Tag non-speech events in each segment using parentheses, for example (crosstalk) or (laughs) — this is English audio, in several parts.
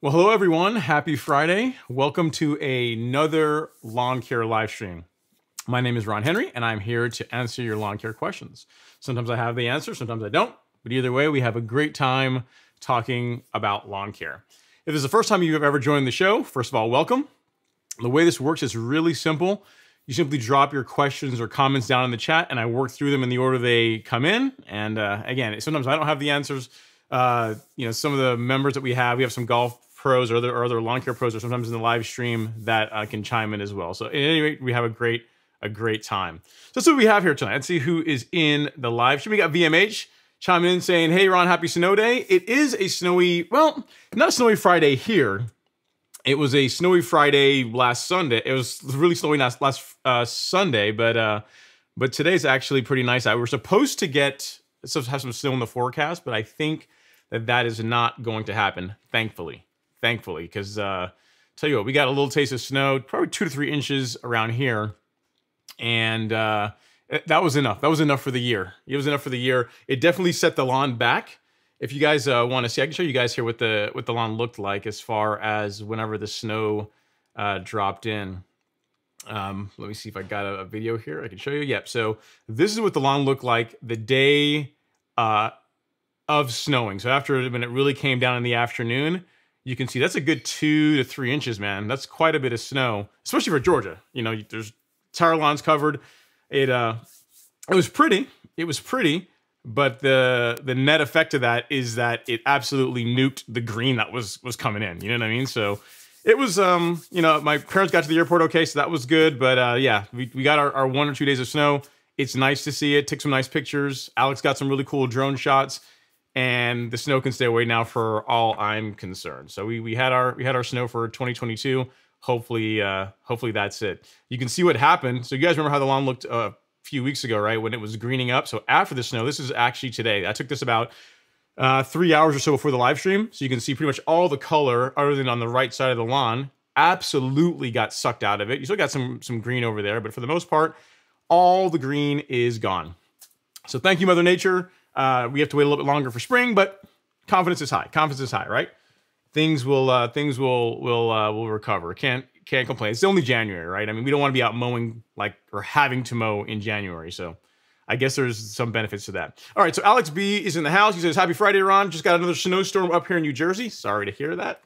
Well, hello everyone. Happy Friday. Welcome to another lawn care live stream. My name is Ron Henry, and I'm here to answer your lawn care questions. Sometimes I have the answer, sometimes I don't. But either way, we have a great time talking about lawn care. If this is the first time you've ever joined the show, first of all, welcome. The way this works is really simple. You simply drop your questions or comments down in the chat, and I work through them in the order they come in. And uh, again, sometimes I don't have the answers. Uh, you know, some of the members that we have, we have some golf pros or other, or other lawn care pros or sometimes in the live stream that uh, can chime in as well. So at any rate, we have a great a great time. So that's what we have here tonight. Let's see who is in the live stream. We got VMH chiming in saying, "Hey Ron, happy snow day." It is a snowy, well, not a snowy Friday here. It was a snowy Friday last Sunday. It was really snowy last last uh, Sunday, but uh, but today's actually pretty nice. I we're supposed to get have some snow in the forecast, but I think that that is not going to happen. Thankfully thankfully, because uh, tell you what, we got a little taste of snow, probably two to three inches around here, and uh, that was enough. That was enough for the year. It was enough for the year. It definitely set the lawn back. If you guys uh, want to see, I can show you guys here what the what the lawn looked like as far as whenever the snow uh, dropped in. Um, let me see if I got a, a, video here. I can show you. Yep. So this is what the lawn looked like the day uh, of snowing. So after when it really came down in the afternoon, you can see that's a good two to three inches, man. That's quite a bit of snow, especially for Georgia. You know, there's tire lawns covered. It uh, it was pretty. It was pretty, but the the net effect of that is that it absolutely nuked the green that was was coming in. You know what I mean? So it was um, you know, my parents got to the airport okay, so that was good. But uh, yeah, we we got our, our one or two days of snow. It's nice to see it. Took some nice pictures. Alex got some really cool drone shots and the snow can stay away now for all I'm concerned. So we we had our we had our snow for 2022. Hopefully, uh, hopefully that's it. You can see what happened. So you guys remember how the lawn looked a few weeks ago, right? When it was greening up. So after the snow, this is actually today. I took this about uh, three hours or so before the live stream. So you can see pretty much all the color, other than on the right side of the lawn, absolutely got sucked out of it. You still got some some green over there, but for the most part, all the green is gone. So thank you, Mother Nature. Uh, we have to wait a little bit longer for spring, but confidence is high. Confidence is high, right? Things will uh, things will will uh, will recover. Can't can't complain. It's only January, right? I mean, we don't want to be out mowing like or having to mow in January, so I guess there's some benefits to that. All right, so Alex B is in the house. He says, "Happy Friday, Ron. Just got another snowstorm up here in New Jersey. Sorry to hear that.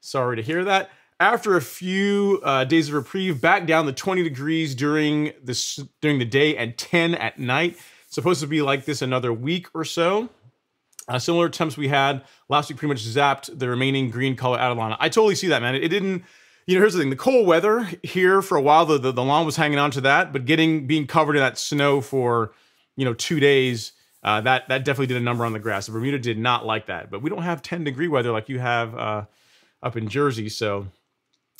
Sorry to hear that." After a few uh, days of reprieve, back down to 20 degrees during this during the day and 10 at night. Supposed to be like this another week or so. Uh, similar attempts we had last week pretty much zapped the remaining green color out of lawn. I totally see that, man. It, it, didn't, you know, here's the thing. The cold weather here for a while, the, the, the, lawn was hanging on to that, but getting, being covered in that snow for, you know, two days, uh, that, that definitely did a number on the grass. Bermuda did not like that, but we don't have 10 degree weather like you have uh, up in Jersey, so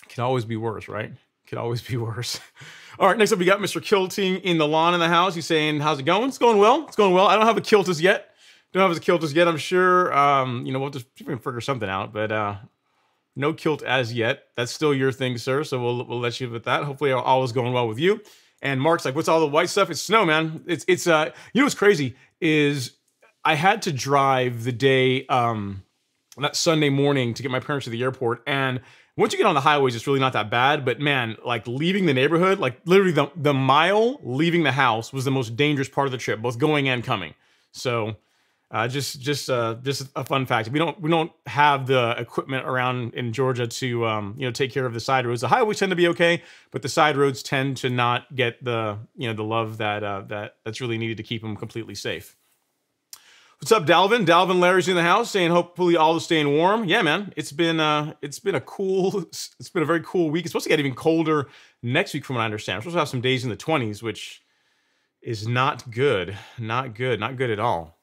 it can always be worse, right? Could always be worse. (laughs) All right, next up we got Mr. Kilting in the lawn in the house. He's saying, how's it going? It's going well. It's going well. I don't have a kiltus yet. Don't have a kiltus yet. I'm sure, um, you know, we'll just figure something out, but uh, no kilt as yet. That's still your thing, sir. So we'll, we'll let you with that. Hopefully all is going well with you. And Mark's like, what's all the white stuff? It's snow, man. It's, it's, uh, you know what's crazy is I had to drive the day, um, that Sunday morning to get my parents to the airport. And once you get on the highways, it's really not that bad. But man, like leaving the neighborhood, like literally the, the mile leaving the house was the most dangerous part of the trip, both going and coming. So uh, just just uh, just a fun fact. We don't we don't have the equipment around in Georgia to um, you know take care of the side roads. The highways tend to be okay, but the side roads tend to not get the you know the love that uh, that that's really needed to keep them completely safe. What's up, Dalvin? Dalvin Larry's in the house saying hopefully all is staying warm. Yeah, man. It's been uh it's been a cool (laughs) it's been a very cool week. It's supposed to get even colder next week from what I understand. We're supposed to have some days in the 20s, which is not good. Not good. Not good at all.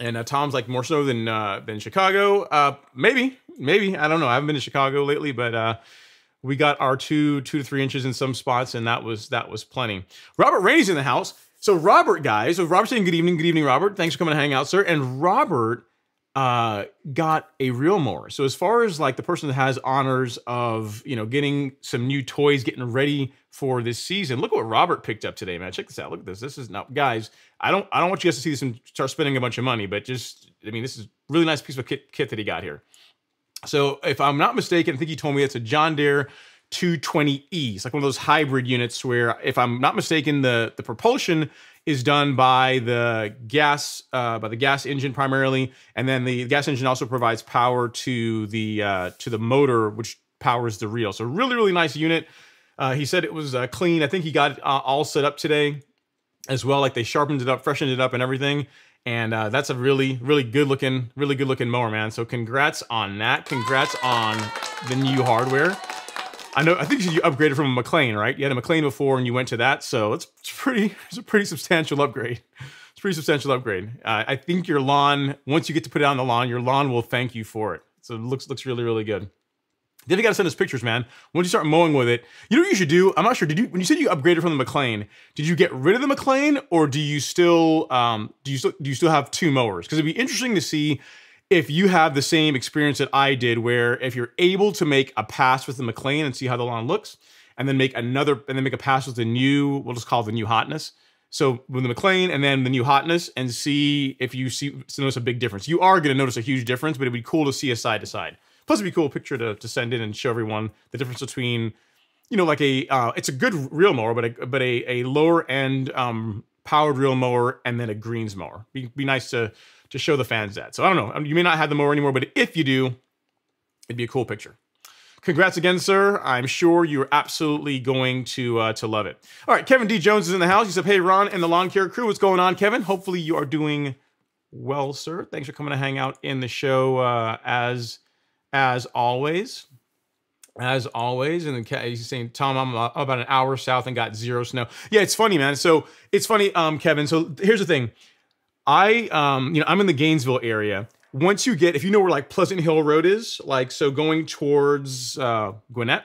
And uh, Tom's like more so than uh than Chicago. Uh maybe, maybe. I don't know. I haven't been to Chicago lately, but uh we got our two two to three inches in some spots, and that was that was plenty. Robert Rainey's in the house. So Robert, guys, so Robert saying good evening, good evening, Robert. Thanks for coming to hang out, sir. And Robert uh, got a reel mower. So as far as like the person that has honors of you know getting some new toys, getting ready for this season, look what Robert picked up today, man. Check this out. Look at this. This is now, guys. I don't I don't want you guys to see this and start spending a bunch of money, but just I mean, this is really nice piece of kit, kit that he got here. So if I'm not mistaken, I think he told me it's a John Deere 220E. It's like one of those hybrid units where, if I'm not mistaken, the the propulsion is done by the gas uh, by the gas engine primarily, and then the gas engine also provides power to the uh, to the motor, which powers the reel. So really, really nice unit. Uh, he said it was uh, clean. I think he got it uh, all set up today as well. Like they sharpened it up, freshened it up, and everything. And uh, that's a really, really good looking, really good looking mower, man. So congrats on that. Congrats on the new hardware. I know. I think you upgraded from a McLane, right? You had a McLane before, and you went to that, so it's, it's pretty. It's a pretty substantial upgrade. It's a pretty substantial upgrade. Uh, I think your lawn, once you get to put it on the lawn, your lawn will thank you for it. So it looks looks really really good. Then you got to send us pictures, man. Once you start mowing with it, you know what you should do? I'm not sure. Did you when you said you upgraded from the McLane? Did you get rid of the McLane, or do you still um, do you still do you still have two mowers? Because it'd be interesting to see if you have the same experience that I did, where if you're able to make a pass with the McLane and see how the lawn looks, and then make another, and then make a pass with the new, we'll just call it the new hotness. So with the McLane and then the new hotness, and see if you see notice a big difference. You are going to notice a huge difference, but it'd be cool to see a side to side. Plus, it'd be cool picture to, to send in and show everyone the difference between, you know, like a uh, it's a good reel mower, but a but a, a lower end um, powered reel mower and then a greens mower. Be, be nice to to show the fans that. So I don't know. Um, you may not have the mower anymore, but if you do, it'd be a cool picture. Congrats again, sir. I'm sure you're absolutely going to uh, to love it. All right, Kevin D. Jones is in the house. He said, "Hey, Ron and the lawn care crew, what's going on, Kevin? Hopefully you are doing well, sir. Thanks for coming to hang out in the show uh, as as always." As always, and then he's saying, "Tom, I'm uh, about an hour south and got zero snow." Yeah, it's funny, man. So it's funny, um, Kevin. So here's the thing: I, um, you know, I'm in the Gainesville area. Once you get, if you know where like Pleasant Hill Road is, like so going towards uh, Gwinnett,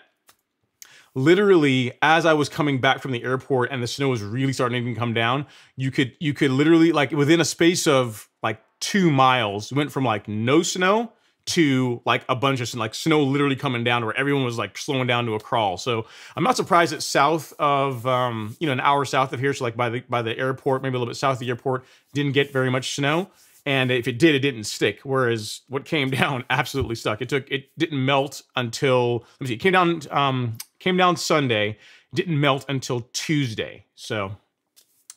literally as I was coming back from the airport and the snow was really starting to come down, you could you could literally like within a space of like two miles, went from like no snow to like a bunch of like snow literally coming down where everyone was like slowing down to a crawl. So I'm not surprised that south of um, you know an hour south of here, so like by the by the airport, maybe a little bit south of the airport, didn't get very much snow. And if it did, it didn't stick. Whereas what came (laughs) down absolutely stuck. It took it didn't melt until let me see, it came down um, came down Sunday, didn't melt until Tuesday. So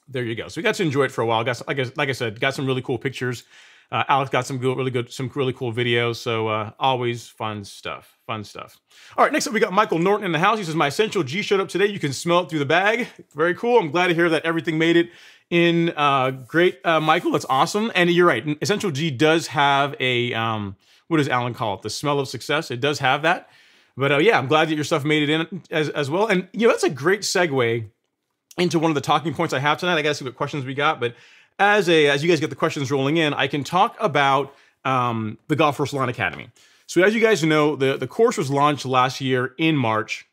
there you go. So we got to enjoy it for a while. Got like I, like I said, got some really cool pictures. Uh, Alex got some good, really good, some really cool videos. So uh, always fun stuff. Fun stuff. All right, next up we got Michael Norton in the house. He says my essential G showed up today. You can smell it through the bag. Very cool. I'm glad to hear that everything made it in. Uh, great, uh, Michael. That's awesome. And you're right. Essential G does have a um, what does Alan call it? The smell of success. It does have that. But uh, yeah, I'm glad that your stuff made it in as as well. And you know that's a great segue into one of the talking points I have tonight. I got to see what questions we got, but as a as you guys get the questions rolling in, I can talk about um, the Golf Course Lawn Academy. So as you guys know, the the course was launched last year in March,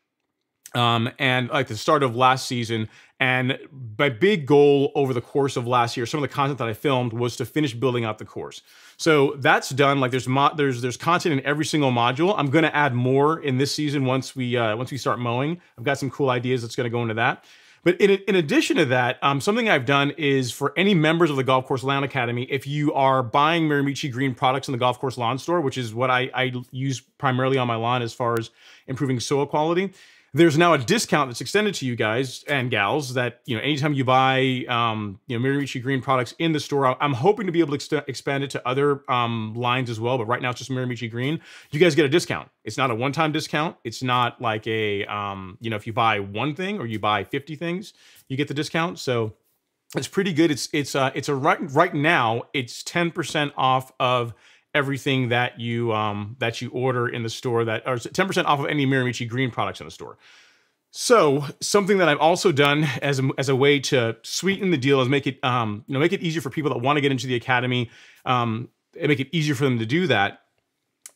um, and like the start of last season. And my big goal over the course of last year, some of the content that I filmed was to finish building out the course. So that's done. Like there's there's there's content in every single module. I'm going to add more in this season once we uh, once we start mowing. I've got some cool ideas that's going to go into that. But in, in addition to that, um, something I've done is for any members of the Golf Course Lawn Academy, if you are buying Mirimichi Green products in the Golf Course Lawn Store, which is what I, I use primarily on my lawn as far as improving soil quality, there's now a discount that's extended to you guys and gals that you know anytime you buy um, you know Mirimichi Green products in the store, I'm hoping to be able to expand it to other um, lines as well. But right now it's just Mirimichi Green. You guys get a discount. It's not a one-time discount. It's not like a um, you know if you buy one thing or you buy 50 things, you get the discount. So it's pretty good. It's it's uh, it's a right right now it's 10% off of everything that you um, that you order in the store that are 10% off of any Mirimichi green products in the store. So something that I've also done as a, as a way to sweeten the deal is make it um, you know make it easier for people that want to get into the academy um, and make it easier for them to do that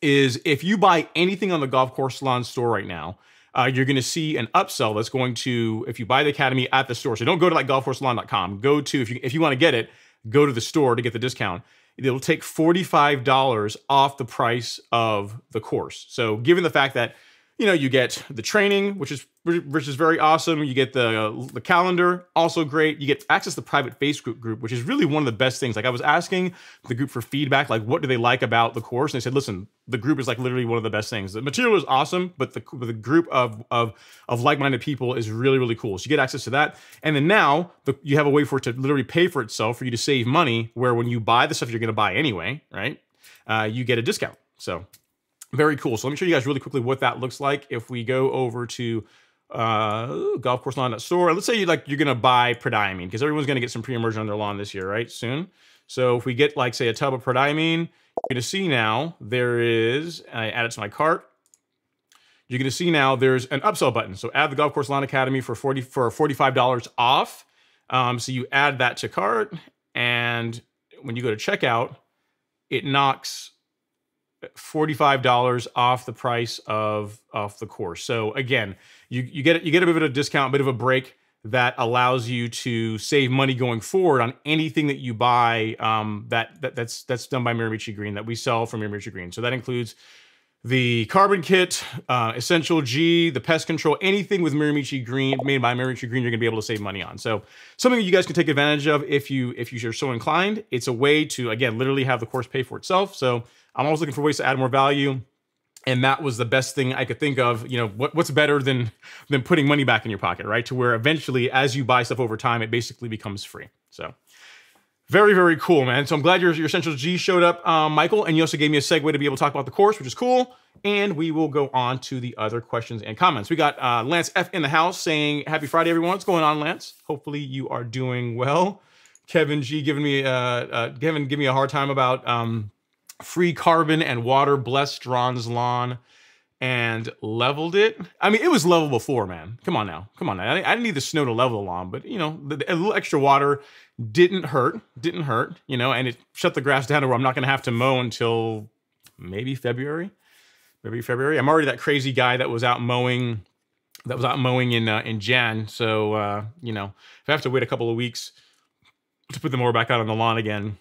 is if you buy anything on the golf course lawn store right now, uh, you're going to see an upsell that's going to if you buy the academy at the store. So don't go to like golfcourselawn.com. Go to if you if you want to get it, go to the store to get the discount it'll take $45 off the price of the course. So given the fact that you know, you get the training, which is which is very awesome. You get the the calendar, also great. You get access to the private Facebook group, which is really one of the best things. Like I was asking the group for feedback, like what do they like about the course, and they said, listen, the group is like literally one of the best things. The material is awesome, but the the group of of of like minded people is really really cool. So you get access to that, and then now the, you have a way for it to literally pay for itself for you to save money. Where when you buy the stuff you're going to buy anyway, right? Uh, you get a discount. So very cool. So let me show you guys really quickly what that looks like. If we go over to uh, golf course lawn store, let's say you like you're gonna buy prodiamine because everyone's gonna get some pre-emergent on their lawn this year, right? Soon. So if we get like say a tub of prodiamine, you're gonna see now there is. I add it to my cart. You're gonna see now there's an upsell button. So add the Golf Course Lawn Academy for forty for forty five dollars off. Um, so you add that to cart, and when you go to checkout, it knocks $45 off the price of off the course. So again, you you get you get a bit of a discount, a bit of a break that allows you to save money going forward on anything that you buy um, that, that that's that's done by Mirimichi Green that we sell from Mirimichi Green. So that includes the carbon kit, uh, essential G, the pest control, anything with Mirimichi Green made by Mirimichi Green, you're gonna be able to save money on. So something that you guys can take advantage of if you if you're so inclined. It's a way to again literally have the course pay for itself. So I'm always looking for ways to add more value. And that was the best thing I could think of. You know, what, what's better than than putting money back in your pocket, right? To where eventually, as you buy stuff over time, it basically becomes free. So very, very cool, man. So I'm glad your, your Essentials G showed up, um, Michael, and you also gave me a segue to be able to talk about the course, which is cool. And we will go on to the other questions and comments. We got uh, Lance F in the house saying, happy Friday, everyone. What's going on, Lance? Hopefully you are doing well. Kevin G giving me, uh, uh, Kevin, give me a hard time about um, free carbon and water bless Ron's lawn and leveled it. I mean, it was level before, man. Come on now. Come on now. I, didn't need the snow to level the lawn, but you know, the, a little extra water didn't hurt. Didn't hurt, you know, and it shut the grass down to where I'm not going to have to mow until maybe February. Maybe February. I'm already that crazy guy that was out mowing that was out mowing in uh, in Jan. So, uh, you know, if I have to wait a couple of weeks to put the mower back out on the lawn again,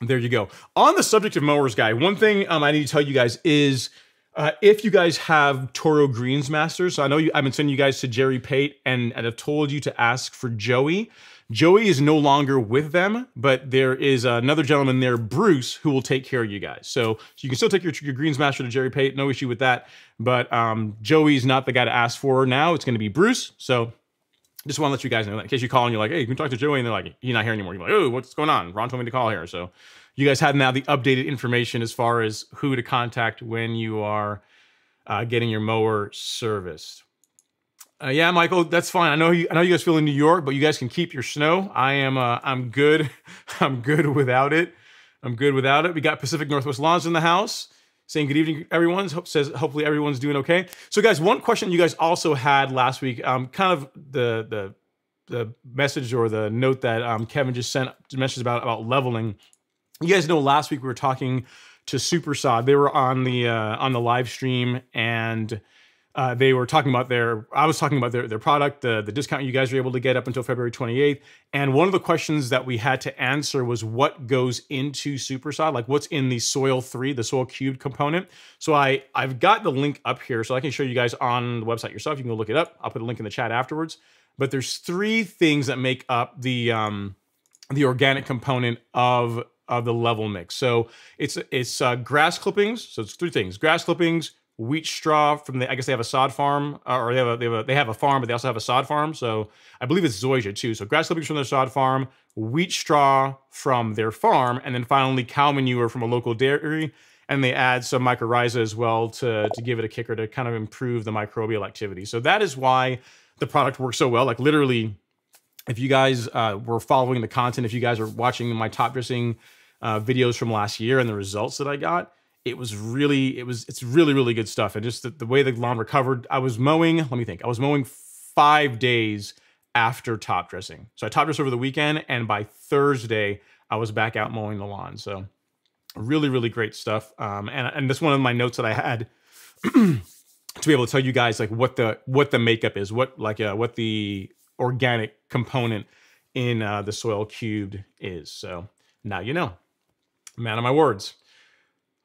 there you go. On the subject of mowers, guy, one thing um, I need to tell you guys is uh, if you guys have Toro Greensmasters, so I know you, I've been sending you guys to Jerry Pate and, and I've told you to ask for Joey. Joey is no longer with them, but there is another gentleman there, Bruce, who will take care of you guys. So, so you can still take your, your Greensmaster to Jerry Pate, no issue with that. But um, Joey's not the guy to ask for now. It's going to be Bruce. So just want to let you guys know that in case you call and you're like, hey, you can talk to Joey, and they're like, he's not here anymore. You're like, oh, what's going on? Ron told me to call here. So you guys have now the updated information as far as who to contact when you are uh, getting your mower serviced. Uh, yeah, Michael, that's fine. I know you. I know you guys feel in New York, but you guys can keep your snow. I am. Uh, I'm good. (laughs) I'm good without it. I'm good without it. We got Pacific Northwest Lawns in the house saying good evening, everyone. Hope, says hopefully everyone's doing okay. So, guys, one question you guys also had last week, um, kind of the the the message or the note that um, Kevin just sent message about about leveling. You guys know last week we were talking to Supersod. They were on the uh, on the live stream and uh, they were talking about their i was talking about their, their product the, the discount you guys were able to get up until february 28th and one of the questions that we had to answer was what goes into supersod like what's in the soil 3 the soil cubed component. So i i've got the link up here so i can show you guys on the website yourself. You can go look it up. I'll put a link in the chat afterwards. But there's three things that make up the um the organic component of of the level mix. So it's it's uh, grass clippings. So it's three things grass clippings wheat straw from the I guess they have a sod farm uh, or they have a, they have a they have a farm but they also have a sod farm. So I believe it's zoysia too. So grass clippings from their sod farm wheat straw from their farm and then finally cow manure from a local dairy. And they add some mycorrhiza as well to to give it a kicker to kind of improve the microbial activity. So that is why the product works so well. Like literally if you guys uh, were following the content if you guys are watching my top dressing uh, videos from last year and the results that I got it was really it was it's really really good stuff. And just the, the, way the lawn recovered i was mowing let me think i was mowing five days after top dressing. So i top dressed over the weekend and by thursday i was back out mowing the lawn. So really really great stuff. Um, and, and that's one of my notes that i had (clears throat) to be able to tell you guys like what the what the makeup is what like uh, what the organic component in uh, the soil cubed is. So now you know man of my words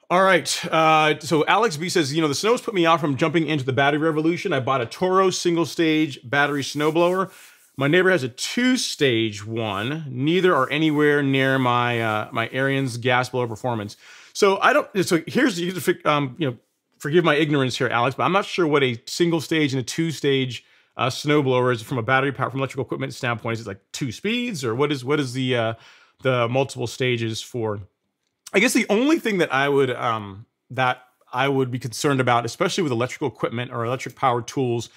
All right. Uh, so Alex B says, you know, the snow's put me off from jumping into the battery revolution. I bought a Toro single stage battery snowblower. My neighbor has a two stage one. Neither are anywhere near my uh, my Ariens gas blower performance. So I don't. So here's you um, you know, forgive my ignorance here, Alex, but I'm not sure what a single stage and a two stage uh, snowblower is from a battery power from electrical equipment standpoint. Is it like two speeds or what is what is the uh, the multiple stages for? I guess the only thing that I would um, that I would be concerned about, especially with electrical equipment or electric powered tools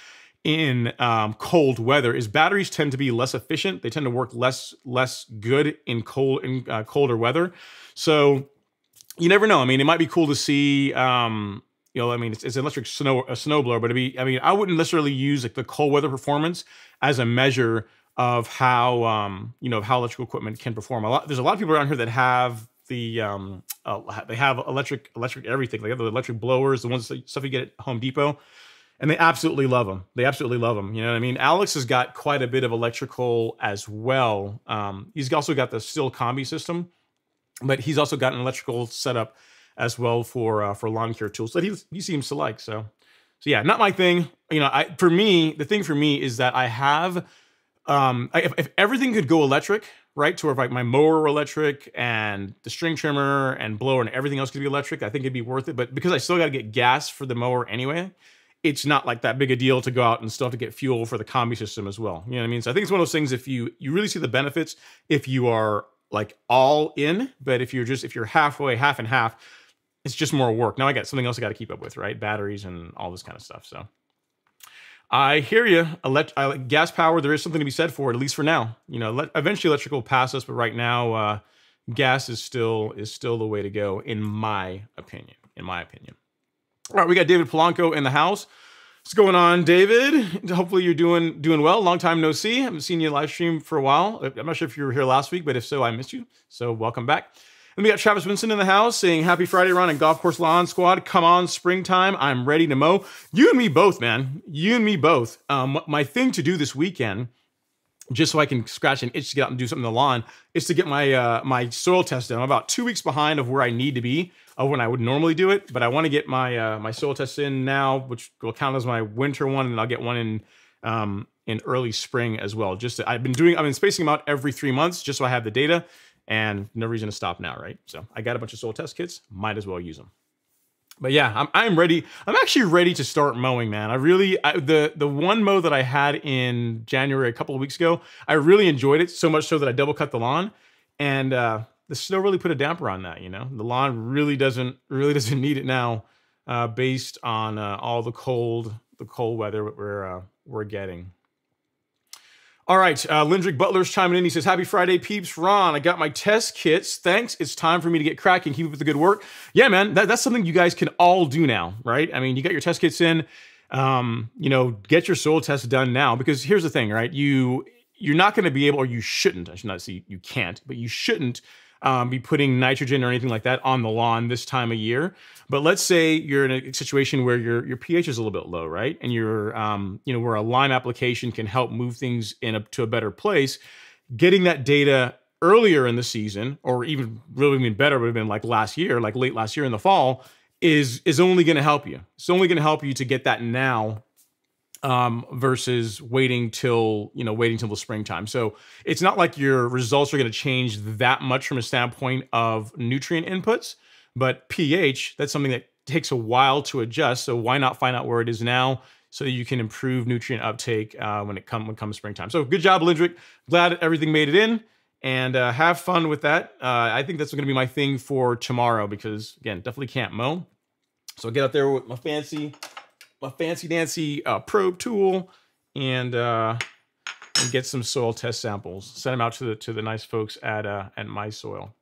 in um, cold weather, is batteries tend to be less efficient. They tend to work less less good in cold in uh, colder weather. So you never know. I mean, it might be cool to see. Um, you know, I mean, it's, it's electric snow a snowblower, but be. I mean, I wouldn't necessarily use like the cold weather performance as a measure of how um, you know how electrical equipment can perform. A lot. There's a lot of people around here that have the um uh, they have electric electric everything. They have the electric blowers, the ones stuff you get at Home Depot, and they absolutely love them. They absolutely love them. You know what I mean? Alex has got quite a bit of electrical as well. Um, he's also got the Stihl combi system, but he's also got an electrical setup as well for uh, for lawn care tools that he he seems to like. So so yeah, not my thing. You know, I for me the thing for me is that I have um if, if everything could go electric right? To where like my mower electric and the string trimmer and blower and everything else could be electric, I think it'd be worth it. But because I still got to get gas for the mower anyway, it's not like that big a deal to go out and still have to get fuel for the combi system as well. You know what I mean? So I think it's one of those things. If you you really see the benefits, if you are like all in, but if you're just if you're halfway, half and half, it's just more work. Now I got something else I got to keep up with, right? Batteries and all this kind of stuff. So. I hear you. Elect- uh, gas power, there is something to be said for it, at least for now. You know, le- eventually electric will pass us, but right now, uh, gas is still is still the way to go, in my opinion. In my opinion. All right, we got David Polanco in the house. What's going on, David? Hopefully you're doing doing well. Long time no see. I haven't seen you live stream for a while. I'm not sure if you were here last week, but if so, I missed you. So welcome back. And we got Travis Winston in the house saying, Happy Friday, Ron and Golf Course Lawn Squad. Come on, springtime. I'm ready to mow. You and me both, man. You and me both. Um, my thing to do this weekend, just so I can scratch an itch to get out and do something on the lawn, is to get my uh, my soil test done. I'm about two weeks behind of where I need to be of when I would normally do it, but I want to get my uh, my soil test in now, which will count as my winter one, and I'll get one in um, in early spring as well. Just to, I've been doing I've been spacing them out every three months just so I have the data and no reason to stop now, right? So I got a bunch of soil test kits, might as well use them. But yeah, I'm, I'm ready. I'm actually ready to start mowing, man. I really, I, the the one mow that I had in January a couple of weeks ago, I really enjoyed it so much so that I double cut the lawn, and uh, the snow really put a damper on that. You know, the lawn really doesn't really (laughs) doesn't need it now, uh, based on uh, all the cold the cold weather we're uh, we're getting. All right, uh, Lindrick Butler's chiming in. He says, Happy Friday, peeps. Ron, I got my test kits. Thanks. It's time for me to get cracking. Keep up the good work. Yeah, man, that, that's something you guys can all do now, right? I mean, you got your test kits in. Um, you know, get your soil test done now because here's the thing, right? You you're not going to be able, or you shouldn't. I should not say you can't, but you shouldn't um, be putting nitrogen or anything like that on the lawn this time of year. But let's say you're in a situation where your your pH is a little bit low, right? And you're um, you know where a lime application can help move things in a, to a better place. Getting that data earlier in the season, or even really even better would have been like last year, like late last year in the fall, is is only going to help you. It's only going to help you to get that now um, versus waiting till you know waiting till the springtime. So it's not like your results are going to change that much from a standpoint of nutrient inputs, but pH that's something that takes a while to adjust. So why not find out where it is now so you can improve nutrient uptake uh, when it come when comes springtime. So good job, Lindrick. Glad everything made it in. And uh, have fun with that. Uh, I think that's going to be my thing for tomorrow because, again, definitely can't mow. So get out there with my fancy a fancy dancy uh, probe tool and uh, and get some soil test samples. Send them out to the to the nice folks at uh, at My Soil.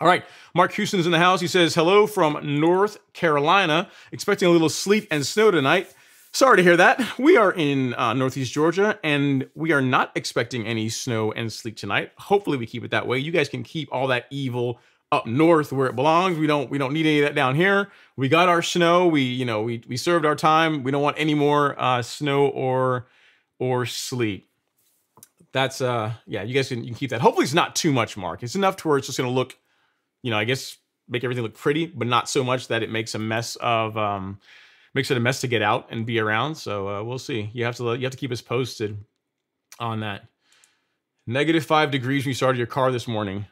All right, Mark Houston's in the house. He says hello from North Carolina. Expecting a little sleet and snow tonight. Sorry to hear that. We are in uh, Northeast Georgia, and we are not expecting any snow and sleet tonight. Hopefully, we keep it that way. You guys can keep all that evil up north where it belongs. We don't we don't need any of that down here. We got our snow. We you know we we served our time. We don't want any more uh, snow or or sleet. That's uh yeah. You guys can you can keep that. Hopefully it's not too much, Mark. It's enough to where it's just gonna look, you know, I guess make everything look pretty, but not so much that it makes a mess of um, makes it a mess to get out and be around. So uh, we'll see. You have to you have to keep us posted on that. Negative five degrees when you started your car this morning.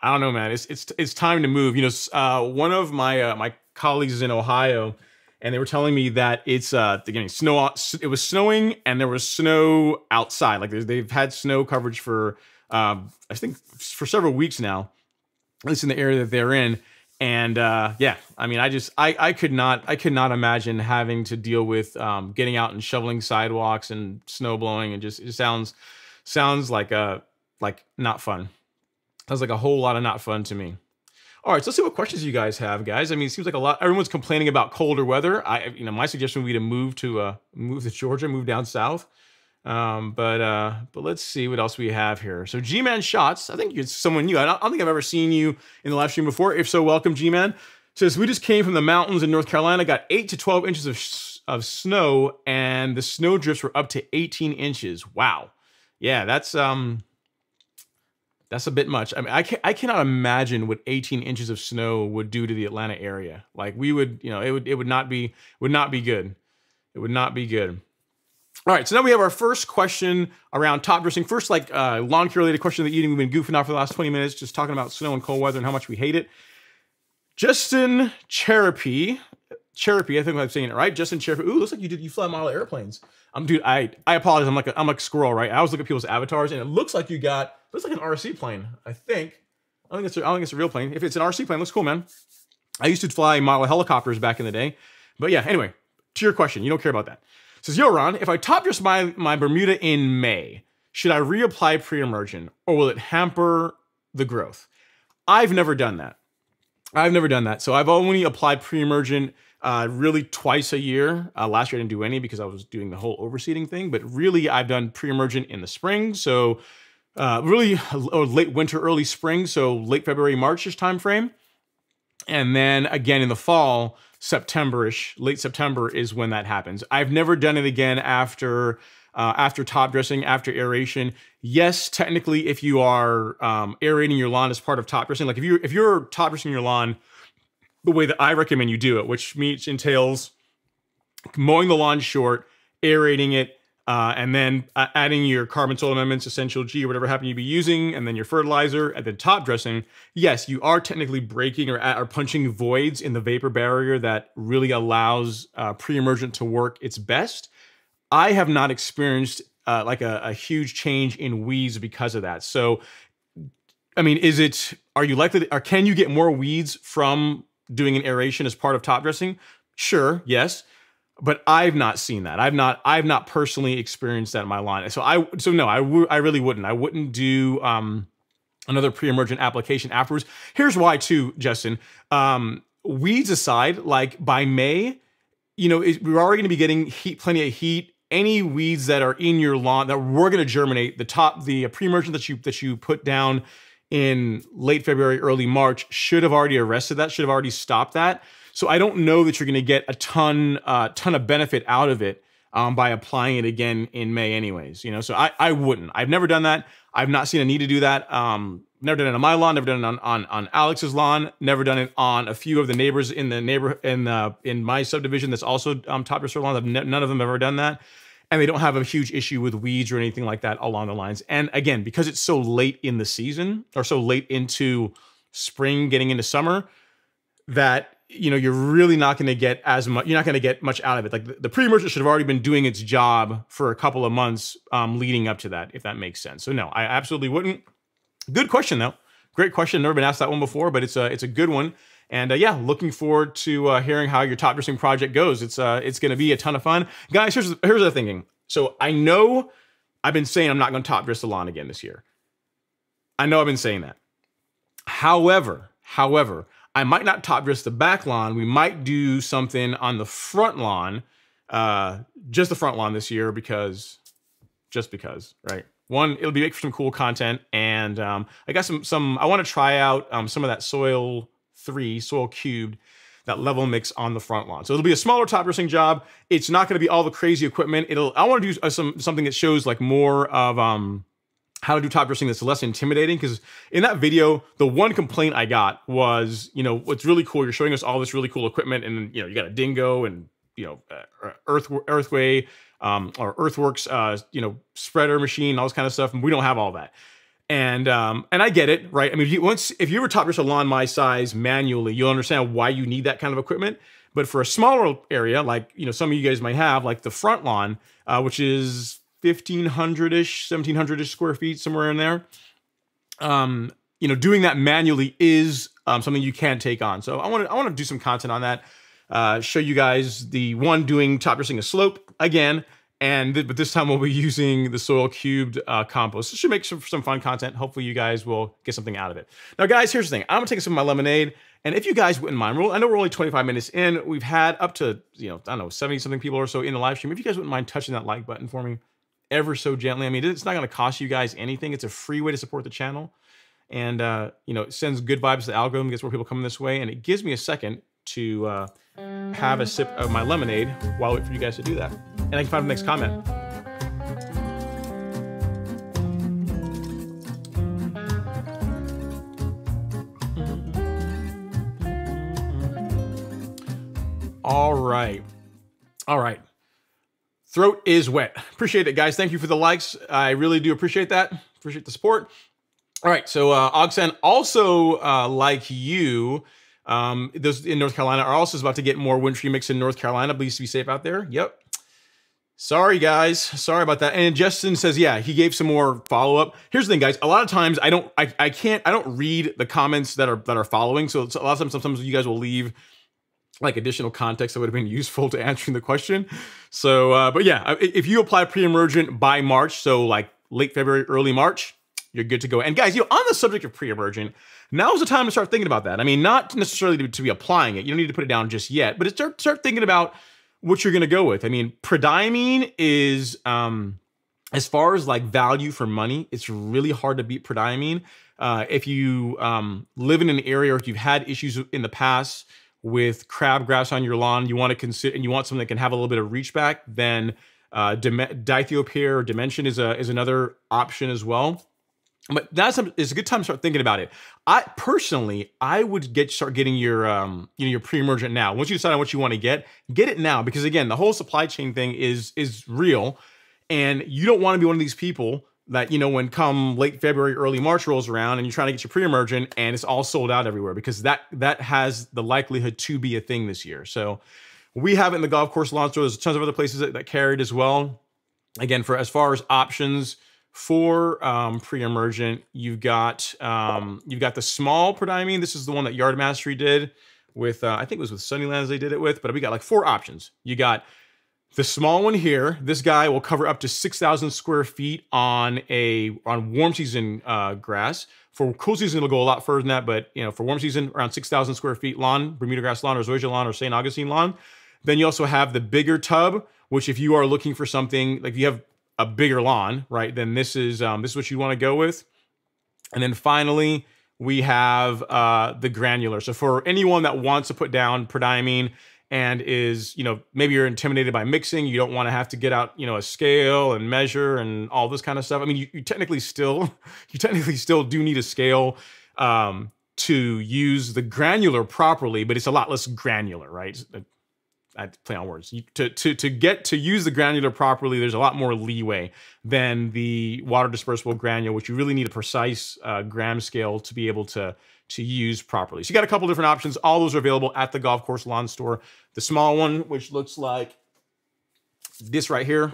I don't know, man. It's it's it's time to move. You know, uh, one of my uh, my colleagues is in Ohio, and they were telling me that it's uh getting snow. It was snowing, and there was snow outside. Like they've had snow coverage for um, I think for several weeks now, at least in the area that they're in. And uh, yeah, I mean, I just I I could not I could not imagine having to deal with um, getting out and shoveling sidewalks and snow blowing and just it sounds sounds like a uh, like not fun. Sounds like a whole lot of not fun to me. All right, so let's see what questions you guys have, guys. I mean, it seems like a lot. Everyone's complaining about colder weather. I, you know, my suggestion would be to move to uh, move to Georgia, move down south. Um, but uh, but let's see what else we have here. So G-Man Shots, I think it's someone new. I don't, I don't think I've ever seen you in the live stream before. If so, welcome, G-Man. Says we just came from the mountains in North Carolina, got eight to twelve inches of of snow, and the snow drifts were up to eighteen inches. Wow, yeah, that's um that's a bit much. I mean, I can I cannot imagine what 18 inches of snow would do to the Atlanta area. Like we would, you know, it would it would not be would not be good. It would not be good. All right, so now we have our first question around top dressing. First, like uh, lawn care related question of the eating. We've been goofing off for the last 20 minutes, just talking about snow and cold weather and how much we hate it. Justin Cherapy, Cherapy, I think I'm saying it right. Justin Cherapy. Ooh, looks like you did. You fly model airplanes. I'm, dude. I I apologize. I'm like a, I'm like a squirrel, right? I always look at people's avatars, and it looks like you got looks like an RC plane. I think. I think it's a, I think it's a real plane. If it's an RC plane, looks cool, man. I used to fly model helicopters back in the day, but yeah. Anyway, to your question, you don't care about that. Says, yo, Ron, if I top dress my, my Bermuda in May, should I reapply pre-emergent or will it hamper the growth? I've never done that. I've never done that. So I've only applied pre-emergent uh, really twice a year. Uh, last year I didn't do any because I was doing the whole overseeding thing, but really I've done pre-emergent in the spring. So uh, really or late winter, early spring. So late February, Marchish timeframe. And then again in the fall, Septemberish, late September is when that happens. I've never done it again after uh, after top dressing, after aeration. Yes, technically, if you are um, aerating your lawn as part of top dressing, like if you if you're top dressing your lawn the way that I recommend you do it, which means entails mowing the lawn short, aerating it, uh, and then uh, adding your carbon soil amendments, essential G, or whatever happen to be using, and then your fertilizer, and then top dressing. Yes, you are technically breaking or, or punching voids in the vapor barrier that really allows uh, pre-emergent to work its best. I have not experienced uh, like a, a huge change in weeds because of that. So, I mean, is it? Are you likely? To, or can you get more weeds from doing an aeration as part of top dressing? Sure, yes but I've not seen that. I've not I've not personally experienced that in my line. So I so no, I I really wouldn't. I wouldn't do um another pre-emergent application afterwards. Here's why too, Justin. Um weeds aside, like by May, you know, it, we're already going to be getting heat plenty of heat. Any weeds that are in your lawn that we're going to germinate, the top the pre-emergent that you that you put down in late February, early March should have already arrested that, should have already stopped that. So I don't know that you're going to get a ton, uh, ton of benefit out of it um, by applying it again in May, anyways. You know, so I, I wouldn't. I've never done that. I've not seen a need to do that. Um, never done it on my lawn. Never done it on, on on Alex's lawn. Never done it on a few of the neighbors in the neighbor in the in my subdivision. That's also um, top dresser lawns. None of them have ever done that and they don't have a huge issue with weeds or anything like that along the lines. And again, because it's so late in the season or so late into spring, getting into summer, that you know, you're really not going to get as much. You're not going to get much out of it. Like the, the pre-emergent should have already been doing its job for a couple of months um, leading up to that, if that makes sense. So no, I absolutely wouldn't. Good question though. Great question. Never been asked that one before, but it's a it's a good one. And uh, yeah, looking forward to uh, hearing how your top dressing project goes. It's uh it's going to be a ton of fun, guys. Here's here's the thinking. So I know I've been saying I'm not going to top dress the lawn again this year. I know I've been saying that. However, however, I might not top dress the back lawn. We might do something on the front lawn, uh, just the front lawn this year because, just because, right? One, it'll be make for some cool content, and um, I got some some. I want to try out um, some of that soil three, soil cubed, that level mix on the front lawn. So it'll be a smaller top dressing job. It's not going to be all the crazy equipment. It'll. I want to do uh, some something that shows like more of um how to do top dressing that's less intimidating because in that video the one complaint i got was you know what's really cool you're showing us all this really cool equipment and you know you got a dingo and you know uh, earth earthway um, or earthworks uh, you know spreader machine all this kind of stuff and we don't have all that and um, and I get it, right? I mean, if you, once if you were top dress a lawn my size manually, you'll understand why you need that kind of equipment. But for a smaller area, like you know, some of you guys might have, like the front lawn, uh, which is 1500-ish 1700-ish square feet somewhere in there um you know doing that manually is um, something you can take on so i want to i want to do some content on that uh, show you guys the one doing top dressing a slope again and th but this time we'll be using the soil cubed uh, compost. This should make some, some fun content. Hopefully you guys will get something out of it. Now guys, here's the thing. I'm gonna take some of my lemonade and if you guys wouldn't mind, I know we're only 25 minutes in. We've had up to, you know, I don't know, 70 something people or so in the live stream. If you guys wouldn't mind touching that like button for me, ever so gently. I mean, it's not to cost you guys anything. It's a free way to support the channel. And, uh, you know, it sends good vibes to the algorithm, gets more people coming this way. And it gives me a second to uh, have a sip of my lemonade while I wait for you guys to do that. And I can find the next comment. All right. All right. Throat is wet. Appreciate it, guys. Thank you for the likes. I really do appreciate that. Appreciate the support. All right, so uh, Ogsen, also uh, like you, um, those in North Carolina are also about to get more wintry mix in North Carolina. Please be safe out there. Yep. Sorry, guys. Sorry about that. And Justin says, yeah, he gave some more follow up. Here's the thing, guys. A lot of times I don't, I, I can't, I don't read the comments that are that are following. So a lot of times, sometimes you guys will leave like additional context that would have been (laughs) useful to answering the question. So, uh, but yeah, if you apply pre-emergent by March, so like late February, early March, you're good to go. And guys, you know, on the subject of pre-emergent, now's the time to start thinking about that. I mean, not necessarily to, to be applying it. You don't need to put it down just yet, but start start thinking about what you're going to go with. I mean, prodiamine is um, as far as like value for money, it's really hard to beat prodiamine. Uh, if you um, live in an area or if you've had issues in the past with crabgrass on your lawn, you want to consider and you want something that can have a little bit of reach back, then uh, dithiopyr or dimension is a is another option as well. But that's it's a good time to start thinking about it. I personally, I would get start getting your um, you know your pre-emergent now. Once you decide on what you want to get, get it now because again, the whole supply chain thing is is real, and you don't want to be one of these people that you know when come late February, early March rolls around and you're trying to get your pre-emergent and it's all sold out everywhere because that that has the likelihood to be a thing this year. So we have it in the golf course lawn store. There's tons of other places that, that carried as well. Again, for as far as options for um, pre-emergent, you've got um, you've got the small prodiamine. This is the one that Yard Mastery did with uh, I think it was with Sunnylands they did it with, but we got like four options. You got the small one here, this guy will cover up to 6,000 square feet on a on warm season uh, grass. For cool season, it'll go a lot further than that, but you know, for warm season, around 6,000 square feet lawn, Bermuda grass lawn or zoysia lawn or St. Augustine lawn. Then you also have the bigger tub, which if you are looking for something, like you have a bigger lawn, right, then this is um, this is what you want to go with. And then finally, we have uh, the granular. So for anyone that wants to put down prodiamine, and is, you know, maybe you're intimidated by mixing, you don't want to have to get out, you know, a scale and measure and all this kind of stuff. I mean, you, you technically still, (laughs) you technically still do need a scale um, to use the granular properly, but it's a lot less granular, right? I play on words. To, to, to get to use the granular properly, there's a lot more leeway than the water dispersible granule, which you really need a precise uh, gram scale to be able to to use properly. So you got a couple different options. All those are available at the golf course lawn store. The small one, which looks like this right here,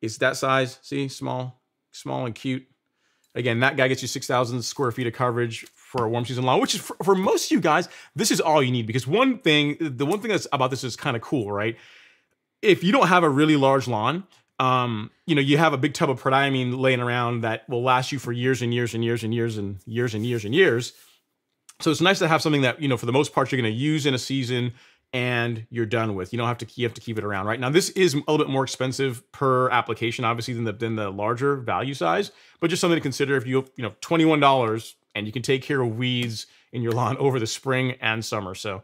is that size. See, small, small and cute. Again, that guy gets you 6,000 square feet of coverage for a warm season lawn, which is for, for most of you guys, this is all you need because one thing, the one thing that's about this is kind of cool, right? If you don't have a really large lawn, um, you know, you have a big tub of prodiamine laying around that will last you for years and years and years and years and years and years and years. So it's nice to have something that, you know, for the most part, you're going to use in a season and you're done with. You don't have to you have to keep it around, right? Now this is a little bit more expensive per application, obviously, than the than the larger value size, but just something to consider if you have you know twenty one dollars and you can take care of weeds in your lawn (laughs) over the spring and summer. So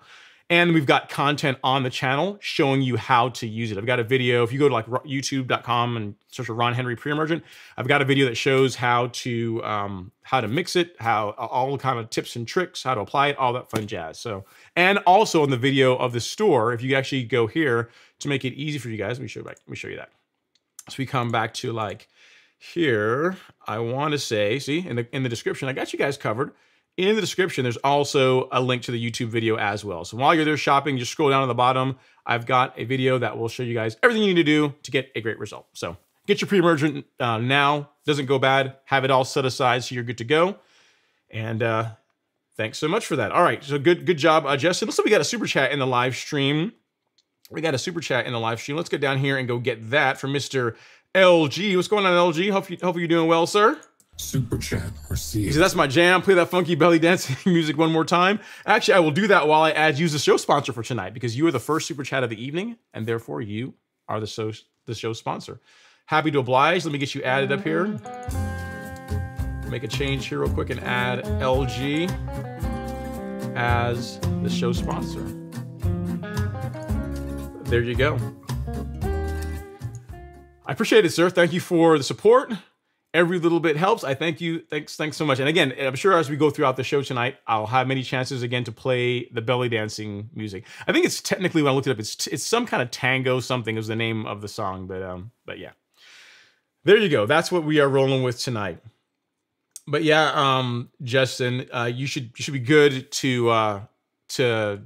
And we've got content on the channel showing you how to use it. I've got a video, if you go to like youtube.com and search for Ron Henry pre-emergent, I've got a video that shows how to um, how to mix it, how all the kind of tips and tricks, how to apply it, all that fun jazz. So, and also in the video of the store, if you actually go here to make it easy for you guys, let me show you back, let me show you that. So we come back to like here, I want to say, see, in the in the description, I got you guys covered in the description, there's also a link to the YouTube video as well. So while you're there shopping, just scroll down to the bottom. I've got a video that will show you guys everything you need to do to get a great result. So get your pre-emergent uh, now. Doesn't go bad. Have it all set aside so you're good to go. And uh, thanks so much for that. All right, so good good job, uh, Justin. Looks like we got a super chat in the live stream. We got a super chat in the live stream. Let's get down here and go get that from Mr. LG. What's going on, LG? Hope you hope you're doing well, sir. Super chat received. So that's my jam. Play that funky belly dancing (laughs) music one more time. Actually, I will do that while I add you as the show sponsor for tonight because you are the first super chat of the evening, and therefore you are the show the show sponsor. Happy to oblige. Let me get you added up here. Make a change here real quick and add LG as the show sponsor. There you go. I appreciate it, sir. Thank you for the support every little bit helps. I thank you. Thanks, thanks so much. And again, I'm sure as we go throughout the show tonight, I'll have many chances again to play the belly dancing music. I think it's technically when I looked it up, it's it's some kind of tango something is the name of the song. But um, but yeah, there you go. That's what we are rolling with tonight. But yeah, um, Justin, uh, you should you should be good to uh to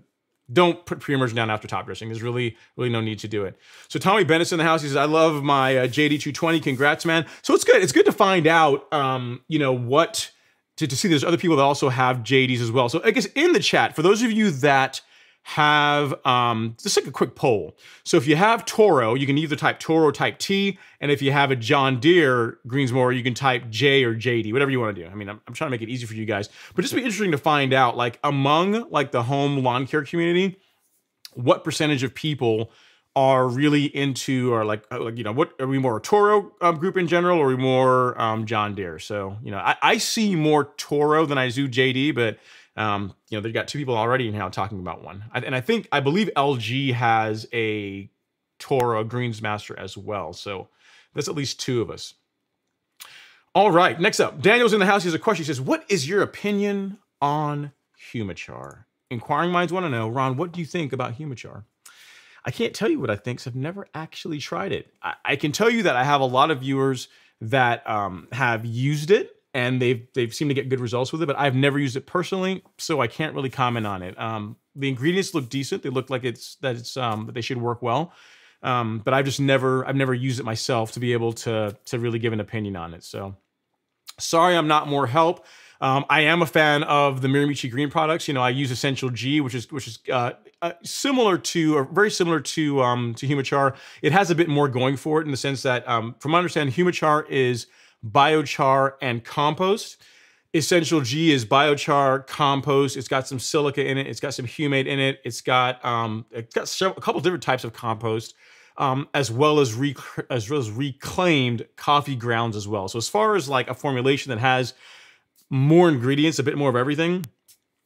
don't put pre-emergent down after top dressing. There's really, really no need to do it. So Tommy Bennett's in the house. He says, I love my uh, JD220. Congrats, man. So it's good. It's good to find out, um, you know, what, to, to see there's other people that also have JDs as well. So I guess in the chat, for those of you that have um, just like a quick poll. So if you have Toro, you can either type Toro or type T, and if you have a John Deere Greensmore, you can type J or JD, whatever you want to do. I mean, I'm, I'm trying to make it easy for you guys, but just be interesting to find out, like among like the home lawn care community, what percentage of people are really into or like, uh, like you know what are we more Toro um, group in general or are we more um, John Deere? So you know I, I see more Toro than I do JD, but um, you know, they've got two people already now talking about one. And I think, I believe LG has a Toro Greensmaster as well. So that's at least two of us. All right, next up, Daniel's in the house. He has a question. He says, what is your opinion on Humichar? Inquiring minds want to know, Ron, what do you think about Humichar? I can't tell you what I think because I've never actually tried it. I, I, can tell you that I have a lot of viewers that um, have used it and they've they've seemed to get good results with it. But I've never used it personally, so I can't really comment on it. Um, the ingredients look decent; they look like it's that it's um, that they should work well. Um, but I've just never I've never used it myself to be able to to really give an opinion on it. So sorry, I'm not more help. Um, I am a fan of the Mirimichi Green products. You know, I use Essential G, which is which is uh, uh, similar to or very similar to um, to Humichar. It has a bit more going for it in the sense that, um, from my understanding, Humichar is biochar, and compost. Essential G is biochar, compost. It's got some silica in it. It's got some humate in it. It's got um, it's got several, a couple different types of compost, um, as well as as well as reclaimed coffee grounds as well. So as far as like a formulation that has more ingredients, a bit more of everything,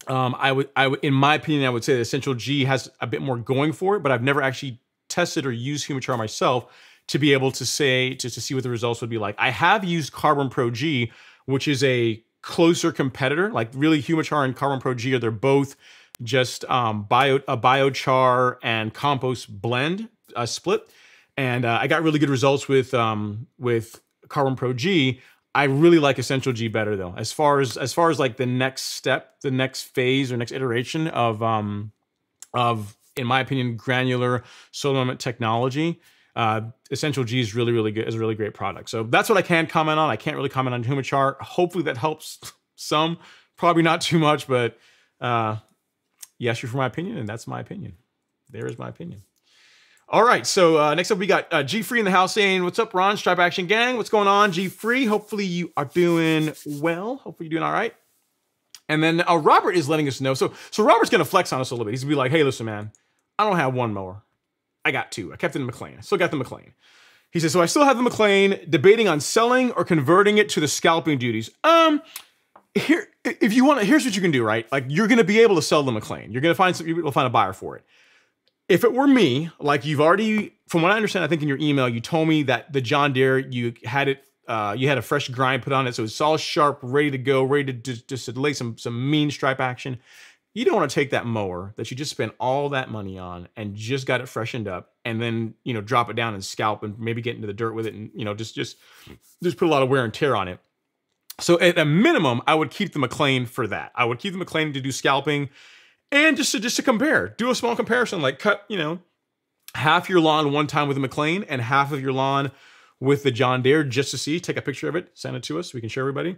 um, I would I would in my opinion I would say that Essential G has a bit more going for it. But I've never actually tested or used Humichar myself to be able to say to, to see what the results would be like. I have used Carbon Pro G, which is a closer competitor. Like really, Humichar and Carbon Pro G are they're both just um, bio a biochar and compost blend uh, split, and uh, I got really good results with um, with Carbon Pro G. I really like Essential G better though. As far as as far as like the next step, the next phase or next iteration of um of in my opinion granular solar technology uh, Essential G is really, really good. is a really great product. So that's what I can comment on. I can't really comment on Humichar. Hopefully that helps (laughs) some. Probably not too much, but uh, yes, you're for my opinion, and that's my opinion. There is my opinion. All right, so uh, next up we got uh, G Free in the house saying, "What's up, Ron? Stripe Action Gang? What's going on, G Free? Hopefully you are doing well. Hopefully you're doing all right." And then uh, Robert is letting us know. So so Robert's gonna flex on us a little bit. He's gonna be like, "Hey, listen, man, I don't have one mower. I got two. I kept it in McLane. I still got the McLane. He says, so I still have the McLane, debating on selling or converting it to the scalping duties. Um, here, if you want to, here's what you can do, right? Like you're going to be able to sell the McLane. You're going to find some, you'll find a buyer for it. If it were me, like you've already, from what I understand, I think in your email you told me that the John Deere you had it, uh, you had a fresh grind put on it, so it's all sharp, ready to go, ready to just, just lay some some mean stripe action. You don't want to take that mower that you just spent all that money on and just got it freshened up, and then you know drop it down and scalp and maybe get into the dirt with it, and you know just just just put a lot of wear and tear on it. So at a minimum, I would keep the McLane for that. I would keep the McLane to do scalping and just to just to compare. Do a small comparison, like cut, you know, half your lawn one time with the McLane and half of your lawn with the John Deere just to see. Take a picture of it, send it to us. So we can show everybody.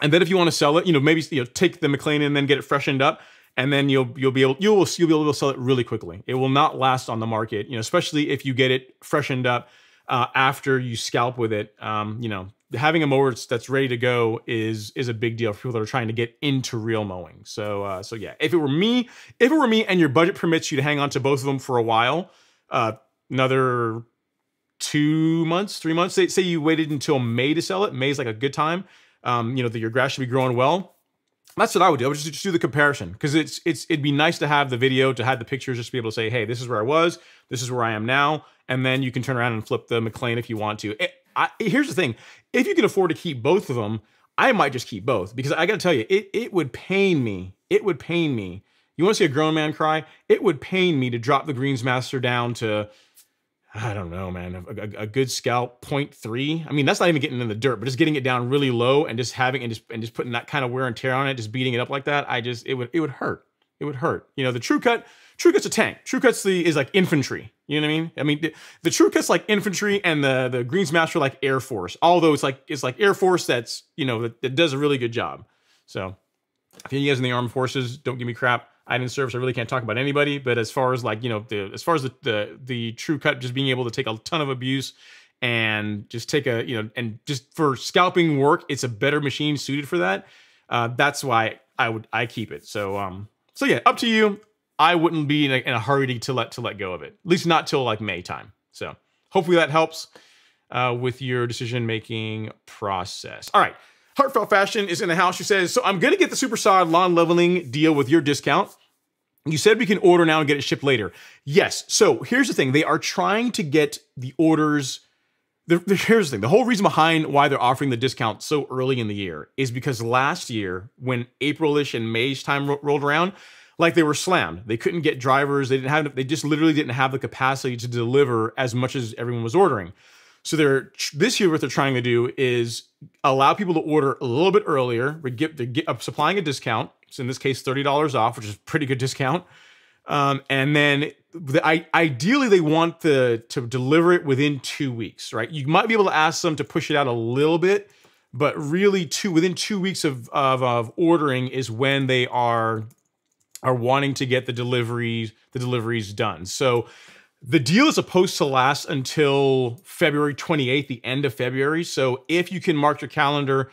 And then if you want to sell it, you know, maybe you know, take the McLane and then get it freshened up. And then you'll you'll be able you'll you'll be able to sell it really quickly. It will not last on the market, you know, especially if you get it freshened up uh, after you scalp with it. Um, you know, having a mower that's ready to go is is a big deal for people that are trying to get into reel mowing. So uh, so yeah, if it were me, if it were me, and your budget permits you to hang on to both of them for a while, uh, another two months, three months. Say, say you waited until May to sell it. May's like a good time. Um, you know that your grass should be growing well. That's what I would do. I would just, just do the comparison because it's it's it'd be nice to have the video to have the pictures just to be able to say, hey, this is where I was, this is where I am now, and then you can turn around and flip the McLane if you want to. It, I, here's the thing: if you can afford to keep both of them, I might just keep both because I got to tell you, it it would pain me. It would pain me. You want to see a grown man cry? It would pain me to drop the Greensmaster down to I don't know, man, a, a, a, good scalp 0.3. I mean, that's not even getting in the dirt, but just getting it down really low and just having and just and just putting that kind of wear and tear on it, just beating it up like that. I just it would it would hurt. It would hurt. You know, the Tru Cut, Tru Cut's a tank. Tru Cut's the is like infantry. You know what I mean? I mean, the, the Tru Cut's like infantry, and the the Greensmaster like Air Force. Although it's like it's like Air Force that's you know that, that does a really good job. So, if you guys in the armed forces, don't give me crap. I didn't serve, so I really can't talk about anybody. But as far as like you know, the as far as the the, the Tru Cut just being able to take a ton of abuse and just take a you know and just for scalping work, it's a better machine suited for that. Uh, that's why I would I keep it. So um so yeah, up to you. I wouldn't be in a, in a hurry to, to let to let go of it. At least not till like May time. So hopefully that helps uh, with your decision making process. All right. Heartfelt Fashion is in the house. She says, So I'm going to get the Super Sod lawn leveling deal with your discount. You said we can order now and get it shipped later. Yes. So here's the thing they are trying to get the orders. The, the, here's the thing the whole reason behind why they're offering the discount so early in the year is because last year, when Aprilish and May's time ro rolled around, like they were slammed. They couldn't get drivers. They didn't have. They just literally didn't have the capacity to deliver as much as everyone was ordering. So they're this year what they're trying to do is allow people to order a little bit earlier. We get they're get, uh, supplying a discount. So in this case, thirty dollars off, which is a pretty good discount. Um, and then the, I, ideally they want the to deliver it within two weeks, right? You might be able to ask them to push it out a little bit, but really two within two weeks of, of, of ordering is when they are are wanting to get the deliveries the deliveries done. So the deal is supposed to last until February 28th, the end of February. So if you can mark your calendar,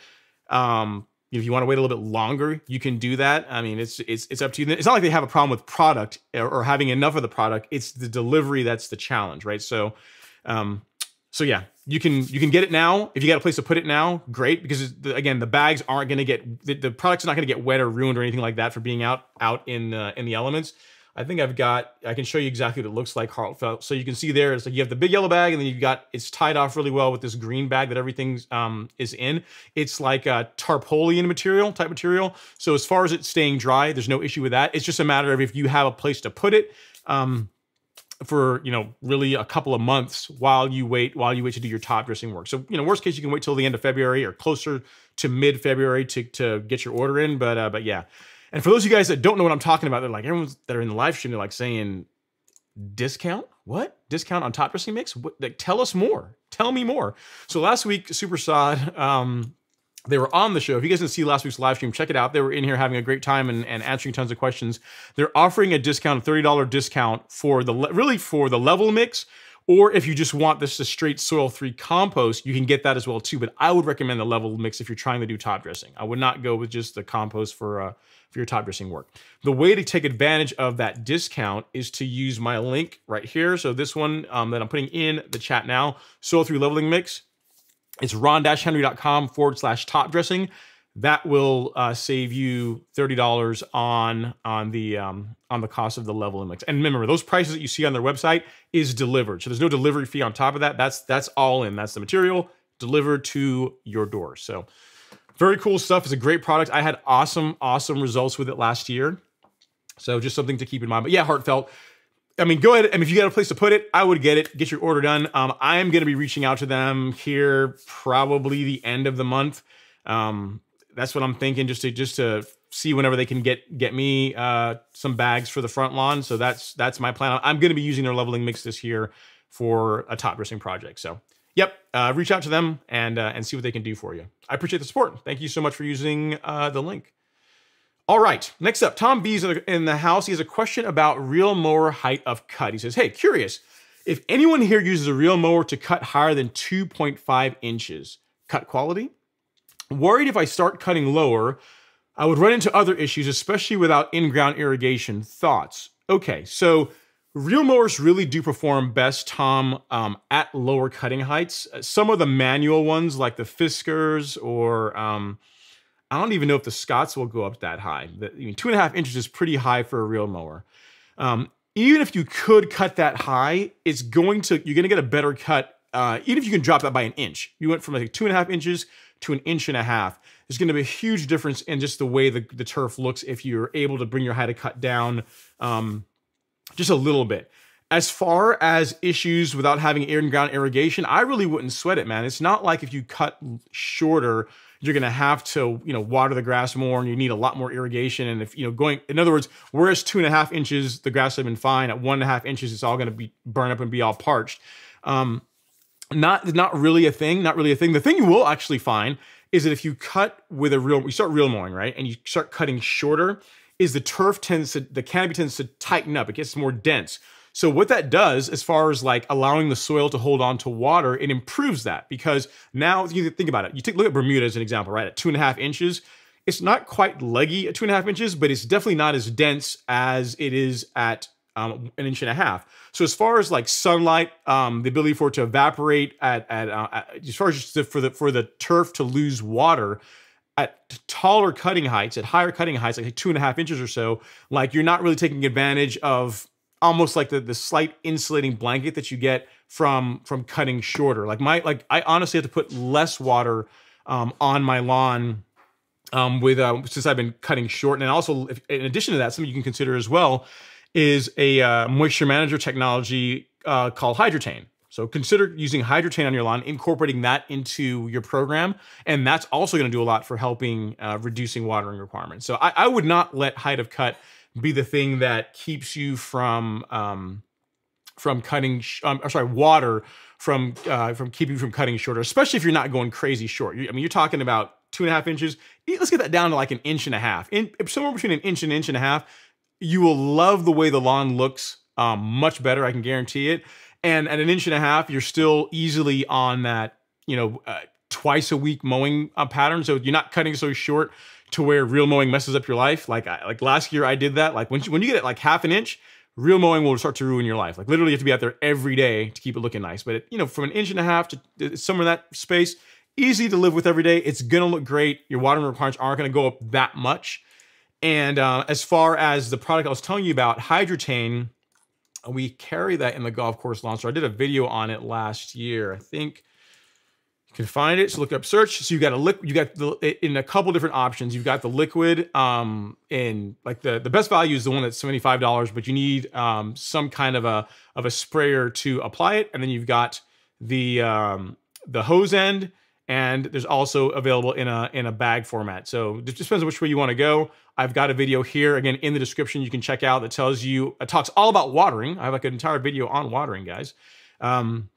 um, if you want to wait a little bit longer, you can do that. I mean, it's it's it's up to you. It's not like they have a problem with product or, or having enough of the product. It's the delivery that's the challenge, right? So, um, so yeah, you can you can get it now. If you got a place to put it now, great because again, the bags aren't going to get the, the product's not going to get wet or ruined or anything like that for being out out in uh, in the elements. I think I've got, I can show you exactly what it looks like heartfelt. So you can see there, it's like you have the big yellow bag and then you've got, it's tied off really well with this green bag that everything's um, is in. It's like a tarpaulin material, type material. So as far as it staying dry, there's no issue with that. It's just a matter of if you have a place to put it um, for, you know, really a couple of months while you wait, while you wait to do your top dressing work. So, you know, worst case, you can wait till the end of February or closer to mid-February to, to get your order in. But, uh, but yeah. And for those of you guys that don't know what I'm talking about, they're like, everyone's that are in the live stream, they're like saying, discount? What? Discount on top dressing mix? What, like, tell us more. Tell me more. So last week, Super Sod, um, they were on the show. If you guys didn't see last week's live stream, check it out. They were in here having a great time and, and answering tons of questions. They're offering a discount, a $30 discount for the really for the level mix. Or if you just want this a straight soil three compost, you can get that as well too. But I would recommend the level mix if you're trying to do top dressing. I would not go with just the compost for uh, for your top dressing work. The way to take advantage of that discount is to use my link right here. So this one um, that I'm putting in the chat now, Soil three Leveling Mix. It's ron-henry.com forward slash top dressing. That will uh, save you thirty dollars on on the um, on the cost of the level mix. And remember, those prices that you see on their website is delivered, so there's no delivery fee on top of that. That's that's all in. That's the material delivered to your door. So very cool stuff. It's a great product. I had awesome awesome results with it last year. So just something to keep in mind. But yeah, heartfelt. I mean, go ahead. I mean, if you got a place to put it, I would get it. Get your order done. Um, I am going to be reaching out to them here probably the end of the month. Um, that's what I'm thinking, just to just to see whenever they can get get me uh, some bags for the front lawn. So that's that's my plan. I'm going to be using their leveling mix this year for a top dressing project. So yep, uh, reach out to them and uh, and see what they can do for you. I appreciate the support. Thank you so much for using uh, the link. All right, next up, Tom B's in the house. He has a question about reel mower height of cut. He says, "Hey, curious if anyone here uses a reel mower to cut higher than 2.5 inches, cut quality." Worried if I start cutting lower, I would run into other issues, especially without in-ground irrigation. Thoughts? Okay, so reel mowers really do perform best, Tom, um, at lower cutting heights. Some of the manual ones, like the Fiskars or um, I don't even know if the Scotts will go up that high. The, I mean, two and a half inches is pretty high for a reel mower. Um, even if you could cut that high, it's going to you're going to get a better cut. Uh, even if you can drop that by an inch, you went from like two and a half inches to an inch and a half. There's going to be a huge difference in just the way the, the turf looks if you're able to bring your height of cut down um, just a little bit. As far as issues without having air and ground irrigation, I really wouldn't sweat it, man. It's not like if you cut shorter, you're going to have to, you know, water the grass more and you need a lot more irrigation. And if, you know, going, in other words, whereas two and a half inches, the grass has been fine. At one and a half inches, it's all going to be burn up and be all parched. Um, not not really a thing, not really a thing. The thing you will actually find is that if you cut with a reel, you start reel mowing, right, and you start cutting shorter, is the turf tends to, the canopy tends to tighten up. It gets more dense. So what that does, as far as like allowing the soil to hold on to water, it improves that because now you think about it. You take look at Bermuda as an example, right? At two and a half inches, it's not quite leggy at two and a half inches, but it's definitely not as dense as it is at um, an inch and a half. So as far as like sunlight, um, the ability for it to evaporate at, at, uh, at as far as for the for the turf to lose water at taller cutting heights, at higher cutting heights, like two and a half inches or so, like you're not really taking advantage of almost like the the slight insulating blanket that you get from from cutting shorter. Like my like I honestly have to put less water um, on my lawn um, with uh, since I've been cutting short, and also if, in addition to that, something you can consider as well is a uh, moisture manager technology uh, called Hydretain. So consider using Hydretain on your lawn, incorporating that into your program, and that's also going to do a lot for helping uh, reducing watering requirements. So I, I, would not let height of cut be the thing that keeps you from um, from cutting. Um, or sorry, water from uh, from keeping you from cutting shorter, especially if you're not going crazy short. I mean, you're talking about two and a half inches. Let's get that down to like an inch and a half. In somewhere between an inch and an inch and a half you will love the way the lawn looks um, much better. I can guarantee it. And at an inch and a half, you're still easily on that, you know, uh, twice a week mowing uh, pattern. So you're not cutting so short to where reel mowing messes up your life. Like I, like last year, I did that. Like when you, when you get it like half an inch, reel mowing will start to ruin your life. Like literally, you have to be out there every day to keep it looking nice. But it, you know, from an inch and a half to uh, somewhere in that space, easy to live with every day. It's gonna look great. Your watering requirements aren't gonna go up that much. And uh, as far as the product I was telling you about, Hydretain, we carry that in the golf course lawn store. I did a video on it last year. I think you can find it. So look up search. So you got a liquid. You got the in a couple different options. You've got the liquid. Um, in like the the best value is the one that's seventy five dollars, but you need um some kind of a of a sprayer to apply it, and then you've got the um the hose end and there's also available in a in a bag format. So it depends on which way you want to go. I've got a video here again in the description you can check out that tells you it talks all about watering. I have like an entire video on watering, guys. Um,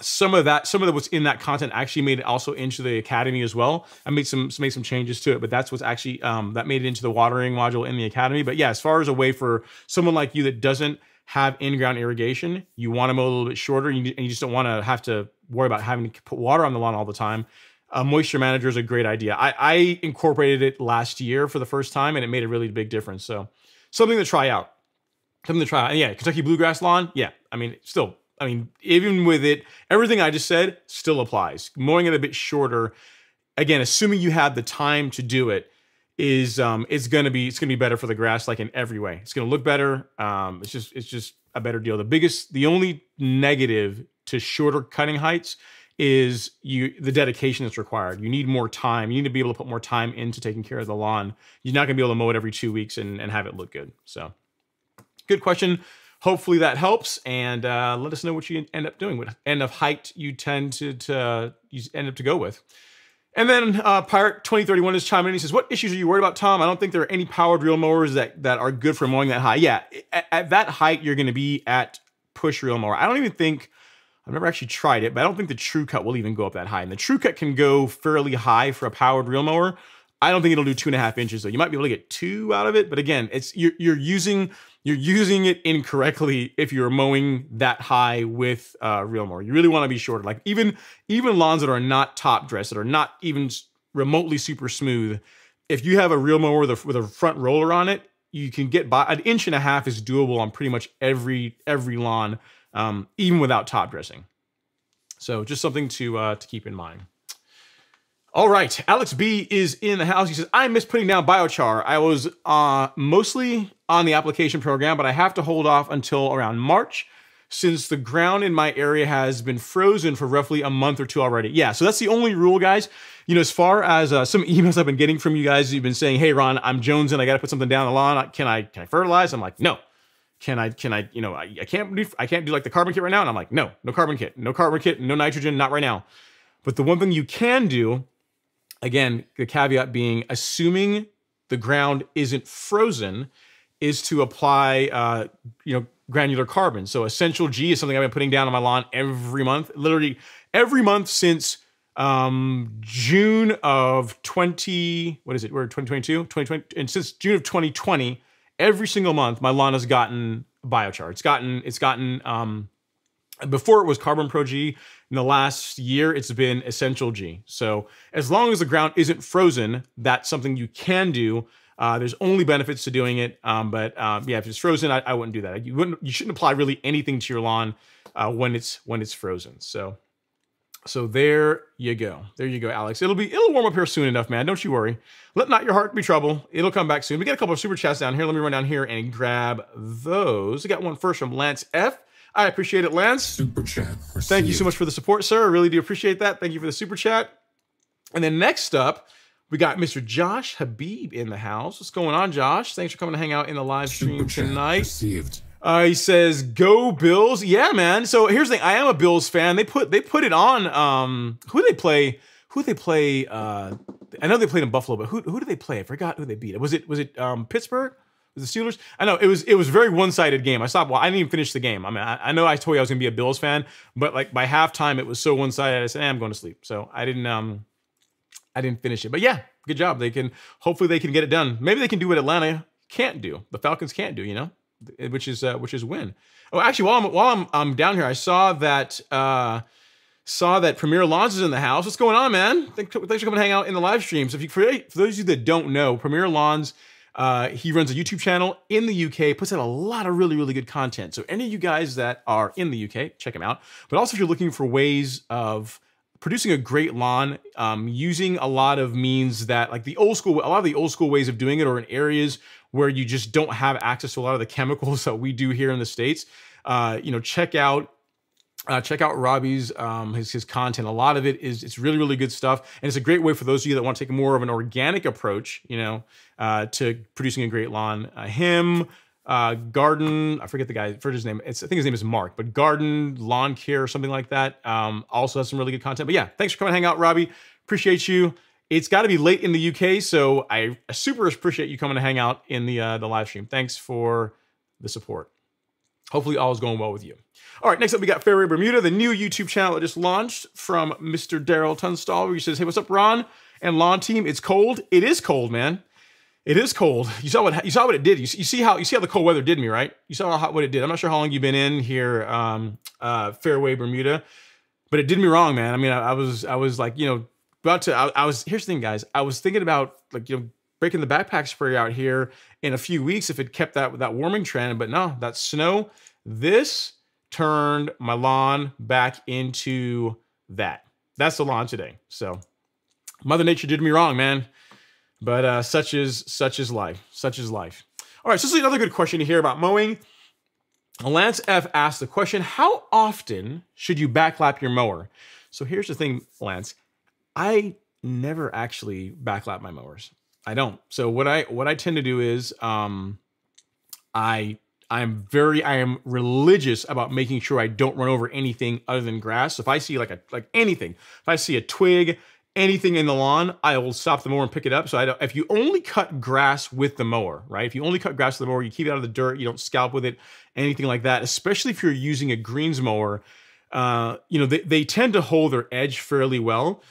some of that, some of the what's in that content actually made it also into the academy as well. I made some made some changes to it, but that's what's actually um, that made it into the watering module in the academy. But yeah, as far as a way for someone like you that doesn't have in-ground irrigation, you want to mow a little bit shorter, and you, just don't want to have to worry about having to put water on the lawn all the time. A moisture manager is a great idea. I, I incorporated it last year for the first time, and it made a really big difference. So something to try out. Something to try out. And yeah, Kentucky bluegrass lawn. Yeah, I mean, still, I mean, even with it, everything I just said still applies. Mowing it a bit shorter again, assuming you have the time to do it, is um, it's gonna be it's gonna be better for the grass, like in every way. It's gonna look better. Um, it's just it's just a better deal. The biggest, the only negative to shorter cutting heights is you the dedication that's required. You need more time. You need to be able to put more time into taking care of the lawn. You're not gonna be able to mow it every two weeks and, and have it look good. So good question. Hopefully that helps, and uh, let us know what you end up doing. What end of height you tend to, to you end up to go with. And then uh, Pirate 2031 is chiming in. He says, "What issues are you worried about, Tom? I don't think there are any powered reel mowers that that are good for mowing that high. Yeah, at, at that height, you're going to be at push reel mower. I don't even think I've never actually tried it, but I don't think the Tru Cut will even go up that high. And the Tru Cut can go fairly high for a powered reel mower. I don't think it'll do two and a half inches though. You might be able to get two out of it, but again, it's you're, you're using you're using it incorrectly if you're mowing that high with uh, reel mower. You really want to be shorter. Like even even lawns that are not top dressed, that are not even remotely super smooth. If you have a reel mower with a, with a front roller on it, you can get by an inch and a half is doable on pretty much every every lawn, um, even without top dressing. So just something to uh, to keep in mind. All right, Alex B is in the house. He says, I miss putting down biochar. I was uh, mostly on the application program, but I have to hold off until around March since the ground in my area has been frozen for roughly a month or two already. Yeah, so that's the only rule, guys. You know, as far as uh, some (laughs) emails I've been getting from you guys, you've been saying, "Hey, Ron, I'm Jones, and I got to put something down the lawn. Can I can I fertilize?" I'm like, "No." Can I can I you know I, I can't do I can't do like the carbon kit right now, and I'm like, "No, no carbon kit, no carbon kit, no nitrogen, not right now." But the one thing you can do again, the caveat being assuming the ground isn't frozen, is to apply, uh, you know, granular carbon. So Essential G is something I've been putting down on my lawn every month, literally every month since um, June of 20, what is it? We're 2022, 2020, and since June of 2020, every single month my lawn has gotten biochar. It's gotten, it's gotten, um, before it was Carbon Pro G, in the last year, it's been Essential G. So as long as the ground isn't frozen, that's something you can do. Uh, there's only benefits to doing it, um, but um, yeah, if it's frozen, I, I, wouldn't do that. You wouldn't, you shouldn't apply really anything to your lawn uh, when it's when it's frozen. So, so there you go. There you go, Alex. It'll be it'll warm up here soon enough, man. Don't you worry. Let not your heart be trouble. It'll come back soon. We got a couple of super chats down here. Let me run down here and grab those. We got one first from Lance F. I appreciate it, Lance. Super chat. Thank you so much for the support, sir. I really do appreciate that. Thank you for the super chat. And then next up, we got Mr. Josh Habib in the house. What's going on, Josh? Thanks for coming to hang out in the live stream Super tonight. Received. Uh, he says, "Go Bills!" Yeah, man. So here's the thing: I am a Bills fan. They put they put it on. Um, who do they play? Who do they play? Uh, I know they played in Buffalo, but who who did they play? I forgot who they beat. Was it was it um, Pittsburgh? The Steelers. I know it was it was very one sided game. I stopped. Well, I didn't even finish the game. I mean, I, I, know I told you I was gonna be a Bills fan, but like by halftime it was so one sided. I said, eh, I'm going to sleep. So I didn't um I didn't finish it. But yeah, good job. They can hopefully they can get it done. Maybe they can do what Atlanta can't do. The Falcons can't do. You know, which is uh, which is win. Oh, actually, while I'm while I'm down here, I saw that. uh saw that Premier Lawns is in the house. What's going on, man? Thanks for coming to hang out in the live stream. So, if you, for, for those of you that don't know, Premier Lawns uh, he runs a YouTube channel in the UK, puts out a lot of really, really good content. So any of you guys that are in the UK, check him out. But also if you're looking for ways of producing a great lawn um, using a lot of means that like the old school, a lot of the old school ways of doing it are in areas where you just don't have access to a lot of the (laughs) chemicals that we do here in the States. Uh, you know, check out uh, check out Robbie's um, his his content. A lot of it is it's really really good stuff, and it's a great way for those of you that want to take more of an organic approach, you know, uh, to producing a great lawn. Uh, him, uh, Garden, I forget the guy, for his name. It's I think his name is Mark, but Garden Lawn Care or something like that. Um, also has some really good content. But yeah, thanks for coming hang out, Robbie. Appreciate you. It's got to be late in the UK, so I super appreciate you coming to hang out in the uh, the live stream. Thanks for the support. Hopefully, all is going well with you. All right, next up, we got Fairway Bermuda, the new YouTube channel that just launched from Mr. Daryl Tunstall, where he says, Hey, what's up, Ron and Lawn Team? It's cold. It is cold, man. It is cold. You saw what you saw what it did. You, you see how you see how the cold weather did me, right? You saw how what it did. I'm not sure how long you've been in here, um, uh, Fairway Bermuda, but it did me wrong, man. I mean, I, I was I was like, you know, about to. I, I was here's the thing, guys. I was thinking about like you know breaking the backpack spray out here in a few weeks if it kept that that warming trend, but no, that snow. This turned my lawn back into that. That's the lawn today. So Mother Nature did me wrong, man. But uh, such is such is life. Such is life. All right, so this is another good question to hear about mowing. Lance F asked the question: How often should you backlap your mower? So here's the thing, Lance. I never actually backlap my mowers. I don't. So what I what I tend to do is um, I I'm very I am religious about making sure I don't run over anything other than grass. So if I see like a like anything, if I see a twig, anything in the lawn, I will stop the mower and pick it up. So I don't, if you only cut grass with the mower, right? If you only cut grass with the mower, you keep it out of the dirt, you don't scalp with it, anything like that. Especially if you're using a greens mower, uh, you know they, they tend to hold their edge fairly well.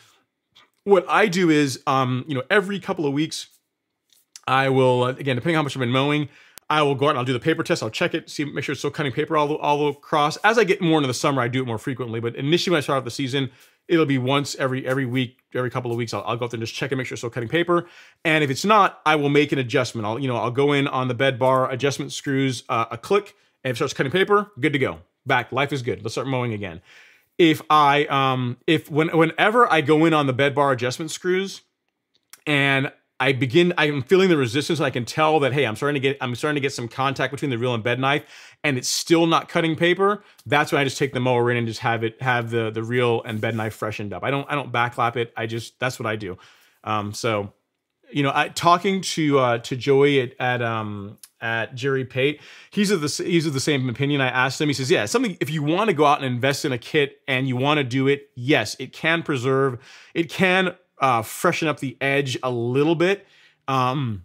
What I do is, um, you know, every couple of weeks, I will uh, again depending on how much I've been mowing. I will go out and I'll do the paper test. I'll check it, see, make sure it's still cutting paper all, all across. As I get more into the summer, I do it more frequently. But initially, when I start off the season, it'll be once every every week, every couple of weeks. I'll, I'll go out there and just check and make sure it's still cutting paper. And if it's not, I will make an adjustment. I'll you know I'll go in on the bed bar adjustment screws, uh, a click, and if it starts cutting paper, good to go. Back, life is good. Let's start mowing again. If I um if when whenever I go in on the bed bar adjustment screws, and I begin, I'm feeling the resistance. I can tell that, hey, I'm starting to get, I'm starting to get some contact between the reel and bed knife and it's still not cutting paper. That's when I just take the mower in and just have it, have the, the reel and bed knife freshened up. I don't, I don't backlap it. I just, that's what I do. Um, so, you know, I, talking to, uh, to Joey at, at, um, at Jerry Pate, he's of the, he's of the same opinion. I asked him, he says, yeah, something, if you want to go out and invest in a kit and you want to do it, yes, it can preserve, it can uh, freshen up the edge a little bit. Um,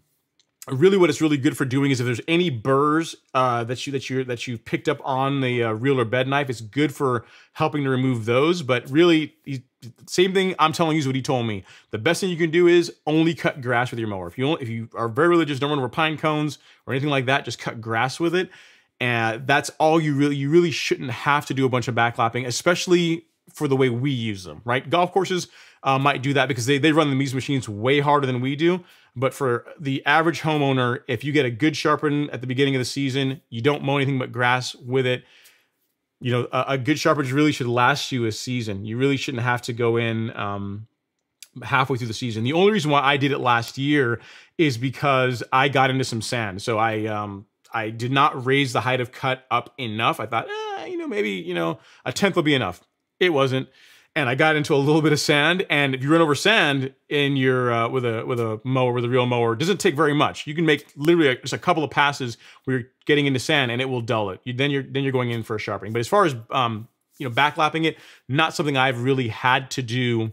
really, what it's really good for doing is if there's any burrs uh, that you that you that you've picked up on the uh, reel or bed knife, it's good for helping to remove those. But really, the same thing I'm telling you is what he told me. The best thing you can do is only cut grass with your mower. If you if you are very religious, don't run over pine cones or anything like that, just cut grass with it. And that's all you really you really shouldn't have to do a bunch of backlapping, especially for the way we use them, right? Golf courses uh, might do that because they, they run these machines way harder than we do. But for the average homeowner, if you get a good sharpen at the beginning of the season, you don't mow anything but grass with it. You know, a, a good sharpen really should last you a season. You really shouldn't have to go in um, halfway through the season. The only reason why I did it last year is because I got into some sand. So I um, I did not raise the height of cut up enough. I thought, eh, you know, maybe you know a tenth will be enough. It wasn't and I got into a little bit of sand. And if you run over sand in your uh, with a with a mower with a reel mower, it doesn't take very much. You can make literally just a couple of passes where you're getting into sand, and it will dull it. You, then you're then you're going in for a sharpening. But as far as um, you know, backlapping it, not something I've really had to do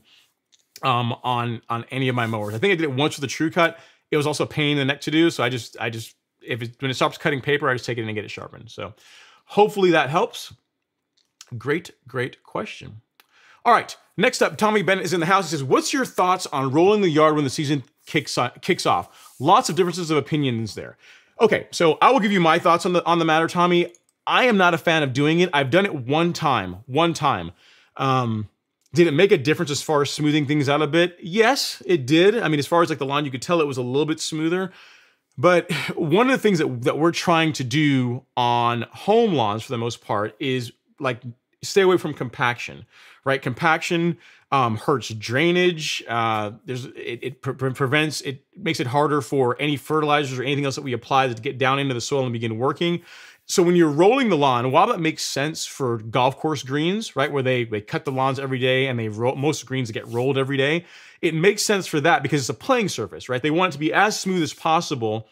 um, on on any of my mowers. I think I did it once with the Tru Cut. It was also a pain in the neck to do, so I just I just if it, when it stops cutting paper, I just take it in and get it sharpened. So hopefully that helps. Great, great question. All right, next up, Tommy Bennett is in the house. He says, "What's your thoughts on rolling the yard when the season kicks kicks off?" Lots of differences of opinions there. Okay, so I will give you my thoughts on the on the matter, Tommy. I am not a fan of doing it. I've done it one time, one time. Um, did it make a difference as far as smoothing things out a bit? Yes, it did. I mean, as far as like the lawn, you could tell it was a little bit smoother. But one of the things that, that we're trying to do on home lawns for the most part is like stay away from compaction, right? Compaction um, hurts drainage. Uh, there's it, it pre prevents it makes it harder for any fertilizers or anything else that we apply to get down into the soil and begin working. So when you're rolling the lawn, while that makes sense for golf course greens, right, where they they cut the lawns every day and they roll most greens get rolled every day, it makes sense for that because it's a playing surface, right? They want it to be as smooth as possible,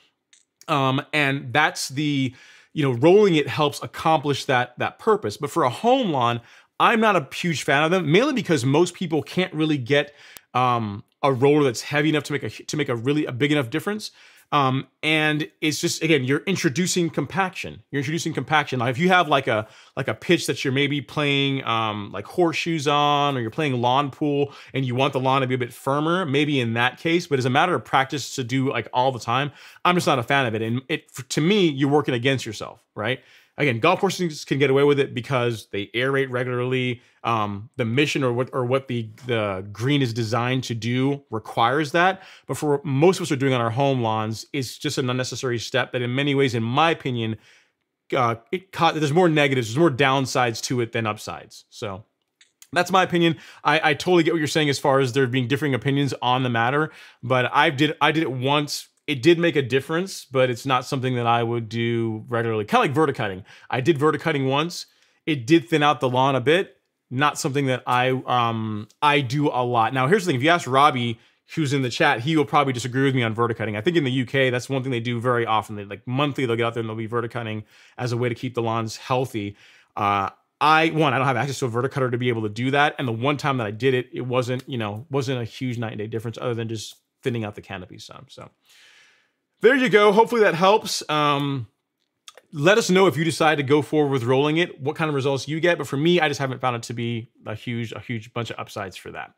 um, and that's the you know, rolling it helps accomplish that that purpose. But for a home lawn, I'm not a huge fan of them, mainly because most people can't really get um, a roller that's heavy enough to make a to make a really a big enough difference. Um, and it's just again, you're introducing compaction. You're introducing compaction. Now, if you have like a like a pitch that you're maybe playing um, like horseshoes on, or you're playing lawn pool, and you want the lawn to be a bit firmer, maybe in that case. But as a matter of practice to do like all the time, I'm just not a fan of it. And it to me, you're working against yourself, right? Again, golf courses can get away with it because they aerate regularly. Um, the mission or what or what the the green is designed to do requires that. But for most of us are doing on our home lawns, it's just an unnecessary step that, in many ways, in my opinion, uh, it there's more negatives, there's more downsides to it than upsides. So That's my opinion. I, I totally get what you're saying as far as there being differing opinions on the matter, but I did I did it once. It did make a difference, but it's not something that I would do regularly. Kind of like verticutting. I did verticutting once. It did thin out the lawn a bit. Not something that I um I do a lot. Now here's the thing: if you ask Robbie, who's in the chat, he will probably disagree with me on verticutting. I think in the UK, that's one thing they do very often. They like monthly, they'll get out there and they'll be verticutting as a way to keep the lawns healthy. Uh, I one, I don't have access to a verticutter to be able to do that. And the one time that I did it, it wasn't, you know, wasn't a huge night and day difference other than just thinning out the canopy some. So there you go. Hopefully that helps. Um, let us know if you decide to go forward with rolling it, what kind of results you get. But for me, I just haven't found it to be a huge, a huge bunch of upsides for that.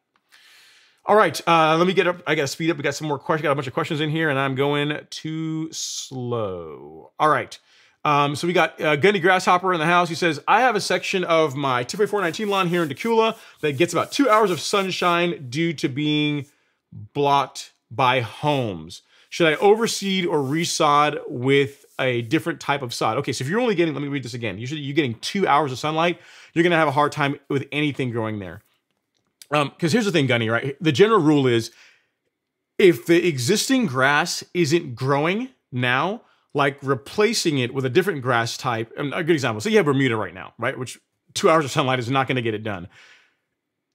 All right, uh, let me get up. I got to speed up. We got some more questions. Got a bunch of questions in here, and I'm going too slow. All right. Um, so we got uh, Gunny Grasshopper in the house. He says, I have a section of my Tifway 419 lawn here in Temecula that gets about two hours of sunshine due to being blocked by homes. Should I overseed or resod with a different type of sod? Okay, so if you're only getting, let me read this again. Usually you're getting two hours of sunlight, you're gonna have a hard time with anything growing there. Um, because here's the thing, Gunny, right? The general rule is if the existing grass isn't growing now, like replacing it with a different grass type, a good example, so you have Bermuda right now, right? Which two hours of sunlight is not to get it done.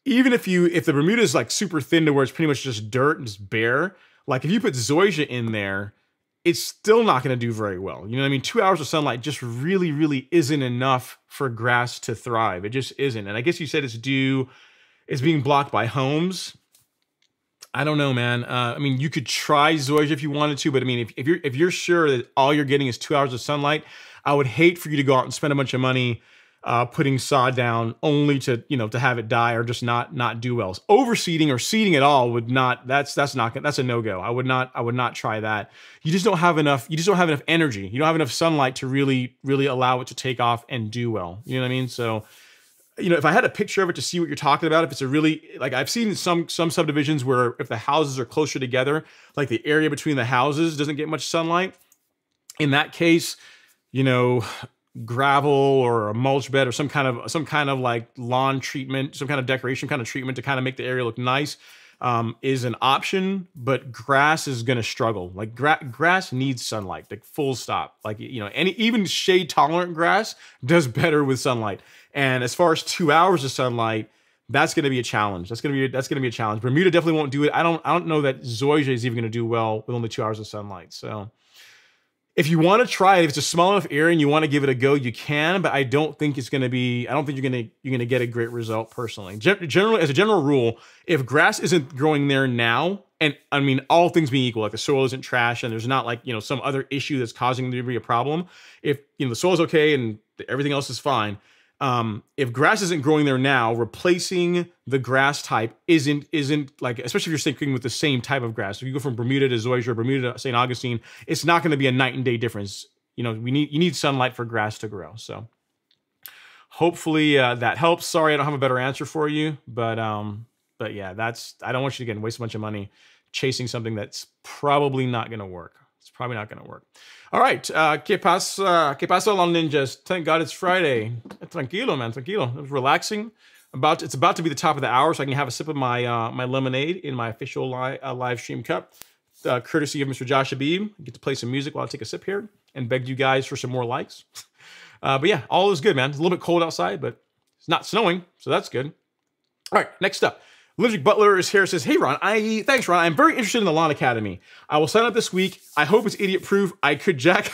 Even if you, if the Bermuda is like super thin to where it's pretty much just dirt and just bare, like if you put zoysia in there, it's still not going to do very well. You know what I mean? Two hours of sunlight just really, really isn't enough for grass to thrive. It just isn't. And I guess you said it's due it's being blocked by homes. I don't know, man. Uh, I mean, you could try Zoysia if you wanted to, but I mean, if, if you're if you're sure that all you're getting is two hours of sunlight, I would hate for you to go out and spend a bunch of money uh, putting sod down only to you know to have it die or just not not do well. Overseeding or seeding at all would not. That's that's not that's a no go. I would not I would not try that. You just don't have enough. You just don't have enough energy. You don't have enough sunlight to really really allow it to take off and do well. You know what I mean? So you know, if I had a picture of it to see what you're talking about, if it's a really like I've seen some some subdivisions where if the houses are closer together, like the area between the houses doesn't get much sunlight. In that case, you know, gravel or a mulch bed or some kind of some kind of like lawn treatment, some kind of decoration kind of treatment to kind of make the area look nice. Um, is an option, but grass is going to struggle. Like gra grass needs sunlight, like full stop. Like you know, any even shade tolerant grass does (laughs) better with sunlight. And as far as two hours of sunlight, that's going to be a challenge. That's going to be that's going to be a challenge. Bermuda definitely won't do it. I don't I don't know that Zoysia is even going to do well with only two hours of sunlight. So if you want to try it, if it's a small enough area and you want to give it a go, you can. But I don't think it's going to be. I don't think you're going to you're going to get a great result personally. generally, as a general rule, if grass isn't growing there now, and I mean all things being equal, like the soil isn't trash and there's not like you know some other issue that's causing there to be a problem. If you know the soil is okay and everything else is fine, um, if grass isn't growing there now, replacing the grass type isn't isn't like, especially if you're sticking with the same type of grass. If you go from Bermuda to Zoysia, Bermuda to St. Augustine, it's not going to be a night and day difference. You know, we need you need sunlight for grass to grow. So hopefully uh, that helps. Sorry, I don't have a better answer for you, but um, but yeah, that's I don't want you to get waste a bunch of money chasing something that's probably not going to work. It's probably not going to work. All right. Uh, ¿Qué pasa? ¿Qué pasa, los ninjas? Thank God it's Friday. Tranquilo, man. Tranquilo. It was relaxing. About it's about to be the top of the hour, so I can have a sip of my uh, my lemonade in my official li uh, live stream cup, uh, courtesy of Mr. Josh Habib. I get to play some music while I take a sip here, and beg you guys for some more likes. (laughs) Uh, but yeah, all is good, man. It's a little bit cold outside, but it's not snowing, so that's good. All right, next up. Ludwig Butler is here. Says, "Hey Ron, I thanks Ron. I'm very interested in the Lawn Academy. I will sign up this week. I hope it's idiot proof. I could jack,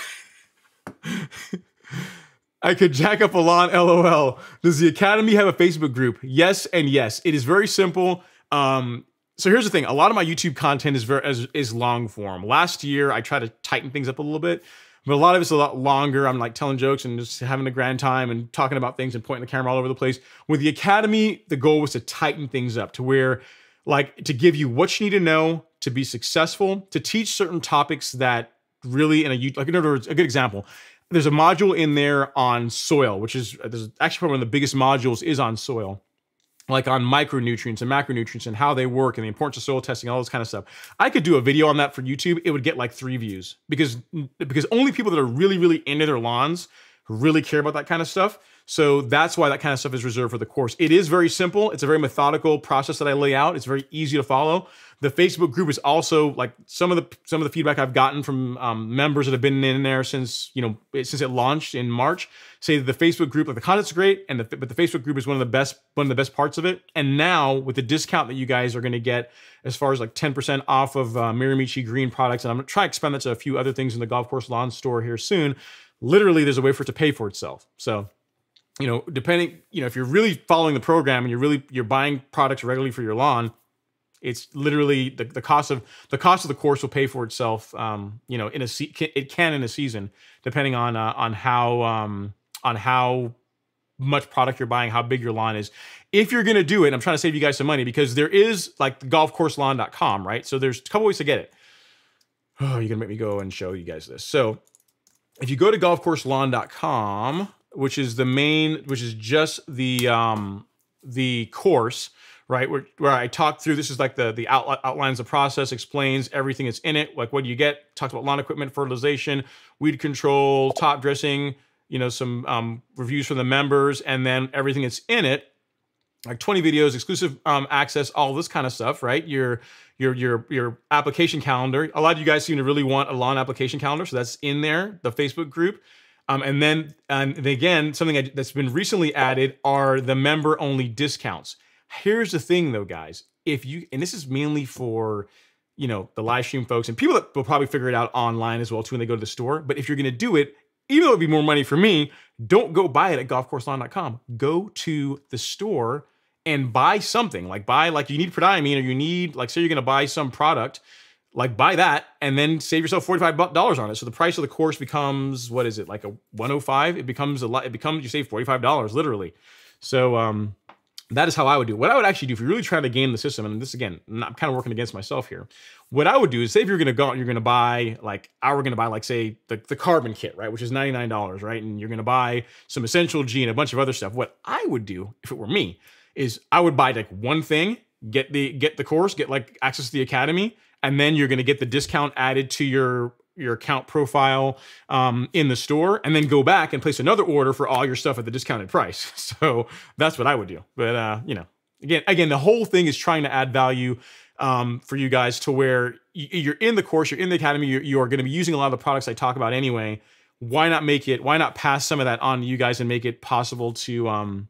(laughs) I could jack up a lawn. LOL. Does the Academy have a Facebook group? Yes and yes. It is very simple. Um, so here's the thing: a lot of my YouTube content is very is, is long form. Last year, I tried to tighten things up a little bit but a lot of it's a lot longer. I'm like telling jokes and just having a grand time and talking about things and pointing the camera all over the place. With the Academy, the goal was to tighten things up to where, like, to give you what you need to know to be successful, to teach certain topics that really, in a, like, in other words, a good example. There's a module in there on soil, which is there's actually probably one of the biggest modules is on soil like on micronutrients and macronutrients and how they work and the importance of soil testing, all this kind of stuff. I could do a video on that for YouTube. It would get like three views because because only people that are really really into their lawns really care about that kind of stuff. So that's why that kind of stuff is reserved for the course. It is very simple. It's a very methodical process that I lay out. It's very easy to follow. The Facebook group is also like some of the some of the feedback I've gotten from um, members that have been in there since you know since it launched in March say the Facebook group like the content's great and the but the Facebook group is one of the best one of the best parts of it. And now with the discount that you guys are going to get as far as like 10% off of uh, Mirimichi Green products, and I'm going to try to expand that to a few other things in the golf course lawn store here soon. Literally, there's a way for it to pay for itself. So you know, depending, you know, if you're really following the program and you're really you're buying products regularly for your lawn, it's literally the, the cost of the cost of the course will pay for itself. Um, you know, in a se- it can in a season, depending on uh, on how um, on how much product you're buying, how big your lawn is. If you're gonna do it, I'm trying to save you guys some money because there is like golfcourselawn.com, right? So there's a couple ways to get it. (sighs) Oh, you're gonna make me go and show you guys this. So if you go to golfcourselawn.com, which is the main, which is just the um, the course, right? Where, where I talk through. This is like the the out, outlines the process, explains everything that's in it. Like what do you get? Talks about lawn equipment, fertilization, weed control, top dressing. You know, some um, reviews from the members, and then everything that's in it like 20 videos, exclusive um, access, all this kind of stuff, right? Your your your your application calendar. A lot of you guys seem to really want a lawn application calendar, so that's in there. The Facebook group, um, and then and again, something that's been recently added are the member only discounts. Here's the thing, though, guys. If you and this is mainly for you know the live stream folks and people that will probably figure it out online as well too when they go to the store. But if you're going to do it, even though it'd be more money for me, don't go buy it at golfcourselawn.com. Go to the store and buy something. Like buy like you need prodiamine or you need like say you're to buy some product, like buy that and then save yourself $45 on it. So the price of the course becomes what is it? Like a 105? It becomes a lot it becomes you save $45 literally. So um that is how I would do it. What I would actually do if you're really trying to game the system, and this again, I'm kind of working against myself here. What I would do is say if you're gonna go, you're gonna buy like I were gonna buy like say the, the carbon kit, right, which is $99, right? And you're gonna buy some essential G and a bunch of other stuff. What I would do if it were me is I would buy like one thing, get the get the course, get like access to the academy, and then you're gonna get the discount added to your your account profile um, in the store and then go back and place another order for all your stuff at the discounted price. (laughs) So that's what I would do. But uh, you know, again, again, the whole thing is trying to add value um, for you guys to where you're in the course, you're in the academy, you're, you are going to be using a lot of the products I talk about anyway. Why not make it? Why not pass some of that on to you guys and make it possible to um,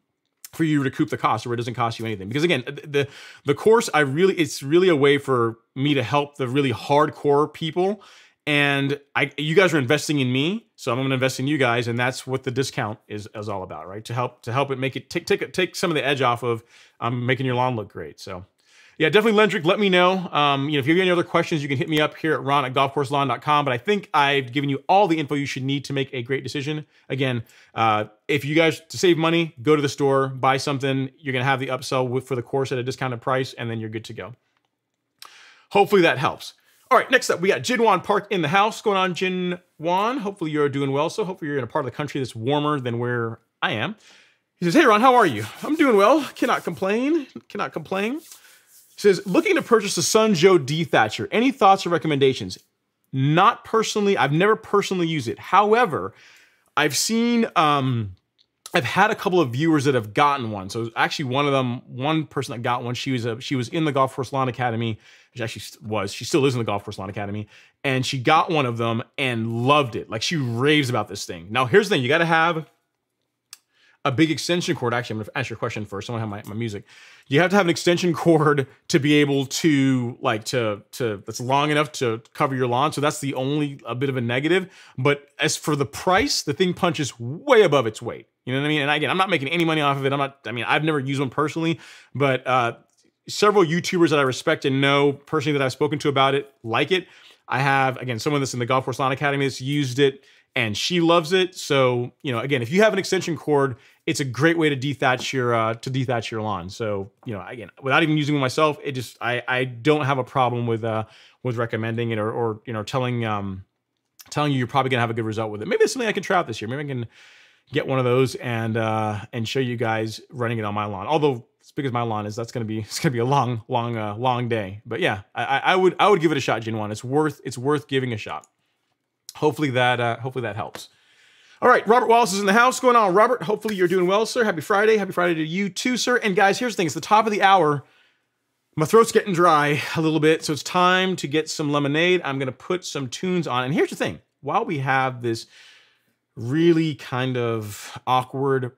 for you to recoup the cost or it doesn't cost you anything because again the the course i really it's really a way for me to help the really hardcore people and I, you guys are investing in me, so I'm to invest in you guys, and that's what the discount is, is all about, right? To help to help it make it take take take some of the edge off of um, making your lawn look great. So, yeah, definitely, Lendrick, let me know. Um, you know, if you have any other questions, you can hit me up here at ron at golfcourselawn.com. But I think I've given you all the info you should need to make a great decision. Again, uh, if you guys to save money, go to the store, buy something. You're to have the upsell with, for the course at a discounted price, and then you're good to go. Hopefully that helps. All right, next up, we got Jinwan Park in the house. Going on, Jinwan? Hopefully you're doing well. So hopefully you're in a part of the country that's warmer than where I am. He says, hey, Ron, how are you? I'm doing well. Cannot complain. Cannot complain. Says, looking to purchase a dethatcher. Any thoughts or recommendations? Not personally. I've never personally used it. However, I've seen... Um, I've had a couple of viewers that have gotten one. So actually, one of them, one person that got one, she was a, she was in the Golf Course Lawn Academy. She actually was. She still is in the Golf Course Lawn Academy, and she got one of them and loved it. Like she raves about this thing. Now, here's the thing: you got to have a big extension cord. Actually, I'm to answer your question first. I want to have my, my music. You have to have an extension cord to be able to like to to that's long enough to cover your lawn. So that's the only a bit of a negative. But as for the price, the thing punches way above its weight. You know what I mean? And again, I'm not making any money off of it. I'm not. I mean, I've never used one personally, but uh, several YouTubers that I respect and know personally that I've spoken to about it like it. I have again someone that's in the Golf Course Lawn Academy that's used it and she loves it. So you know, again, if you have an extension cord, it's a great way to dethatch your uh, to dethatch your lawn. So you know, again, without even using it myself, it just I I don't have a problem with uh with recommending it or or you know telling um telling you you're probably gonna have a good result with it. Maybe it's something I can try out this year. Maybe I can get one of those and uh, and show you guys running it on my lawn. Although as big as my lawn is, that's gonna be (laughs) it's gonna be a long, long, uh, long day. But yeah, I, I would I would give it a shot, Jinwan. It's worth it's worth giving a shot. Hopefully that uh, hopefully that helps. All right, Robert Wallace is in the house. Going on, Robert? Hopefully you're doing well, sir. Happy Friday. Happy Friday to you too, sir. And guys, here's the thing. It's the top of the hour. My throat's getting dry a little bit, so it's time to get some lemonade. I'm gonna put some tunes on. And here's the thing. While we have this really kind of awkward,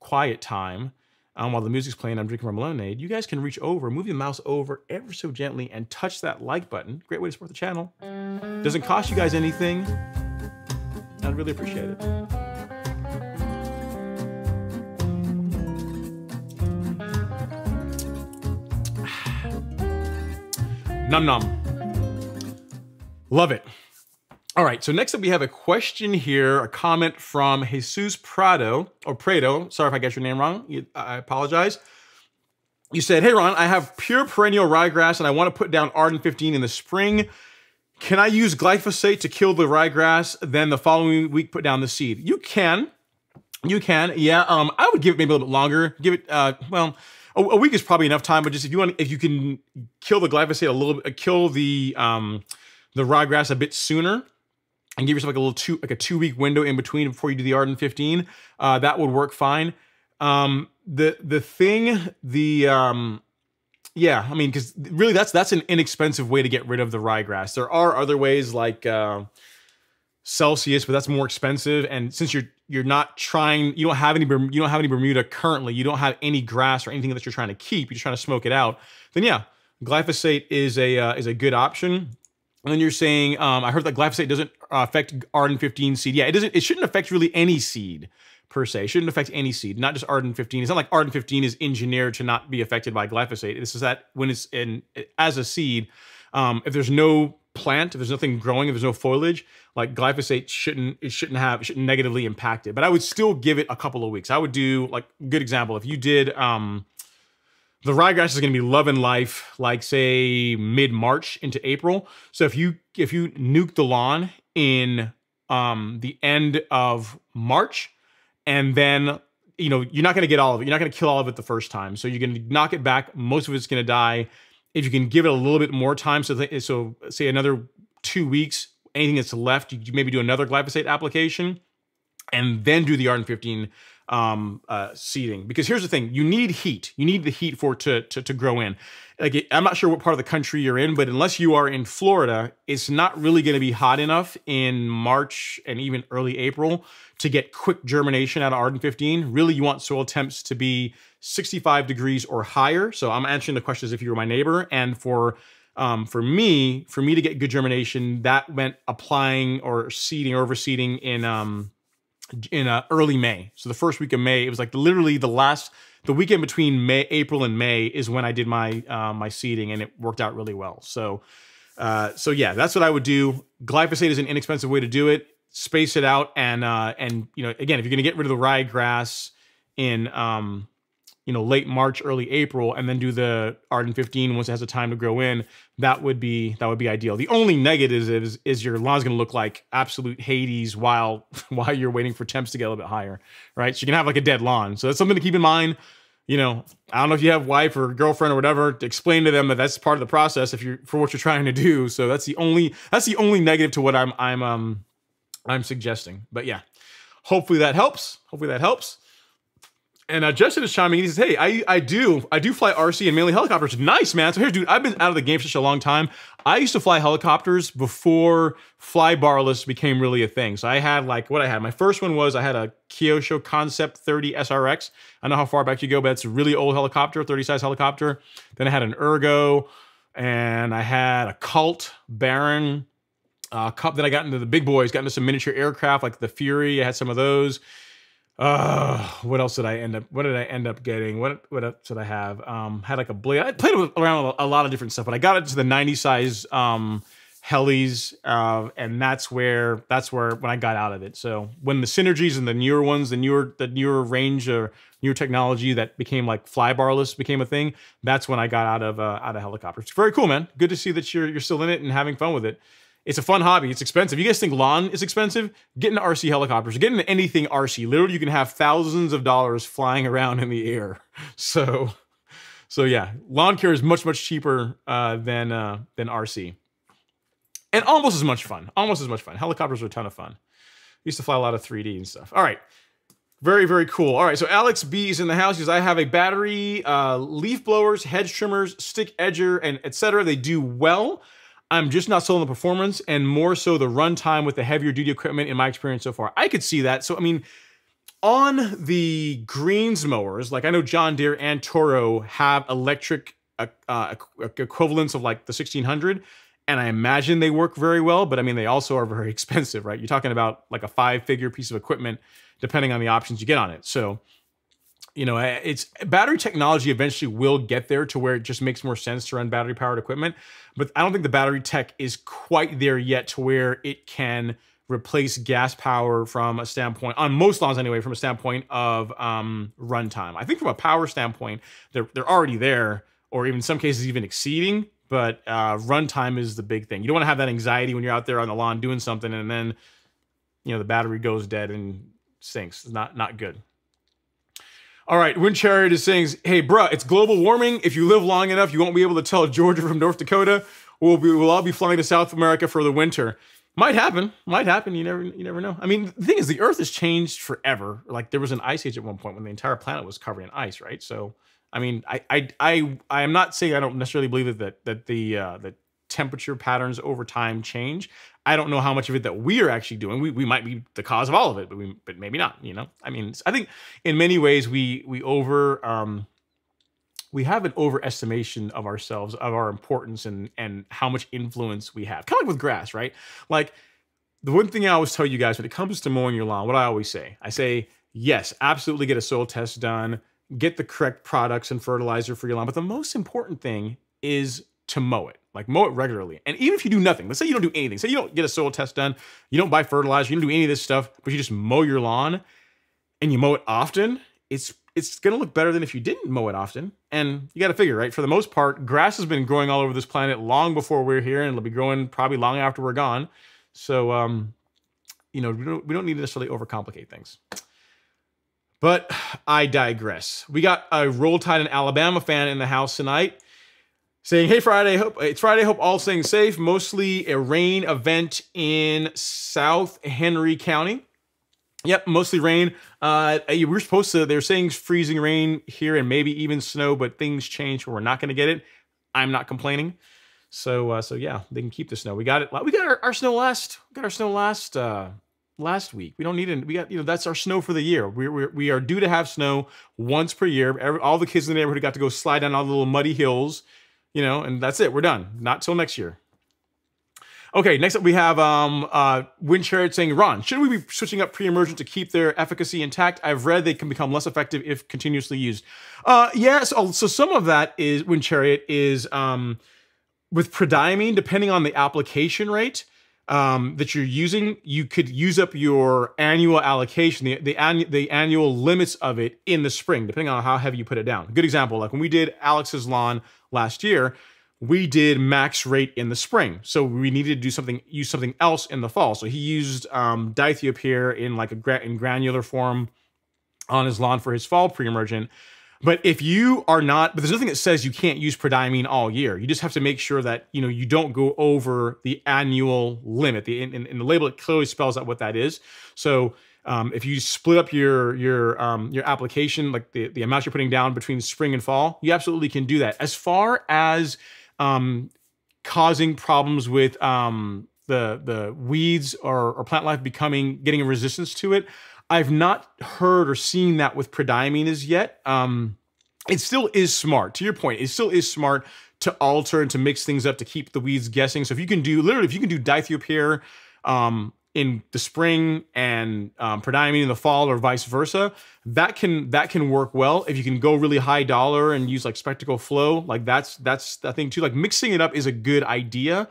quiet time, um, while the music's playing, I'm drinking my lemonade. You guys can reach over, move your mouse over ever so gently, and touch that like button. Great way to support the channel. Doesn't cost you guys anything. I'd really appreciate it. (sighs) Num num. Love it. All right, so next up we have a question here, a comment from Jesus Prado, or Prado. Sorry if I got your name wrong. I apologize. You said, hey Ron, I have pure perennial ryegrass and I want to put down Arden 15 in the spring. Can I use glyphosate to kill the ryegrass, then the following week put down the seed? You can. You can, yeah. Um, I would give it maybe a little bit longer. Give it, uh, well, a, a, week is probably enough time. But just if you want, if you can kill the glyphosate a little bit, kill the um, the ryegrass a bit sooner, and give yourself like a little two, like a two week window in between before you do the Arden 15, uh, that would work fine. Um, the the thing, the um, yeah, I mean, because really that's that's an inexpensive way to get rid of the ryegrass. There are other ways like uh, Celsius, but that's more expensive. And since you're you're not trying, you don't have any you don't have any Bermuda currently, you don't have any grass or anything that you're trying to keep. You're trying to smoke it out. Then yeah, glyphosate is a uh, is a good option. And then you're saying, um, I heard that glyphosate doesn't affect Arden 15 seed. Yeah, it doesn't. It shouldn't affect really any seed per se. It shouldn't affect any seed, not just Arden 15. It's not like Arden 15 is engineered to not be affected by glyphosate. This is that when it's in as a seed, um, if there's no plant, if there's nothing growing, if there's no foliage, like glyphosate shouldn't it shouldn't have it shouldn't negatively impact it. But I would still give it a couple of weeks. I would do like good example if you did um, the ryegrass is going to be loving life like say mid March into April. So if you if you nuke the lawn in um, the end of March, and then you know you're not going to get all of it. You're not going to kill all of it the first time. So you're going to knock it back. Most of it's going to die. If you can give it a little bit more time, so th- so say another two weeks, anything that's left, you maybe do another glyphosate application, and then do the Arden 15 um, uh, seeding. Because here's the thing: you need heat. You need the heat for it to to, to grow in. Like I'm not sure what part of the country you're in, but unless you are in Florida, it's not really going to be hot enough in March and even early April to get quick germination out of Arden 15. Really, you want soil temps to be 65 degrees or higher. So I'm answering the questions if you were my neighbor. And for um, for me, for me to get good germination, that meant applying or seeding or overseeding in um, in uh, early May. So the first week of May, it was like literally the last the weekend between May, April, and May is when I did my uh, my seeding, and it worked out really well. So. Uh, so yeah, that's what I would do. Glyphosate is an inexpensive way to do it space it out and uh and you know again if you're going to get rid of the ryegrass in um you know late march early april and then do the arden 15 once it has a time to grow in that would be that would be ideal the only negative is is your lawn's going to look like absolute hades while (laughs) while you're waiting for temps to get a little bit higher right so you can have like a dead lawn so that's something to keep in mind you know i don't know if you have wife or girlfriend or whatever to explain to them that that's part of the process if you're for what you're trying to do so that's the only that's the only negative to what i'm i'm um I'm suggesting. But yeah, hopefully that helps. Hopefully that helps. And uh, Justin is chiming in. He says, "Hey, I I do I do fly RC and mainly helicopters. Nice, man. So here, dude, I've been out of the game for such a long time. I used to fly helicopters before flybarless became really a thing. So I had like what I had. My first one was I had a Kyosho Concept 30 SRX. I know how far back you go, but it's a really old helicopter, 30 size helicopter. Then I had an Ergo, and I had a Kalt Baron uh, cup that I got into the big boys, got into some miniature aircraft like the Fury. I had some of those. Uh, what else did I end up? What did I end up getting? What what else did I have? Um, had like a blade. I played around with a lot of different stuff, but I got into the 90 size um helis, uh, and that's where that's where when I got out of it. So when the synergies and the newer ones, the newer the newer range or newer technology that became like flybarless became a thing, that's when I got out of uh, out of helicopters. Very cool, man. Good to see that you're you're still in it and having fun with it. It's a fun hobby. It's expensive. You guys think lawn is expensive? Get into RC helicopters. Get into anything RC. Literally, you can have thousands of dollars flying around in the air. (laughs) So, so yeah, lawn care is much much cheaper uh, than uh, than RC, and almost as much fun. Almost as much fun. Helicopters are a ton of fun. I used to fly a lot of 3D and stuff. All right. Very, very cool. All right, so Alex B is in the house because I have a battery, uh, leaf blowers, hedge trimmers, stick edger, and etc. They do well. I'm just not sold on the performance and more so the runtime with the heavier duty equipment in my experience so far. I could see that. So, I mean, on the greens mowers, like I know John Deere and Toro have electric uh, uh, equivalents of like the 1600 and I imagine they work very well, but I mean, they also are very (laughs) expensive, right? You're talking about like a five figure piece of equipment depending on the options you get on it. So, you know, it's battery technology eventually will get there to where it just makes more sense to run battery powered equipment. But I don't think the battery tech is quite there yet to where it can replace gas power from a standpoint on most lawns anyway, from a standpoint of um, runtime. I think from a power standpoint, they're they're already there, or even in some cases even exceeding. But uh, runtime is the big thing. You don't want to have that anxiety when you're out there on the lawn doing something and then you know the battery goes dead and sinks. It's not not good. All right, Wind Chariot is saying, "Hey, bruh, it's global warming. If you live long enough, you won't be able to tell Georgia from North Dakota. We'll be, we'll all be flying to South America for the winter. Might happen. Might happen. You never, you never know. I mean, the thing is, the Earth has changed forever. Like there was an ice age at one point when the entire planet was covered in ice, right? So, I mean, I, I, I, I am not saying I don't necessarily believe that that the uh, that temperature patterns over time change. I don't know how much of it that we are actually doing. We, we might be the cause of all of it, but we but maybe not. You know, I mean, I think in many ways we we over um, we have an overestimation of ourselves, of our importance, and and how much influence we have. Kind of like with grass, right? Like the one thing I always tell you guys when it comes to mowing your lawn, what I always say, I say yes, absolutely get a soil test done, get the correct products and fertilizer for your lawn, but the most important thing is to mow it. Like mow it regularly. And even if you do nothing, let's say you don't do anything, say you don't get a soil test done, you don't buy fertilizer, you don't do any of this stuff, but you just mow your lawn and you mow it often, it's it's gonna look better than if you didn't mow it often. And you gotta figure, right? For the most part, grass has been growing all over this planet long before we're here, and it'll be growing probably long after we're gone. So um, you know, we don't we don't need to necessarily overcomplicate things. But I digress. We got a Roll Tide and Alabama fan in the house tonight saying, "Hey, Friday, hope it's Friday. Hope all staying safe. Mostly a rain event in South Henry County. Yep, mostly rain. Uh, we were supposed to. They're saying freezing rain here and maybe even snow, but things change. We're not going to get it. I'm not complaining. So, uh, so yeah, they can keep the snow. We got it. We got our, our snow last. We got our snow last. Uh, last week. We don't need it. We got, you know, that's our snow for the year. We're, we're, we are due to have snow once per year. Every, all the kids in the neighborhood got to go slide down all the little muddy hills you know, and that's it. We're done. Not till next year. Okay, next up we have um, uh, saying, Ron, should we be switching up pre-emergent to keep their efficacy intact? I've read they can become less effective if continuously used. Uh, yes, so, so some of that is Wind Chariot is um, with prodiamine, depending on the application rate um, that you're using, you could use up your annual allocation, the the, annu- the annual limits of it in the spring, depending on how heavy you put it down. Good example, like when we did Alex's lawn last year, we did max rate in the spring. So we needed to do something, use something else in the fall. So he used um, dithiopyr in like a gra- in granular form on his lawn for his fall pre-emergent. But if you are not, but there's nothing that says you can't use prodiamine all year. You just have to make sure that you know you don't go over the annual limit. The in, in the label it clearly spells out what that is. So um, if you split up your your um, your application, like the, the amount you're putting down between spring and fall, you absolutely can do that. As far as um, causing problems with um, the the weeds or, or plant life becoming getting a resistance to it, I've not heard or seen that with prodiamine as yet. Um, it still is smart. To your point, it still is smart to alter and to mix things up to keep the weeds guessing. So if you can do literally, if you can do dithiopyr um, in the spring and um, in the fall or vice versa that can that can work well. If you can go really high dollar and use like Specticle Flo like that's that's the thing too. Like mixing it up is a good idea.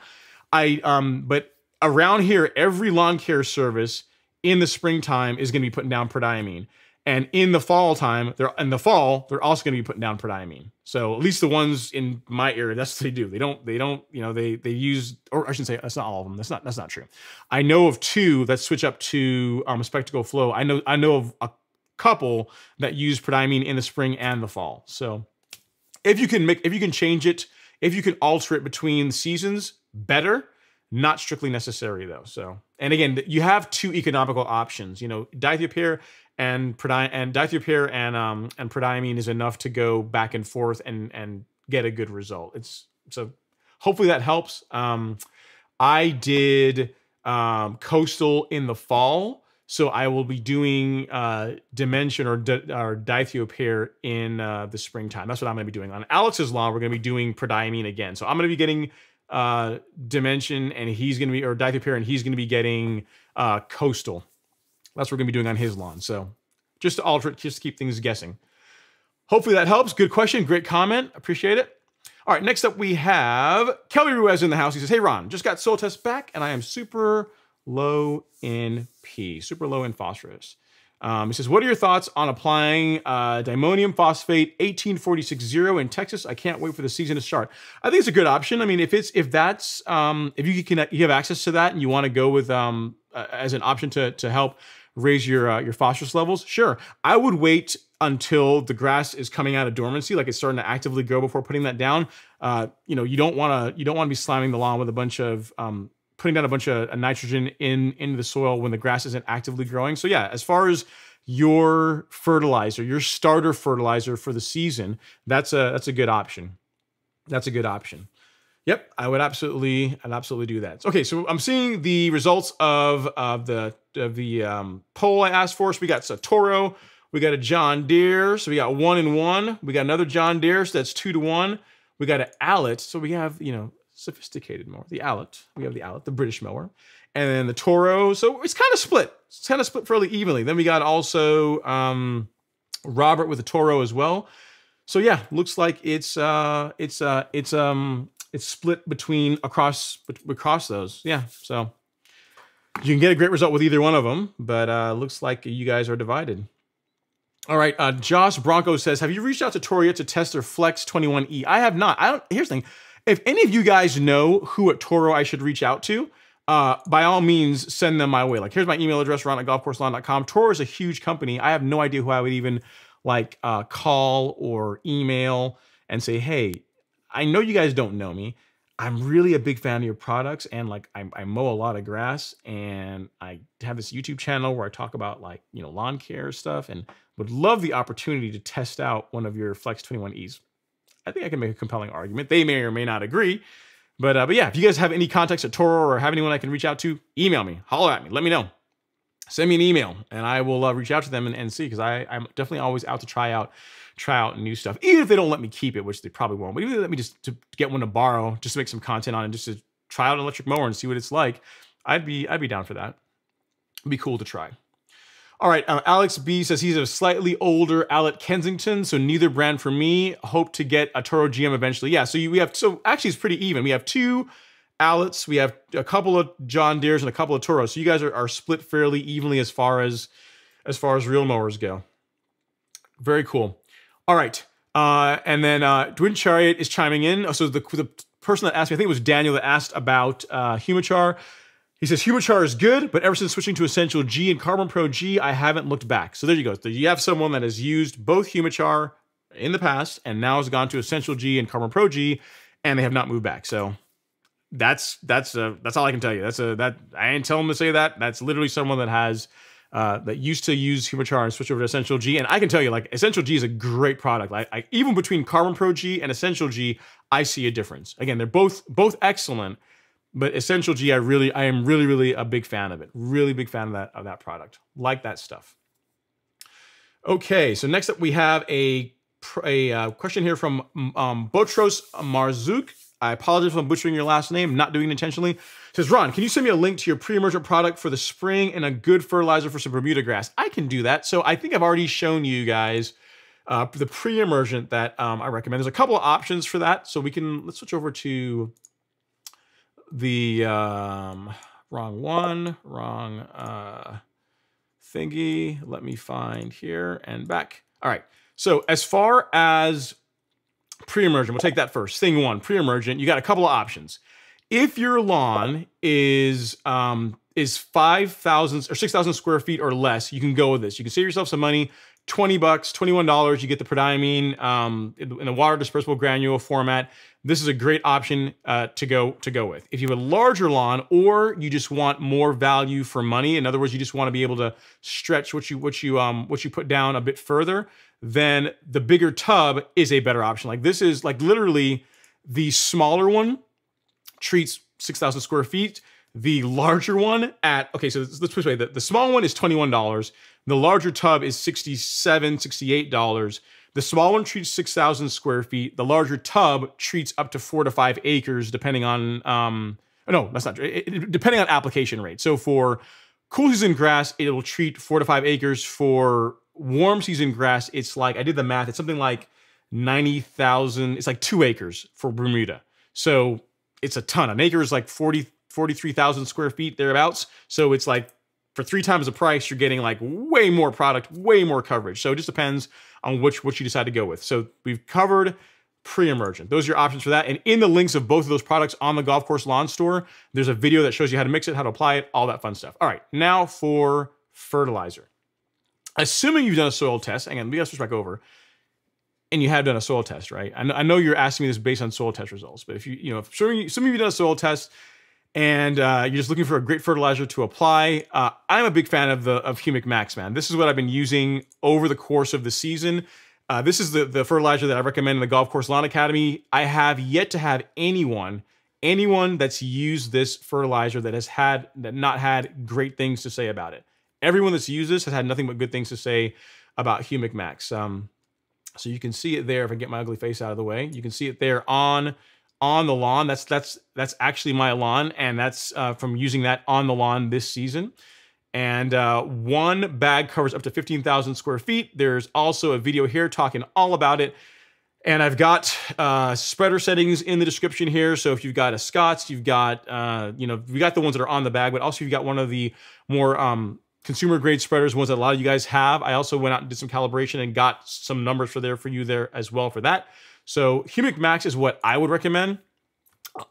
I um but around here every lawn care service in the springtime is going to be putting down prodiamine and in the fall time, they're in the fall, they're also going to be putting down prodiamine. So at least the ones in my area, that's what they do. They don't, they don't, you know, they they use, or I shouldn't say that's not all of them. That's not that's not true. I know of two that switch up to um, Specticle Flo. I know I know of a couple that use prodiamine in the spring and the fall. So if you can make, if you can change it, if you can alter it between seasons, better. Not strictly necessary though. So, and again, you have two economical options. You know, dithiopyr and prodi- and dithiopyr and um and prodiamine is enough to go back and forth and and get a good result. It's so hopefully that helps. Um, I did um, coastal in the fall, so I will be doing uh, dimension or di- or in uh, the springtime. That's what I'm going to be doing on Alex's law. We're going to be doing prodiamine again. So I'm going to be getting uh, dimension, and he's going to be or dithiopyr, and he's going to be getting uh, coastal. That's what we're going to be doing on his lawn. So just to alter it, just to keep things guessing. Hopefully that helps. Good question. Great comment. Appreciate it. All right, next up we have Kelly Ruiz in the house. He says, Hey, Ron, just got soil test back and I am super low in P, super low in phosphorus. Um, he says, What are your thoughts on applying uh, diammonium phosphate 18460 in Texas? I can't wait for the season to start. I think it's a good option. I mean, if it's if that's um, if you can you have access to that and you want to go with um, uh, as an option to to help raise your uh, your phosphorus levels, sure. I would wait until the grass is coming out of dormancy, like it's starting to actively grow before putting that down. Uh, you know, you don't want to you don't want to be slamming the lawn with a bunch of um, putting down a bunch of nitrogen in into the soil when the grass isn't actively growing. So yeah, as far as your fertilizer, your starter fertilizer for the season, that's a that's a good option. That's a good option. Yep, I would absolutely, I'd absolutely do that. Okay, so I'm seeing the results of of the of the um, poll I asked for. So we got Satoro, we got a John Deere, so we got one and one. We got another John Deere, so that's two to one. We got an Allett, so we have you know sophisticated more. The Allett, we have the Allett, the British mower, and then the Toro. So it's kind of split. It's kind of split fairly evenly. Then we got also um, Robert with the Toro as well. So yeah, looks like it's uh it's uh it's um it's split between across across those. Yeah, so you can get a great result with either one of them, but uh, looks like you guys are divided. All right, uh, Josh Bronco says, "Have you reached out to Toro yet to test their Flex 21E?" I have not. I don't. Here's the thing: if any of you guys know who at Toro I should reach out to, uh, by all means, send them my way. Like, here's my email address, ron at golfcourselawn.com. Toro is a huge company. I have no idea who I would even like uh, call or email and say, "Hey, I know you guys don't know me. I'm really a big fan of your products, and like I, I mow a lot of grass, and I have this YouTube channel where I talk about like you know lawn care stuff, and would love the opportunity to test out one of your Flex 21Es. I think I can make a compelling argument. They may or may not agree, but uh, but yeah, if you guys have any contacts at Toro or have anyone I can reach out to, email me, holler at me, let me know. Send me an email, and I will uh, reach out to them and, and see because I'm definitely always out to try out try out new stuff. Even if they don't let me keep it, which they probably won't, but even if they let me just to get one to borrow, just to make some content on it, just to try out an electric mower and see what it's like, I'd be I'd be down for that. It'd be cool to try. All right, uh, Alex B says he's a slightly older Allett Kensington, so neither brand for me. Hope to get a Toro GM eventually. Yeah, so you, we have so actually it's pretty even. We have two Alletts, we have a couple of John Deere's and a couple of Toros. So you guys are, are split fairly evenly as far as as far as reel mowers go. Very cool. All right, uh, and then uh, Wind Chariot is chiming in. So the the person that asked me, I think it was Daniel that asked about uh, Humichar. He says Humichar is good, but ever since switching to Essential G and Carbon Pro G, I haven't looked back. So there you go. So you have someone that has used both Humichar in the past and now has gone to Essential G and Carbon Pro G, and they have not moved back. So that's that's a, that's all I can tell you. That's a that I ain't telling them to say that. That's literally someone that has uh, that used to use Humichar and switch over to Essential G. And I can tell you, like Essential G is a great product. Like I, even between Carbon Pro G and Essential G, I see a difference. Again, they're both both excellent but Essential G, I really, I am really, really a big fan of it. Really big fan of that of that product. Like that stuff. Okay, so next up we have a a uh, question here from um, Botros Marzuk. I apologize if I'm butchering your last name. Not doing it intentionally. It says Ron, can you send me a link to your pre-emergent product for the spring and a good fertilizer for some Bermuda grass? I can do that. So I think I've already shown you guys uh, the pre-emergent that um, I recommend. There's a couple of options for that. So we can let's switch over to the um, wrong one, wrong uh, thingy. Let me find here and back. All right. So as far as pre-emergent, we'll take that first. Thing one, pre-emergent. You got a couple of options. If your lawn is um, is five thousand or six thousand square feet or less, you can go with this. You can save yourself some money. 20 bucks, $21, you get the prodiamine um, in a water dispersible granule format. This is a great option uh, to go to go with. If you have a larger lawn or you just want more value for money, in other words, you just want to be able to stretch what you what you um what you put down a bit further, then the bigger tub is a better option. Like this is like literally the smaller one treats 6,000 square feet. The larger one at, okay, so let's put it way. The, the small one is $21. The larger tub is $67, $68. The small one treats 6,000 square feet. The larger tub treats up to four to five acres, depending on, um, no, that's not true. Depending on application rate. So for cool season grass, it will treat four to five acres. For warm season grass, it's like, I did the math, it's something like 90,000, it's like two acres for Bermuda. So it's a ton. An acre is like 40, 43,000 square feet thereabouts. So it's like for three times the price, you're getting like way more product, way more coverage. So it just depends on which which you decide to go with. So we've covered pre-emergent. Those are your options for that. And in the links of both of those products on the golf course lawn store, there's a video that shows you how to mix it, how to apply it, all that fun stuff. All right, now for fertilizer. Assuming you've done a soil test, again, let me switch back over, and you have done a soil test, right? I know, I know you're asking me this based on soil test results, but if you, you know, if some of you, some of you done a soil test and uh, you're just looking for a great fertilizer to apply, uh, I'm a big fan of the of Humic Max, man. This is what I've been using over the course of the season. Uh, this is the, the fertilizer that I recommend in the Golf Course Lawn Academy. I have yet to have anyone, anyone that's used this fertilizer that has had that not had great things to say about it. Everyone that's used this has had nothing but good things to say about Humic Max. Um, so you can see it there. If I get my ugly face out of the way, you can see it there on on the lawn. That's that's that's actually my lawn, and that's uh, from using that on the lawn this season. And uh, one bag covers up to 15,000 square feet. There's also a video here talking all about it. And I've got uh, spreader settings in the description here. So if you've got a Scotts, you've got, uh, you know, we got the ones that are on the bag, but also you've got one of the more um, consumer grade spreaders, ones that a lot of you guys have. I also went out and did some calibration and got some numbers for there for you there as well for that. So Humic Max is what I would recommend.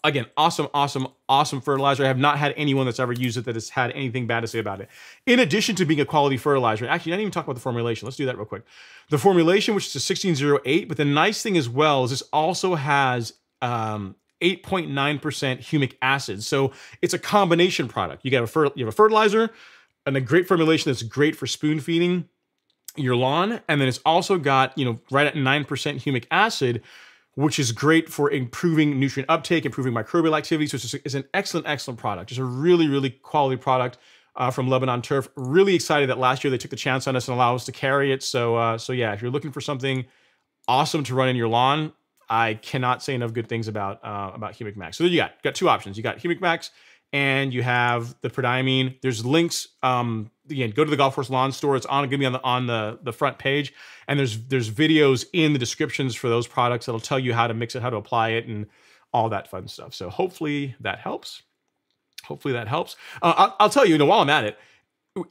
Again, awesome, awesome, awesome fertilizer. I have not had anyone that's ever used it that has had anything bad to say about it. In addition to being a quality fertilizer, actually, I didn't even talk about the formulation. Let's do that real quick. The formulation, which is a 1608, but the nice thing as well is this also has um, 8.9% humic acid. So it's a combination product. You got a you have a fertilizer and a great formulation that's great for spoon feeding your lawn. And then it's also got, you know, right at 9% humic acid, which is great for improving nutrient uptake, improving microbial activity. So it's, just, it's an excellent, excellent product. Just a really, really quality product uh, from Lebanon Turf. Really excited that last year they took the chance on us and allowed us to carry it. So, uh, so yeah, if you're looking for something awesome to run in your lawn, I cannot say enough good things about uh, about Humic Max. So there you got got two options. You got Humic Max and you have the prodiamine. There's links. Um, again, go to the golf course lawn store. It's on to be on the on the the front page, and there's there's videos in the descriptions for those products that'll tell you how to mix it, how to apply it, and all that fun stuff. So hopefully that helps. Hopefully that helps. Uh, I'll, I'll, tell you, you know, while I'm at it,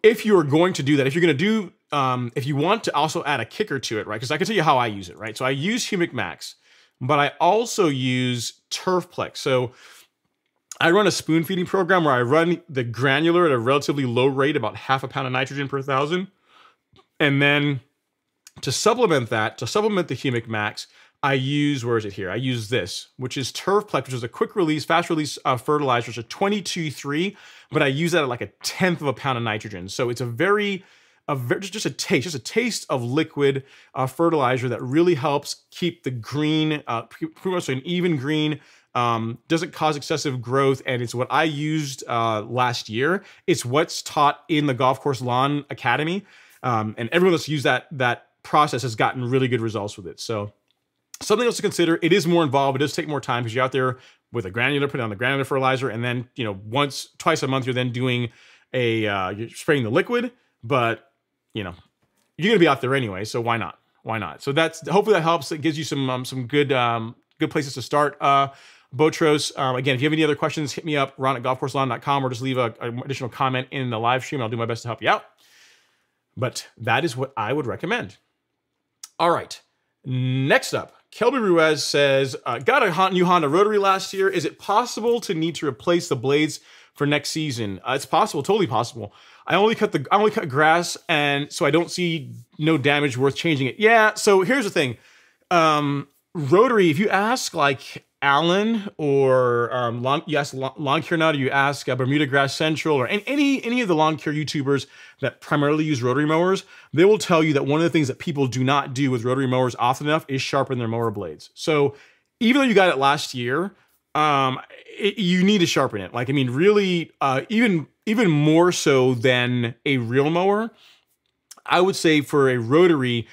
if you're going to do that, if you're going to do, um, if you want to also add a kicker to it, right? Because I can tell you how I use it, right? So I use Humic Max, but I also use Turfplex. So I run a spoon feeding program where I run the granular at a relatively low rate, about half a pound of nitrogen per thousand. And then to supplement that, to supplement the humic max, I use, where is it here? I use this, which is Turfplex, which is a quick release, fast release uh, fertilizer. It's a 22.3, but I use that at like a tenth of a pound of nitrogen. So it's a very, a very, just a taste, just a taste of liquid uh, fertilizer that really helps keep the green, uh, pretty much an even green, um, doesn't cause excessive growth, and it's what I used uh, last year. It's what's taught in the Golf Course Lawn Academy, um, and everyone that's used that that process has gotten really good results with it. So something else to consider. It is more involved. It does take more time because you're out there with a granular, putting on the granular fertilizer, and then you know once, twice a month, you're then doing a uh, you're spraying the liquid. But you know you're gonna be out there anyway, so why not? Why not? So that's hopefully that helps. It gives you some um, some good um, good places to start. Uh, Botros, um, again, if you have any other questions, hit me up, ron at golfcourselawn.com, or just leave an additional comment in the live stream. I'll do my best to help you out. But that is what I would recommend. All right. Next up, Kelby Ruiz says, uh, got a new Honda rotary last year. Is it possible to need to replace the blades for next season. Uh, it's possible, totally possible. I only cut the I only cut grass, and so I don't see no damage worth changing it. Yeah. So here's the thing. Um, rotary. If you ask like Allyn or um, long, yes, Lawn Care Nut, or you ask uh, Bermuda Grass Central or any any of the lawn care YouTubers that primarily use rotary mowers, they will tell you that one of the things that people do not do with rotary mowers often enough is sharpen their mower blades. So even though you got it last year, um, it, you need to sharpen it. Like I mean, really, uh, even even more so than a reel mower. I would say for a rotary,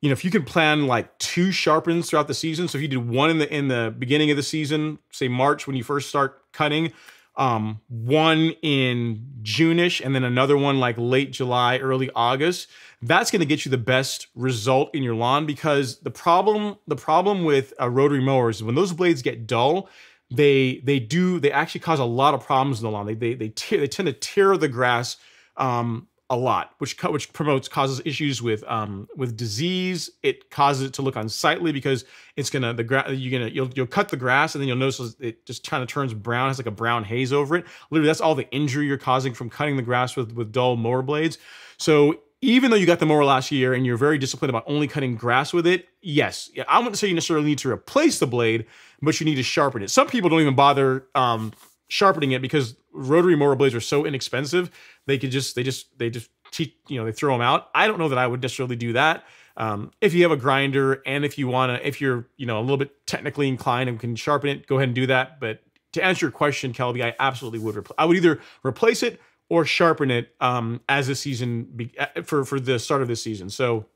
you know, if you can plan like two sharpens throughout the season, so if you did one in the in the beginning of the season, say March when you first start cutting, um, one in June-ish, and then another one like late July, early August, that's going to get you the best result in your lawn because the problem the problem with rotary mowers is when those blades get dull, they they do they actually cause a lot of problems in the lawn. They they they, tear, they tend to tear the grass um, a lot, which which promotes causes issues with um with disease. It causes it to look unsightly because it's gonna the grass you're gonna you'll you'll cut the grass and then you'll notice it just kind of turns brown, has like a brown haze over it. Literally, that's all the injury you're causing from cutting the grass with with dull mower blades. So even though you got the mower last year and you're very disciplined about only cutting grass with it, yes, I wouldn't say you necessarily need to replace the blade, but you need to sharpen it. Some people don't even bother um, sharpening it because rotary mower blades are so inexpensive. They could just they just they just teach you know they throw them out. I don't know that I would necessarily do that. Um, if you have a grinder and if you want to, if you're you know a little bit technically inclined and can sharpen it, go ahead and do that. But to answer your question, Kelby, I absolutely would. Repl- I would either replace it or sharpen it um, as the season be- uh, for for the start of this season. So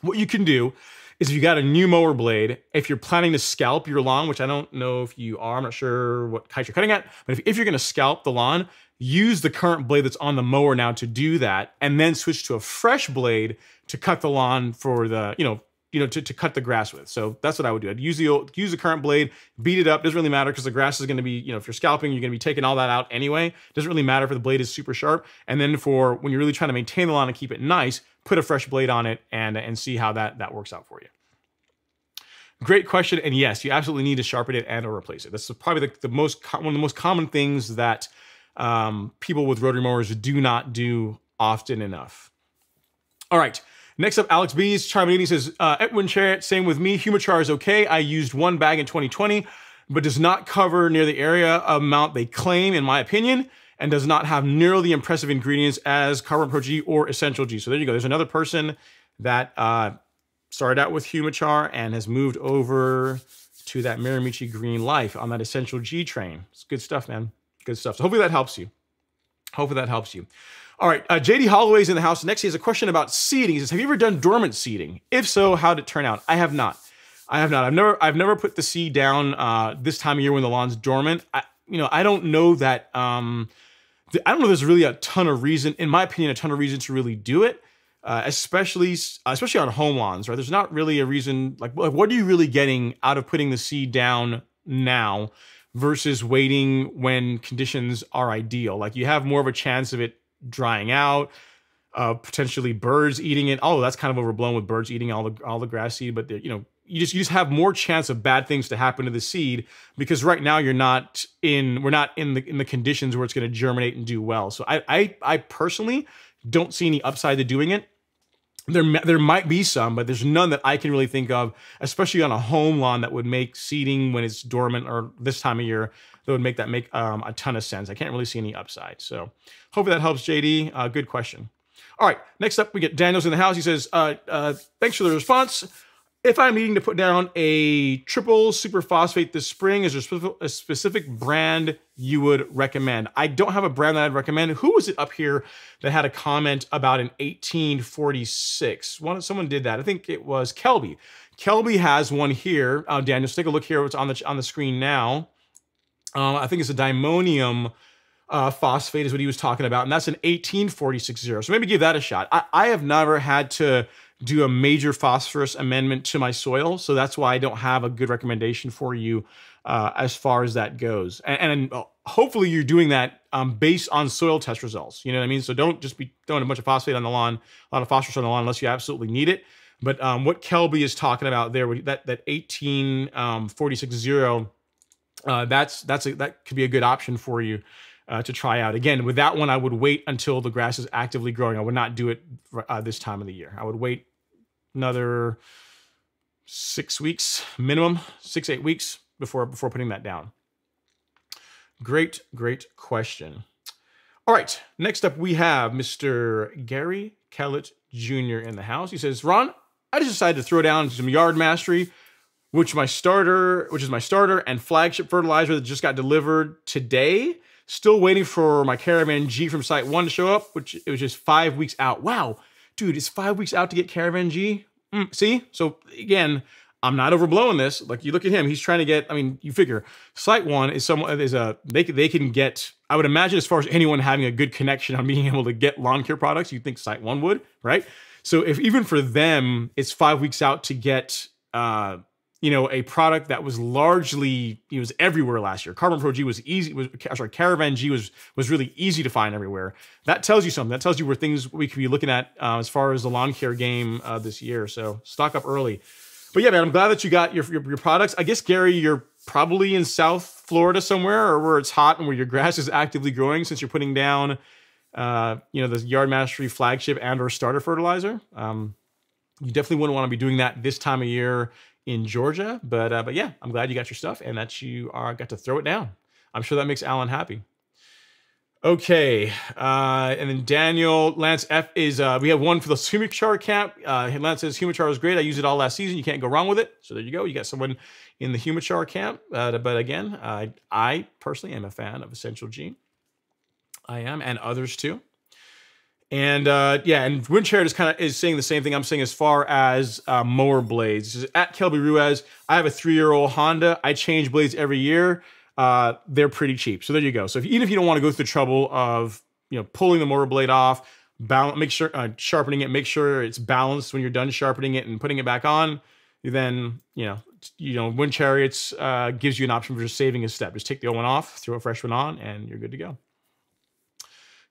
what you can do is if you got a new mower blade, if you're planning to scalp your lawn, which I don't know if you are, I'm not sure what height you're cutting at, but if, if you're to scalp the lawn, use the current blade that's on the mower now to do that, and then switch to a fresh blade to cut the lawn for the, you know, you know, to, to cut the grass with. So that's what I would do. I'd use the old, use the current blade, beat it up. Doesn't really matter because the grass is going to be, you know, if you're scalping, you're going to be taking all that out anyway. Doesn't really matter if the blade is super sharp. And then for when you're really trying to maintain the lawn and keep it nice, put a fresh blade on it and and see how that that works out for you. Great question, and yes, you absolutely need to sharpen it and or replace it. This is probably the, the most one of the most common things that um, people with rotary mowers do not do often enough. All right. Next up, Alex B's chiming says, uh, Edwin Chariot, same with me. Humichar is okay. I used one bag in 2020, but does not cover near the area amount they claim, in my opinion, and does not have nearly the impressive ingredients as Carbon Pro G or Essential G. So there you go. There's another person that uh, started out with Humichar and has moved over to that Mirimichi Green Life on that Essential G train. It's good stuff, man. Good stuff. So hopefully that helps you. Hopefully that helps you. All right, uh, JD Holloway's in the house. Next, he has a question about seeding. He says, "Have you ever done dormant seeding? If so, how did it turn out?" I have not. I have not. I've never. I've never put the seed down uh, this time of year when the lawn's dormant. I, you know, I don't know that. Um, I don't know. There's really a ton of reason, in my opinion, a ton of reason to really do it, uh, especially especially on home lawns. Right? There's not really a reason. Like, what are you really getting out of putting the seed down now? versus waiting when conditions are ideal. Like you have more of a chance of it drying out, uh, potentially birds eating it. Oh, that's kind of overblown with birds eating all the all the grass seed, but you know, you just you just have more chance of bad things to happen to the seed because right now you're not in we're not in the in the conditions where it's going to germinate and do well. So I I I personally don't see any upside to doing it there there might be some, but there's none that I can really think of, especially on a home lawn that would make seeding when it's dormant or this time of year that would make that make um, a ton of sense. I can't really see any upside. So hopefully that helps, JD. Uh, good question. All right, next up we get Daniels in the house. He says, uh, uh, "Thanks for the response. If I'm needing to put down a triple superphosphate this spring, is there a specific brand you would recommend? I don't have a brand that I'd recommend. Who was it up here that had a comment about an 1846? One, someone did that. I think it was Kelby. Kelby has one here. Uh, Daniel, take a look here. It's on the on the screen now. Um, I think it's a diammonium uh, phosphate is what he was talking about, and that's an 1846 zero. So maybe give that a shot. I, I have never had to do a major phosphorus amendment to my soil. So that's why I don't have a good recommendation for you uh, as far as that goes. And, and uh, hopefully you're doing that um, based on soil test results. You know what I mean? So don't just be throwing a bunch of phosphate on the lawn, a lot of phosphorus on the lawn unless you absolutely need it. But um, what Kelby is talking about there, that that 1846 um, zero, uh, that's that's a, that could be a good option for you uh, to try out. Again, with that one, I would wait until the grass is actively growing. I would not do it uh, this time of the year. I would wait another six weeks minimum, six eight weeks before before putting that down. Great, great question. All right, next up we have Mr. Gary Kellett Jr. in the house. He says, Ron, I just decided to throw down some yard mastery, which my starter, which is my starter and flagship fertilizer that just got delivered today. Still waiting for my Caravan G from Site One to show up, which it was just five weeks out. Wow, dude, it's five weeks out to get Caravan G. Mm, see, so again, I'm not overblowing this. Like you look at him, he's trying to get. I mean, you figure Site One is someone is a they they can get. I would imagine as far as anyone having a good connection on being (laughs) able to get lawn care products, you think Site One would, right? So if even for them, it's five weeks out to get. Uh, you know, a product that was largely it was everywhere last year. Carbon Pro G was easy. Was sorry, Caravan G was was really easy to find everywhere. That tells you something. That tells you where things we could be looking at uh, as far as the lawn care game uh, this year. So stock up early. But yeah, man, I'm glad that you got your, your, your products. I guess Gary, you're probably in South Florida somewhere, or where it's hot and where your grass is actively growing, since you're putting down, uh, you know, the Yard Mastery flagship and or starter fertilizer. Um, you definitely wouldn't want to be doing that this time of year in Georgia. But uh, but yeah, I'm glad you got your stuff and that you are got to throw it down. I'm sure that makes Allyn happy. Okay, uh, and then Daniel Lance F is uh, we have one for the Humichar camp. Uh, Lance says Humichar is great. I used it all last season. You can't go wrong with it. So there you go. You got someone in the Humichar camp. Uh, but again, I personally am a fan of Essential G. I am, and others too. And uh, yeah, and Wind Chariot is kind of is saying the same thing I'm saying as far as uh, mower blades. At Kelby Ruiz, I have a three year old Honda. I change blades every year uh, they're pretty cheap. So there you go. So if, even if you don't want to go through the trouble of you know pulling the mower blade off, balance, make sure uh, sharpening it, make sure it's balanced when you're done sharpening it and putting it back on. Then you know you know Wind Chariot's uh, gives you an option for just saving a step. Just take the old one off, throw a fresh one on, and you're good to go.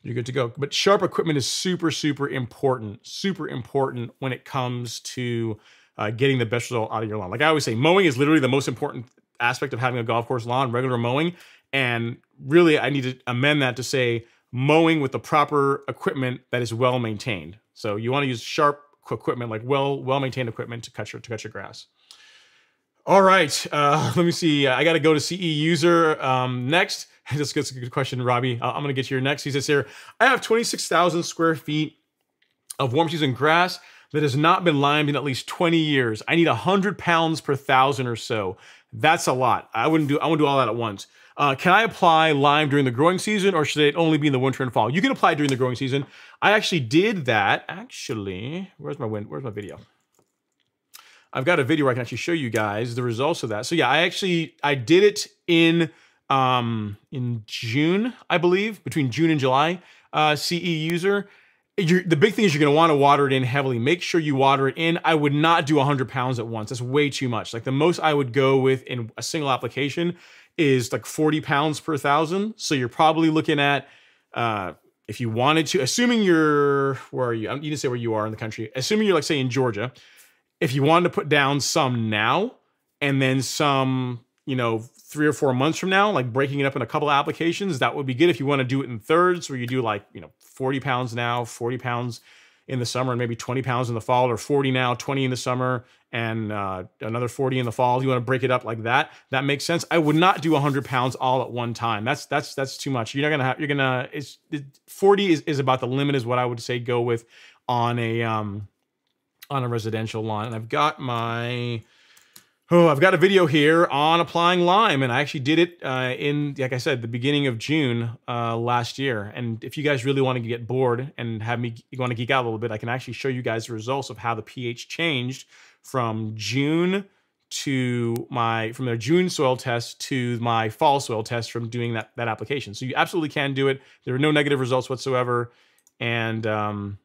You're good to go. But sharp equipment is super super important, super important when it comes to uh, getting the best result out of your lawn. Like I always say, mowing is literally the most important aspect of having a golf course lawn, regular mowing. And really, I need to amend that to say mowing with the proper equipment that is well maintained. So you want to use sharp equipment, like well well maintained equipment to cut your to cut your grass. All right, uh, (laughs) let me see. I got to go to CE user um, next. (laughs) This is a good question, Robbie. Uh, I'm going to get to your next. He says here, I have 26,000 square feet of warm season grass that has not been limed in at least 20 years. I need 100 pounds per thousand or so. That's a lot. I wouldn't do. I wouldn't do all that at once. Uh, can I apply lime during the growing season, or should it only be in the winter and fall? You can apply during the growing season. I actually did that. Actually, where's my win? Where's my video? I've got a video where I can actually show you guys the results of that. So yeah, I actually I did it in um in June, I believe, between June and July. Uh, CE user you're, the big thing is you're going to want to water it in heavily. Make sure you water it in. I would not do 100 pounds at once. That's way too much. Like the most I would go with in a single application is like 40 pounds per thousand. So you're probably looking at, uh, if you wanted to, assuming you're, where are you? You didn't say where you are in the country. Assuming you're like, say, in Georgia, if you wanted to put down some now and then some, you know, three or four months from now, like breaking it up in a couple applications, that would be good if you want to do it in thirds where you do like, you know, 40 pounds now, 40 pounds in the summer, and maybe 20 pounds in the fall, or 40 now, 20 in the summer, and uh, another 40 in the fall. You want to break it up like that. That makes sense. I would not do 100 pounds all at one time. That's that's that's too much. You're not gonna have. You're gonna. It's it, 40 is, is about the limit. Is what I would say. Go with on a um on a residential lawn. And I've got my Oh, I've got a video here on applying lime, and I actually did it uh, in, like I said, the beginning of June uh, last year. And if you guys really want to get bored and have me want to geek out a little bit, I can actually show you guys the results of how the pH changed from June to my from their June soil test to my fall soil test from doing that that application. So you absolutely can do it. There are no negative results whatsoever, and um,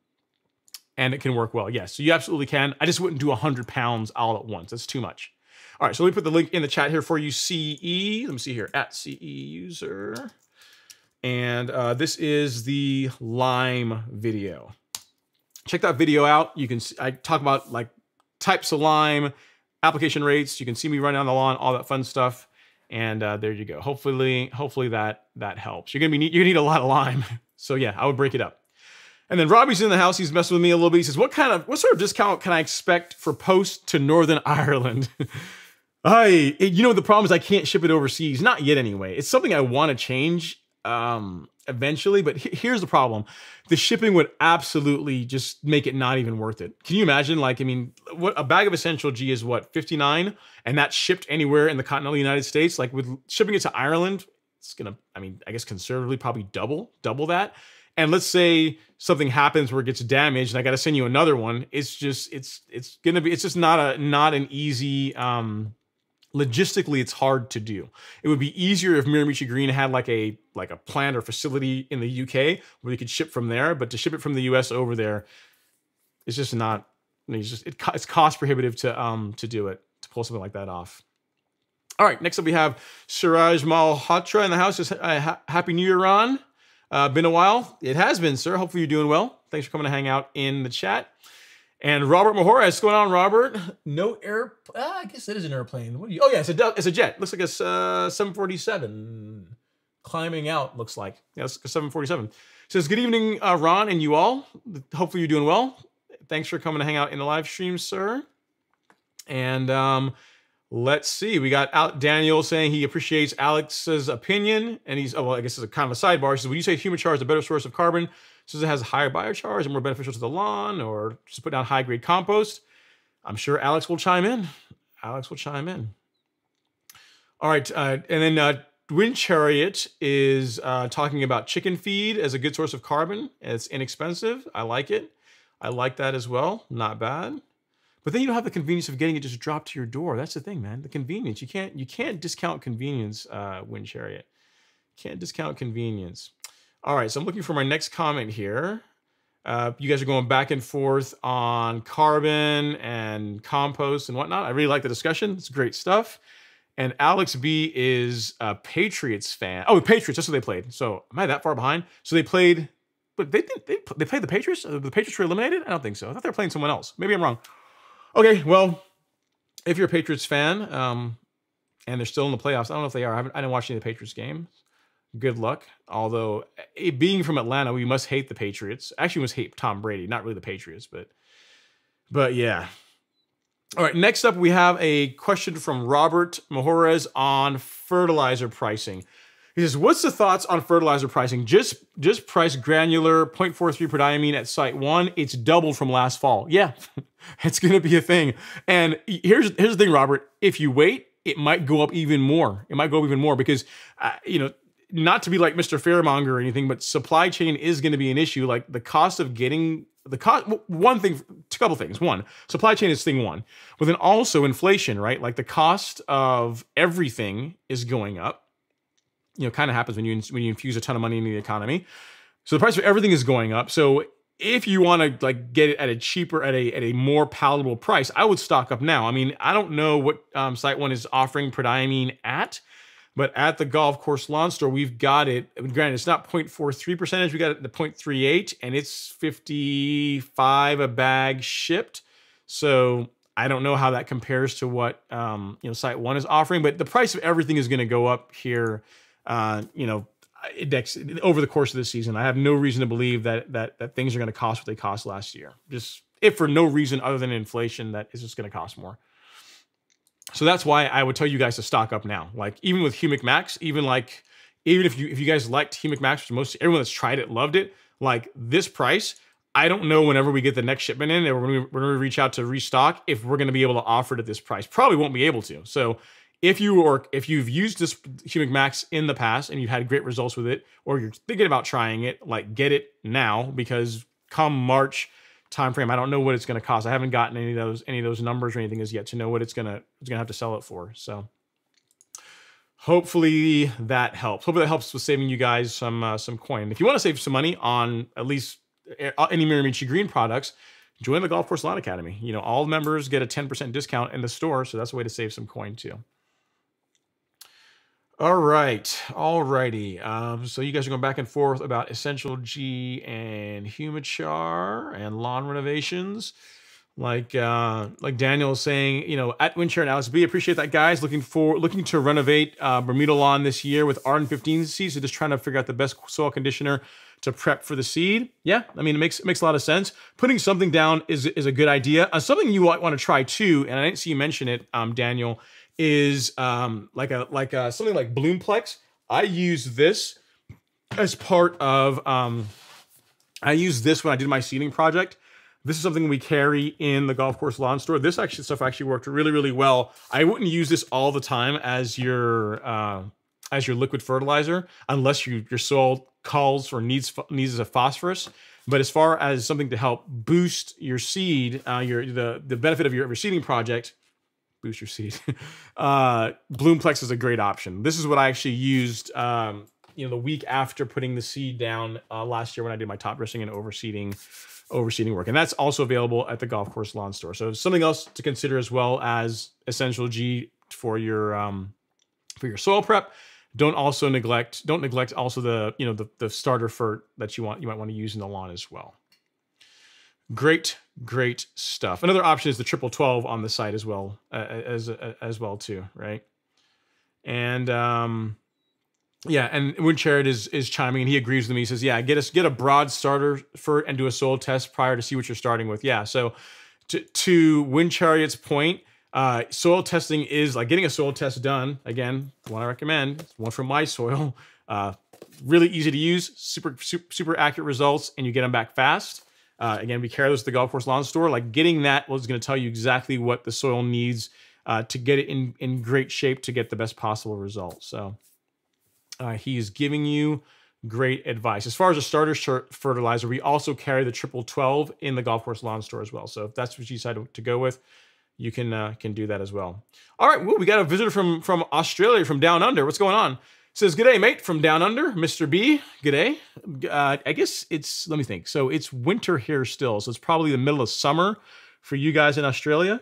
and it can work well. Yes, so you absolutely can. I just wouldn't do 100 pounds all at once. That's too much. All right, so let me put the link in the chat here for you, CE. Let me see here, at CE user. And uh, this is the lime video. Check that video out. You can see, I talk about like types of lime, application rates. You can see me running on the lawn, all that fun stuff. And uh, there you go. Hopefully, hopefully that that helps. You're gonna be need, you're gonna need a lot of lime. (laughs) So yeah, I would break it up. And then Robbie's in the house. He's messing with me a little bit. He says, "What kind of what sort of discount can I expect for post to Northern (laughs) Ireland?" (laughs) I, you know, the problem is I can't ship it overseas. Not yet, anyway. It's something I want to change um, eventually, but here's the problem: the shipping would absolutely just make it not even worth it. Can you imagine? Like, I mean, what a bag of Essential G is what 59, and that's shipped anywhere in the continental United States. Like with shipping it to Ireland, it's gonna, I mean, I guess conservatively probably double, double that. And let's say something happens where it gets damaged, and I got to send you another one. It's just, it's, it's gonna be, it's just not a, not an easy. um logistically it's hard to do it would be easier if Mirimichi Green had like a like a plant or facility in the uk where you could ship from there but to ship it from the us over there it's just not it's just it, it's cost prohibitive to um to do it to pull something like that off all right next up we have suraj malhotra in the house just uh, ha happy new year ron uh, been a while it has been sir hopefully you're doing well thanks for coming to hang out in the chat and Robert Mahora, what's going on, Robert? No air. Ah, I guess it is an airplane. What do you? Oh yeah, it's a it's a jet. Looks like a uh, 747 climbing out. Looks like yeah, it's a 747. Says good evening, uh, Ron, and you all. Hopefully you're doing well. Thanks for coming to hang out in the live stream, sir. And um, let's see, we got out Daniel saying he appreciates Alex's opinion, and he's oh well, I guess it's a kind of a sidebar. He says, "Would you say Humichar is a better source of carbon?" Since it has a higher biochars and more beneficial to the lawn, or just put down high grade compost. I'm sure Alex will chime in. Alex will chime in. All right, uh, and then uh, Wind Chariot is uh, talking about chicken feed as a good source of carbon. It's inexpensive. I like it. I like that as well. Not bad. But then you don't have the convenience of getting it just dropped to your door. That's the thing, man. The convenience. You can't you can't discount convenience, uh, Wind Chariot. Can't discount convenience. All right, so I'm looking for my next comment here. Uh, you guys are going back and forth on carbon and compost and whatnot. I really like the discussion. It's great stuff. And Alex B is a Patriots fan. Oh, Patriots. That's what they played. So am I that far behind? So they played, but they did. They, they played the Patriots. Uh, the Patriots were eliminated. I don't think so. I thought they were playing someone else. Maybe I'm wrong. Okay, well, if you're a Patriots fan, um, and they're still in the playoffs, I don't know if they are. I, haven't, I didn't watch any of the Patriots games good luck. Although it, being from Atlanta, we must hate the Patriots. Actually, we must hate Tom Brady, not really the Patriots, but but yeah. All right, next up we have a question from Robert Mahorez on fertilizer pricing. He says, "What's the thoughts on fertilizer pricing? Just just price granular 0.43 prodiamine at site one. It's doubled from last fall. Yeah, (laughs) it's going to be a thing. And here's here's the thing, Robert. If you wait, it might go up even more. It might go up even more because uh, you know not to be like Mr. Fairmonger or anything, but supply chain is going to be an issue. Like the cost of getting the cost, one thing, a couple things. One, supply chain is thing one, but then also inflation, right? Like the cost of everything is going up. You know, kind of happens when you when you infuse a ton of money into the economy. So the price of everything is going up. So if you want to like get it at a cheaper, at a at a more palatable price, I would stock up now. I mean, I don't know what um, SiteOne is offering prodiamine at. But at the golf course lawn store, we've got it. Granted, it's not 0.43 percentage. We got it at the 0.38, and it's 55 a bag shipped. So I don't know how that compares to what um, you know Site One is offering, but the price of everything is going to go up here. Uh, you know, index over the course of the season. I have no reason to believe that that that things are going to cost what they cost last year. Just if for no reason other than inflation, that is just going to cost more. So that's why I would tell you guys to stock up now. Like even with Humic Max, even like even if you if you guys liked Humic Max, which most everyone that's tried it loved it, like this price, I don't know whenever we get the next shipment in, and we're we're gonna reach out to restock if we're gonna be able to offer it at this price. Probably won't be able to. So if you or if you've used this Humic Max in the past and you've had great results with it, or you're thinking about trying it, like get it now because come March time frame. I don't know what it's going to cost. I haven't gotten any of those any of those numbers or anything as yet to know what it's gonna it's gonna have to sell it for. So hopefully that helps. Hopefully that helps with saving you guys some uh, some coin. If you want to save some money on at least uh, any Mirimichi Green products, join the Golf Course Lawn Academy. You know, all members get a 10% discount in the store, so that's a way to save some coin too. All right, all righty. Um, so you guys are going back and forth about Essential G and Humichar and lawn renovations. like uh, like Daniel is saying, you know, at Wind Chariot and Alex B, appreciate that, guys. Looking for looking to renovate uh, Bermuda lawn this year with Arden 15 seeds. So just trying to figure out the best soil conditioner to prep for the seed. Yeah, I mean, it makes it makes a lot of sense. Putting something down is is a good idea. Uh, something you might want to try too, and I didn't see you mention it, um, Daniel, is um, like a like a, something like Bloomplex. I use this as part of um, I use this when I did my seeding project. This is something we carry in the golf course lawn store. This actually stuff actually worked really, really well. I wouldn't use this all the time as your uh, as your liquid fertilizer unless you, your soil calls or needs needs a phosphorus. But as far as something to help boost your seed, uh, your the the benefit of your, of your seeding project, boost your seed. (laughs) uh, Bloomplex is a great option. This is what I actually used. Um, you know, the week after putting the seed down uh, last year when I did my top dressing and overseeding overseeding work. And that's also available at the golf course lawn store. So something else to consider as well as Essential G for your um, for your soil prep. Don't also neglect don't neglect also the you know the the starter fert that you want you might want to use in the lawn as well. Great, great stuff. Another option is the triple twelve on the site as well uh, as uh, as well too, right? And um, yeah, and Wind Chariot is is chiming and he agrees with me. He says, "Yeah, get us get a broad starter for and do a soil test prior to see what you're starting with." Yeah, so to to Wind Chariot's point, uh, soil testing is like getting a soil test done. Again, one I recommend, one from my soil. Uh, really easy to use, super, super super accurate results, and you get them back fast. Uh, again, be careless at the golf course lawn store. Like getting that was going to tell you exactly what the soil needs uh, to get it in in great shape to get the best possible results. So. Uh, he is giving you great advice. As far as a starter fertilizer, we also carry the triple 12 in the golf course lawn store as well. So if that's what you decide to go with, you can uh, can do that as well. All right, well, we got a visitor from from Australia, from down under. What's going on? Says, "Good day, mate, from down under, Mr. B. Good day. Uh, I guess it's let me think. So it's winter here still, so it's probably the middle of summer for you guys in Australia.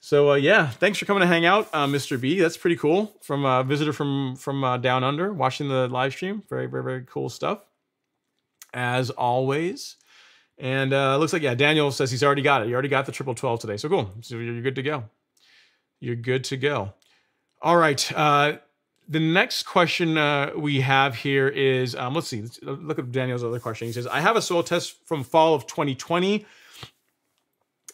So uh, yeah, thanks for coming to hang out, uh, Mr. B. That's pretty cool. From a visitor from from uh, down under, watching the live stream. Very very very cool stuff, as always. And uh, looks like yeah, Daniel says he's already got it. He already got the triple twelve today. So cool. So you're good to go. You're good to go. All right. Uh, the next question uh, we have here is um, let's see. Let's look at Daniel's other question. He says, "I have a soil test from fall of 2020."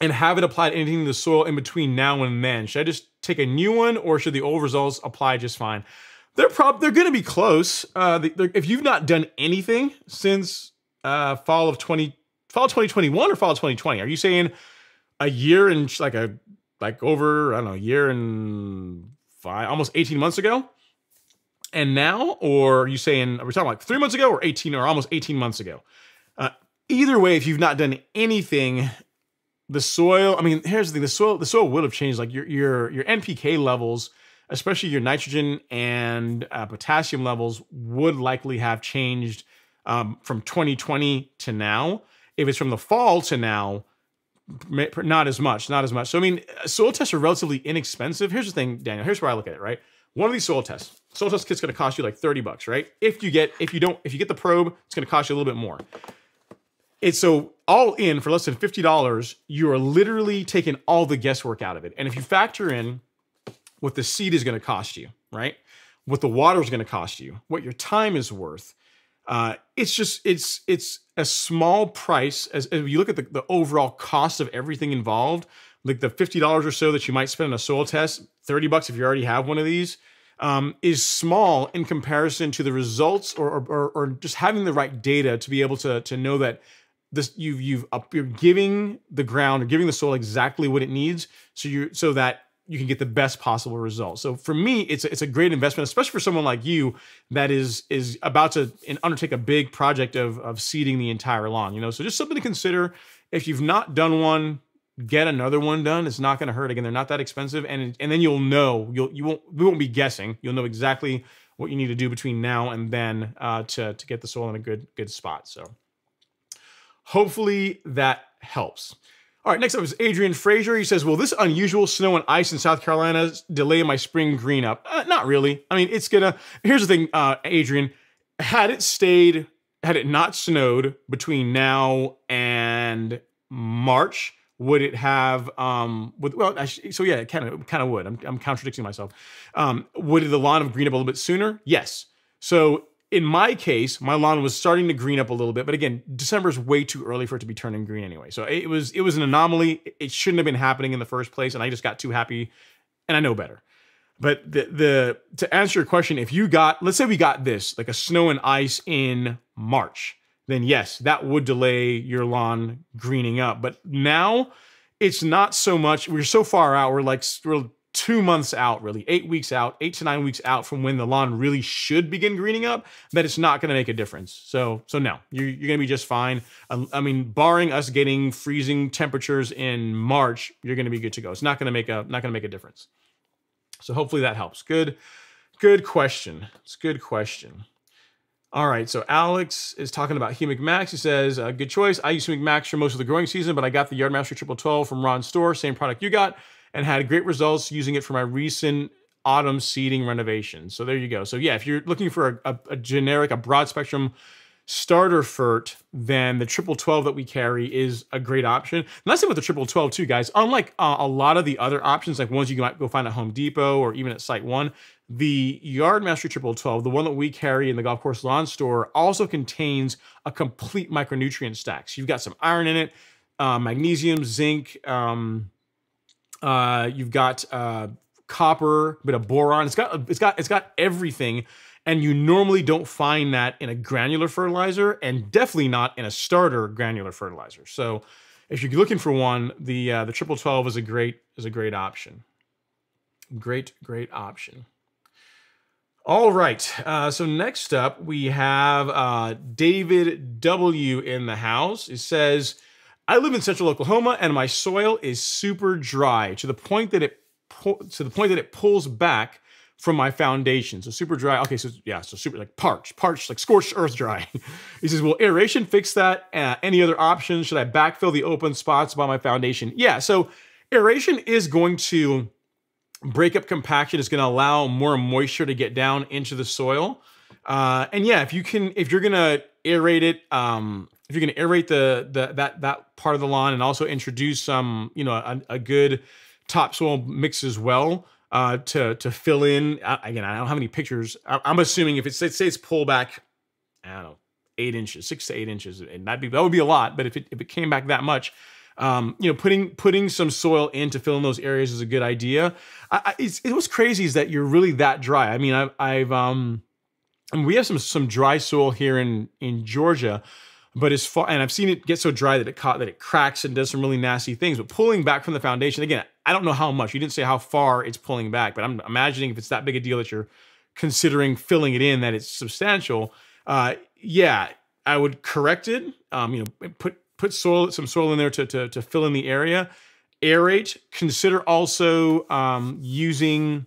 and haven't applied anything to the soil in between now and then. Should I just take a new one or should the old results apply just fine? They're prob they're going to be close. Uh, if you've not done anything since uh, fall of 20 fall 2021 or fall 2020, are you saying a year and like a like over I don't know, a year and five almost 18 months ago? And now or are you saying are we talking like 3 months ago or 18 or almost 18 months ago? Uh, either way, if you've not done anything the soil. I mean, here's the thing: the soil, the soil will have changed. Like your your your NPK levels, especially your nitrogen and uh, potassium levels, would likely have changed um, from 2020 to now. If it's from the fall to now, not as much, not as much. So I mean, soil tests are relatively inexpensive. Here's the thing, Daniel. Here's where I look at it. Right, one of these soil tests, soil test kit's to cost you like 30 bucks, right? If you get, if you don't, if you get the probe, it's to cost you a little bit more. It's so all in for less than $50, you are literally taking all the guesswork out of it. And if you factor in what the seed is to cost you, right? What the water is to cost you, what your time is worth, uh, it's just it's it's a small price as, as you look at the, the overall cost of everything involved like the $50 or so that you might spend on a soil test 30 bucks if you already have one of these um, is small in comparison to the results or, or, or just having the right data to be able to, to know that this you've you've up, you're giving the ground or giving the soil exactly what it needs so you so that you can get the best possible result. So for me, it's a, it's a great investment, especially for someone like you that is is about to undertake a big project of of seeding the entire lawn. You know, so just something to consider. If you've not done one, get another one done. It's not going to hurt. Again, they're not that expensive, and and then you'll know you'll you won't we won't be guessing. You'll know exactly what you need to do between now and then uh, to to get the soil in a good good spot. So. Hopefully that helps. All right, next up is Adrian Frazier. He says, Will this unusual snow and ice in South Carolina delay my spring green up? Uh, not really. I mean, it's gonna. Here's the thing, uh, Adrian. Had it stayed, had it not snowed between now and March, would it have um with well actually, so yeah it kind of kind of would. I'm, I'm contradicting myself. Um would the lawn have green up a little bit sooner? Yes. So in my case my lawn was starting to green up a little bit but again december is way too early for it to be turning green anyway. So it was it was an anomaly. It shouldn't have been happening in the first place and i just got too happy and i know better. But the the to answer your question if you got let's say we got this like a snow and ice in march then yes, that would delay your lawn greening up. But now it's not so much, we're so far out, we're like we're two months out, really, eight weeks out, eight to nine weeks out from when the lawn really should begin greening up, that it's not going to make a difference. So, so no, you're, you're going to be just fine. Um, I mean, barring us getting freezing temperatures in March, you're going to be good to go. It's not going to make a not going to make a difference. So hopefully that helps. Good, good question. It's a good question. All right, so Alex is talking about Humic Max. He says, uh, good choice. I use Humic Max for most of the growing season, but I got the Yardmaster Triple 12 from Ron's store, same product you got, and had great results using it for my recent autumn seeding renovation. So there you go. So yeah, if you're looking for a, a, a generic, a broad spectrum starter fert, then the triple 12 that we carry is a great option. And that's it with the triple 12 too, guys. Unlike uh, a lot of the other options, like ones you might go find at Home Depot or even at SiteOne, the Yardmaster Triple 12, the one that we carry in the Golf Course Lawn Store, also contains a complete micronutrient stack. So you've got some iron in it, uh, magnesium, zinc, um, uh, you've got uh, copper, a bit of boron. It's got it's got it's got everything, and you normally don't find that in a granular fertilizer, and definitely not in a starter granular fertilizer. So if you're looking for one, the uh, the triple twelve is a great is a great option. Great great option. All right. Uh, so next up, we have uh, David W. in the house. It says, "I live in Central Oklahoma, and my soil is super dry to the point that it to the point that it pulls back from my foundation. So super dry. Okay, so yeah, so super like parched, parched, like scorched (laughs) earth dry. he says, "Will aeration fix that? Uh, any other options? Should I backfill the open spots by my foundation?" Yeah. So aeration is going to breakup compaction is going to allow more moisture to get down into the soil. Uh, and yeah, if you can, if you're going to aerate it, um, if you're going to aerate the, the, that, that part of the lawn and also introduce some, you know, a, a good topsoil mix as well, uh, to, to fill in, uh, again, I don't have any pictures. I, am assuming if it's, say it's pull back, I don't know, eight inches, six to eight inches, and that'd be, that would be a lot. But if it, if it came back that much, um, you know, putting putting some soil in to fill in those areas is a good idea. I, I, it was crazy is that you're really that dry. I mean, I've, I've um, I we have some some dry soil here in in Georgia, but as far and I've seen it get so dry that it caught that it cracks and does some really nasty things. But pulling back from the foundation again, I don't know how much. You didn't say how far it's pulling back, but I'm imagining if it's that big a deal that you're considering filling it in, that it's substantial. Uh, yeah, I would correct it. Um, you know, put put soil, some soil in there to, to, to fill in the area. Aerate. Consider also um, using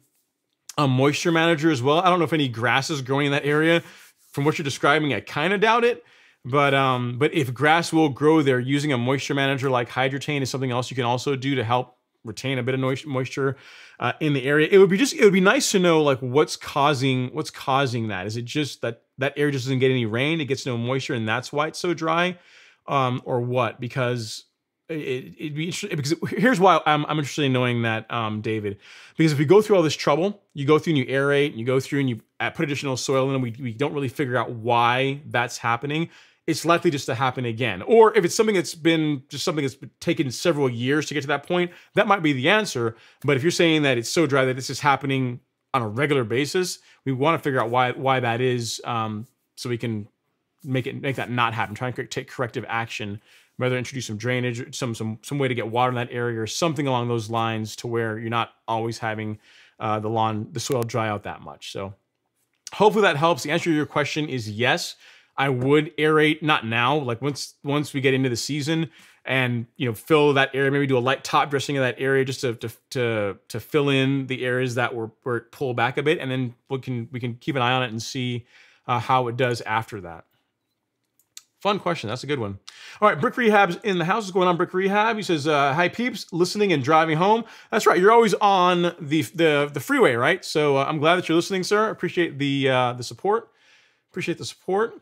a moisture manager as well. I don't know if any grass is growing in that area. From what you're describing, I kind of doubt it. But um, but if grass will grow there, using a moisture manager like Hydretain is something else you can also do to help retain a bit of moisture uh, in the area. It would be just it would be nice to know like what's causing what's causing that. Is it just that that area just doesn't get any rain? It gets no moisture, and that's why it's so dry um, or what? Because it, would be interesting. Because here's why I'm, I'm interested in knowing that, um, David. Because if we go through all this trouble, you go through and you aerate, and you go through and you put additional soil in, and we, we don't really figure out why that's happening. It's likely just to happen again. Or if it's something that's been just something that's taken several years to get to that point, that might be the answer. But if you're saying that it's so dry that this is happening on a regular basis, we want to figure out why why that is, um, so we can make it make that not happen. Try and take corrective action, whether introduce some drainage, some some some way to get water in that area, or something along those lines, to where you're not always having uh, the lawn, the soil dry out that much. So hopefully that helps. The answer to your question is yes. I would aerate, not now, like once once we get into the season and you know fill that area, maybe do a light top dressing of that area just to to to, to fill in the areas that were were pulled back a bit, and then we can we can keep an eye on it and see uh, how it does after that. Fun question. That's a good one. All right, Brick Rehab's in the house. What's going on, Brick Rehab? He says, uh, "Hi peeps, listening and driving home." That's right. You're always on the the, the freeway, right? So uh, I'm glad that you're listening, sir. Appreciate the uh, the support. Appreciate the support.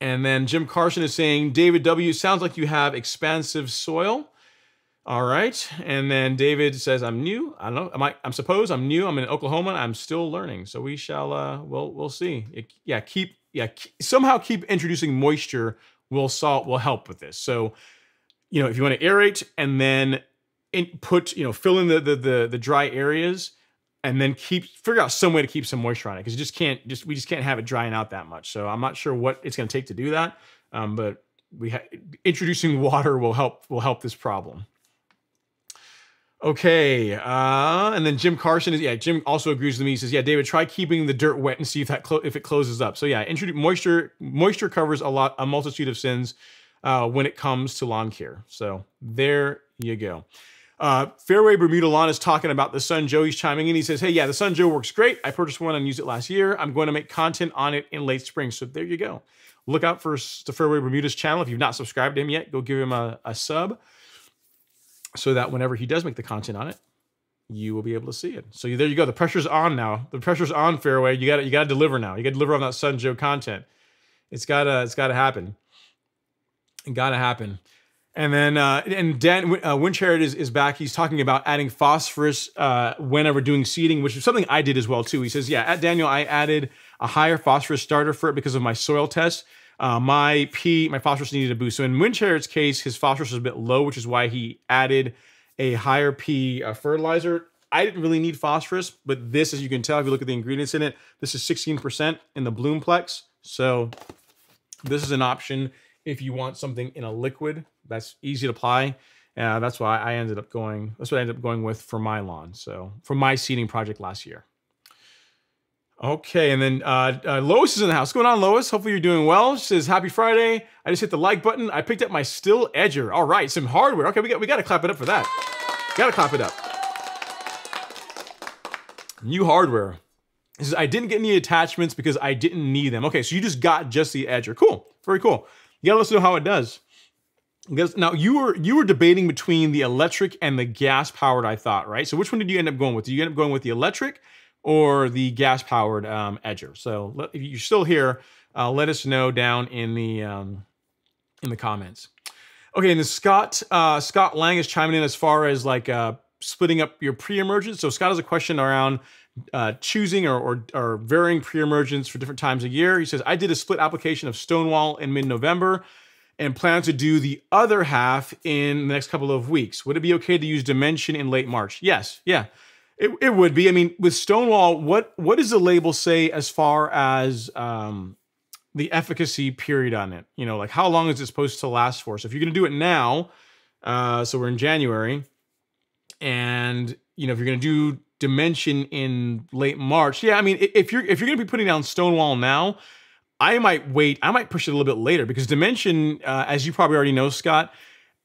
And then Jim Carson is saying, David W. Sounds like you have expansive soil. All right, and then David says, "I'm new. I don't know. Am I? I'm suppose I'm new. I'm in Oklahoma. I'm still learning. So we shall. Uh, we'll we'll see. It, yeah, keep yeah somehow keep introducing moisture will salt will help with this. So, you know, if you want to aerate and then put you know fill in the, the the the dry areas and then keep figure out some way to keep some moisture on it because you just can't just we just can't have it drying out that much. So I'm not sure what it's going to take to do that, um, but we introducing water will help will help this problem. Okay, uh, and then Jim Carson is yeah. Jim also agrees with me. He says, "Yeah, David, try keeping the dirt wet and see if that if it closes up." So yeah, introduce moisture. Moisture covers a lot, a multitude of sins uh, when it comes to lawn care. So there you go. Uh, Fairway Bermuda Lawn is talking about the Sun Joe. He's chiming in. He says, "Hey, yeah, the Sun Joe works great. I purchased one and used it last year. I'm going to make content on it in late spring. So there you go. Look out for the Fairway Bermuda's channel. If you've not subscribed to him yet, go give him a, a sub." So that whenever he does make the content on it, you will be able to see it. So there you go. The pressure's on now. The pressure's on fairway. You got you got to deliver now. You got to deliver on that Sun Joe content. It's gotta it's gotta happen. It gotta happen. And then uh, and Dan uh, Wind Chariot is is back. He's talking about adding phosphorus uh, whenever doing seeding, which is something I did as well too. He says, yeah, at Daniel, I added a higher phosphorus starter for it because of my soil test uh, my P, my phosphorus needed a boost. So in Wind Chariot's case, his phosphorus was a bit low, which is why he added a higher P uh, fertilizer. I didn't really need phosphorus, but this, as you can tell, if you look at the ingredients in it, this is 16% in the Bloomplex. So this is an option if you want something in a liquid that's easy to apply. Uh, that's why I ended up going, that's what I ended up going with for my lawn. So for my seeding project last year. Okay, and then uh, uh, Lois is in the house. What's going on, Lois? Hopefully you're doing well. She says, "Happy Friday." I just hit the like button. I picked up my Stihl Edger. All right, some hardware. Okay, we got we got to clap it up for that. Got to clap it up. New hardware. Is, I didn't get any attachments because I didn't need them. Okay, so you just got just the Edger. Cool, very cool. You gotta let us know how it does. Because now you were you were debating between the electric and the gas powered. I thought right. So which one did you end up going with? Did you end up going with the electric? Or the gas powered um, edger. So if you're still here, uh, let us know down in the um, in the comments. Okay, and then Scott uh, Scott Lang is chiming in as far as like uh, splitting up your pre-emergence. So Scott has a question around uh, choosing or, or, or varying pre-emergence for different times a year. He says, I did a split application of Stonewall in mid-November and plan to do the other half in the next couple of weeks. Would it be okay to use Dimension in late March? Yes, yeah. It, it would be. I mean, with Stonewall, what what does the label say as far as um, the efficacy period on it? You know, like how long is it supposed to last for? So if you're going to do it now, uh, so we're in January, and you know if you're going to do Dimension in late March, yeah, I mean if you're if you're going to be putting down Stonewall now, I might wait. I might push it a little bit later because Dimension, uh, as you probably already know, Scott,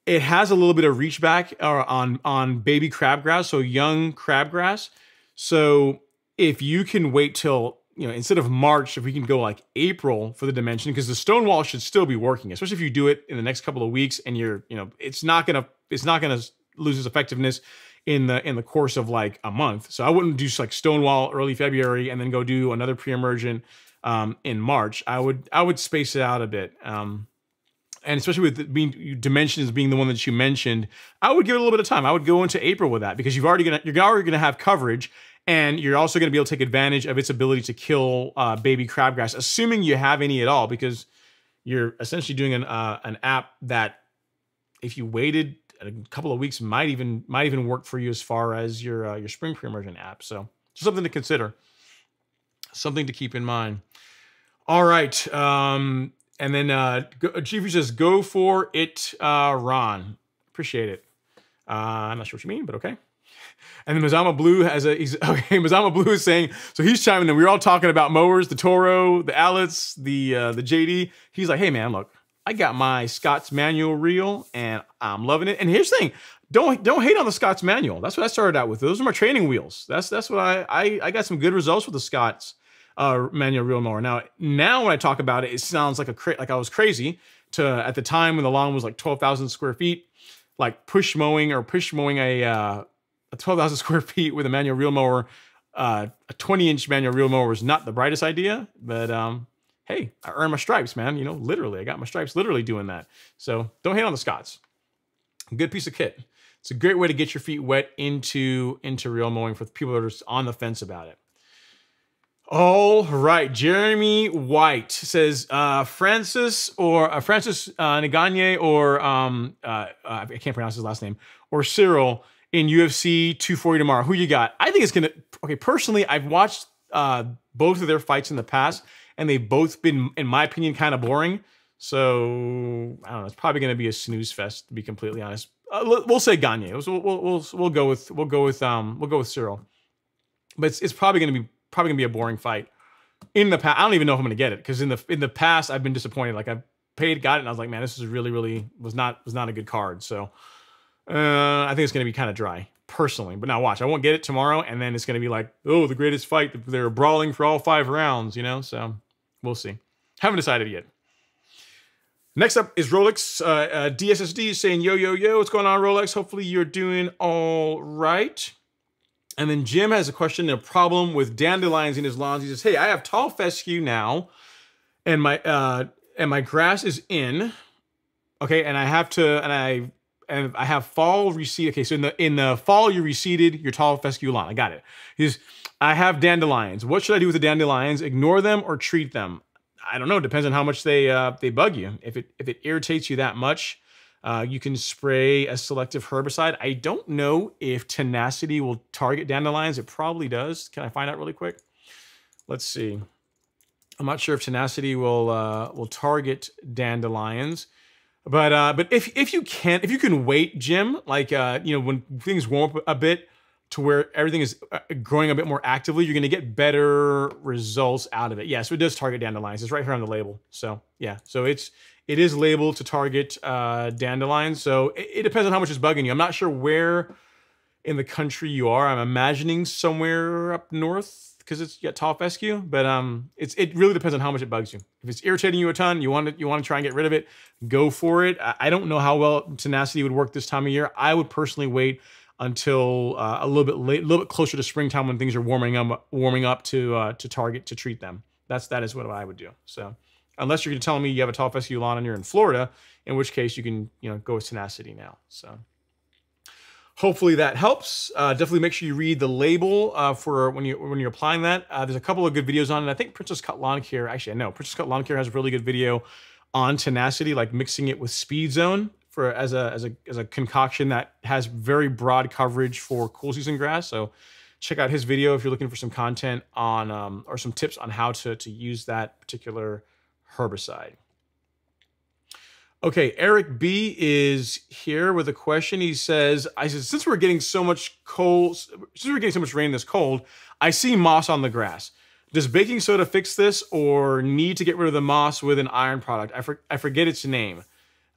it has a little bit of reach back uh, on on baby crabgrass, so young crabgrass. So if you can wait till you know instead of March, if we can go like April for the dimension, because the Stonewall should still be working, especially if you do it in the next couple of weeks and you're you know it's not gonna it's not gonna lose its effectiveness in the in the course of like a month. So I wouldn't do like Stonewall early February and then go do another pre-emergent um, in March. I would I would space it out a bit. Um, and especially with being dimensions being the one that you mentioned, I would give it a little bit of time. I would go into April with that because you've already gonna you're already gonna have coverage, and you're also gonna be able to take advantage of its ability to kill uh, baby crabgrass, assuming you have any at all, because you're essentially doing an uh, an app that if you waited a couple of weeks might even might even work for you as far as your uh, your spring pre-emergent app. So just something to consider, something to keep in mind. All right. Um, and then uh, says, "Go for it, uh, Ron." Appreciate it. Uh, I'm not sure what you mean, but okay. And then Mazama Blue has a he's (laughs) okay. Mazama Blue is saying so he's chiming in. We were all talking about mowers, the Toro, the Alletts, the uh, the JD. He's like, hey man, look, I got my Scott's manual reel and I'm loving it. And here's the thing, don't don't hate on the Scott's manual. That's what I started out with. Those are my training wheels. That's that's what I I, I got some good results with the Scott's uh, manual reel mower. Now, now when I talk about it, it sounds like a like I was crazy to at the time when the lawn was like twelve thousand square feet, like push mowing or push mowing a uh, a twelve thousand (laughs) square feet with a manual reel mower. Uh, a twenty inch manual reel mower was not the brightest idea, but um, hey, I earned my stripes, man. You know, literally, I got my stripes literally doing that. So don't hate on the Scotts. Good piece of kit. It's a great way to get your feet wet into into reel mowing for people that are on the fence about it. All right, Jeremy White says uh, Francis or uh, Francis uh, or um, uh, uh, I can't pronounce his last name or Ciryl in UFC 240 tomorrow. Who you got? I think it's gonna. Okay, personally, I've watched uh, both of their fights in the past, and they've both been, in my opinion, kind of boring. So I don't know. It's probably gonna be a snooze fest, to be completely honest. Uh, we'll say Gane. We'll, we'll, we'll, we'll go with we'll go with um we'll go with Ciryl, but it's, it's probably gonna be probably gonna be a boring fight. In the past, I don't even know if I'm gonna get it because in the in the past I've been disappointed. Like I paid, got it, and I was like, man, this is really really was not was not a good card. So uh, I think it's gonna be kind of dry personally. But now watch, I won't get it tomorrow, and then it's gonna be like, oh, the greatest fight. They're brawling for all five rounds, you know. So we'll see. Haven't decided yet. Next up is Rolex uh, uh, DSSD saying, yo, yo, yo, what's going on, Rolex? Hopefully you're doing all right. And then Jim has a question, a problem with dandelions in his lawns. He says, "Hey, I have tall fescue now, and my uh, and my grass is in, okay, and I have to, and I and I have fall reseed. Okay, so in the in the fall you receded your tall fescue lawn. I got it. He's, I have dandelions. What should I do with the dandelions? Ignore them or treat them? I don't know. It depends on how much they uh, they bug you. If it if it irritates you that much, uh, you can spray a selective herbicide. I don't know if tenacity will target dandelions. It probably does. Can I find out really quick? Let's see. I'm not sure if tenacity will uh, will target dandelions, but uh, but if if you can if you can wait, Jim, like uh, you know when things warm up a bit to where everything is uh, growing a bit more actively, you're going to get better results out of it. Yeah, so it does target dandelions. It's right here on the label. So yeah, so it's it is labeled to target uh, dandelions, so it, it, depends on how much it's bugging you. I'm not sure where in the country you are. I'm imagining somewhere up north because it's got tall fescue, but um, it's it really depends on how much it bugs you. If it's irritating you a ton, you want to you want to try and get rid of it, go for it. I, I don't know how well tenacity would work this time of year. I would personally wait until uh, a little bit late, a little bit closer to springtime when things are warming up, warming up to uh, to target to treat them. That's that is what I would do. So unless you're telling me you have a tall fescue lawn and you're in Florida, in which case you can you know go with tenacity now. So hopefully that helps. Uh, definitely make sure you read the label uh, for when you when you're applying that. Uh, there's a couple of good videos on it. I think Princess Cut Lawn Care. Actually, I know Princess Cut Lawn Care has a really good video on tenacity, like mixing it with Speed Zone for as a as a as a concoction that has very broad coverage for cool season grass. So check out his video if you're looking for some content on um, or some tips on how to to use that particular herbicide. Okay, Eric B is here with a question. He says, I said, since we're getting so much cold, since we're getting so much rain this cold, I see moss on the grass. Does baking soda fix this or need to get rid of the moss with an iron product? I, for, I forget its name.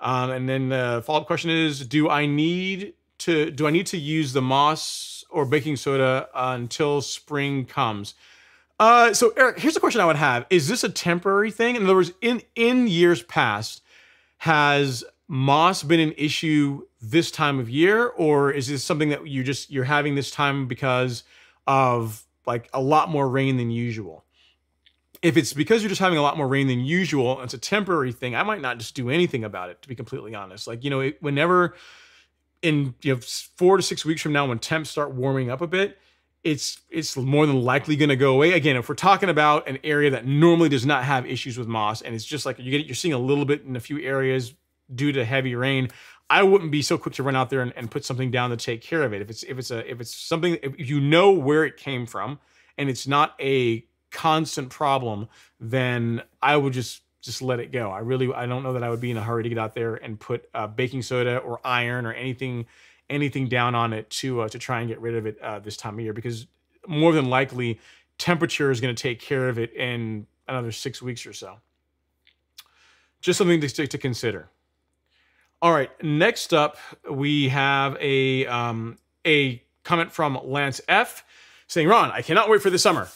Um, and then the follow-up question is, do I need to do I need to use the moss or baking soda until spring comes? Uh, so Eric, here's a question I would have: Is this a temporary thing? In other words, in in years past, has moss been an issue this time of year, or is this something that you just you're having this time because of like a lot more rain than usual? If it's because you're just having a lot more rain than usual, it's a temporary thing. I might not just do anything about it, to be completely honest. Like you know, it, whenever in you know four to six weeks from now, when temps start warming up a bit, it's it's more than likely going to go away. Again, if we're talking about an area that normally does not have issues with moss, and it's just like you get you're seeing a little bit in a few areas due to heavy rain, I wouldn't be so quick to run out there and, and put something down to take care of it. If it's if it's a if it's something if you know where it came from and it's not a constant problem, then I would just just let it go. I really I don't know that I would be in a hurry to get out there and put uh, baking soda or iron or anything anything down on it to uh, to try and get rid of it uh, this time of year because more than likely temperature is going to take care of it in another six weeks or so. Just something to, to consider. All right, next up we have a um, a comment from Lance F saying, "Ron, I cannot wait for the summer.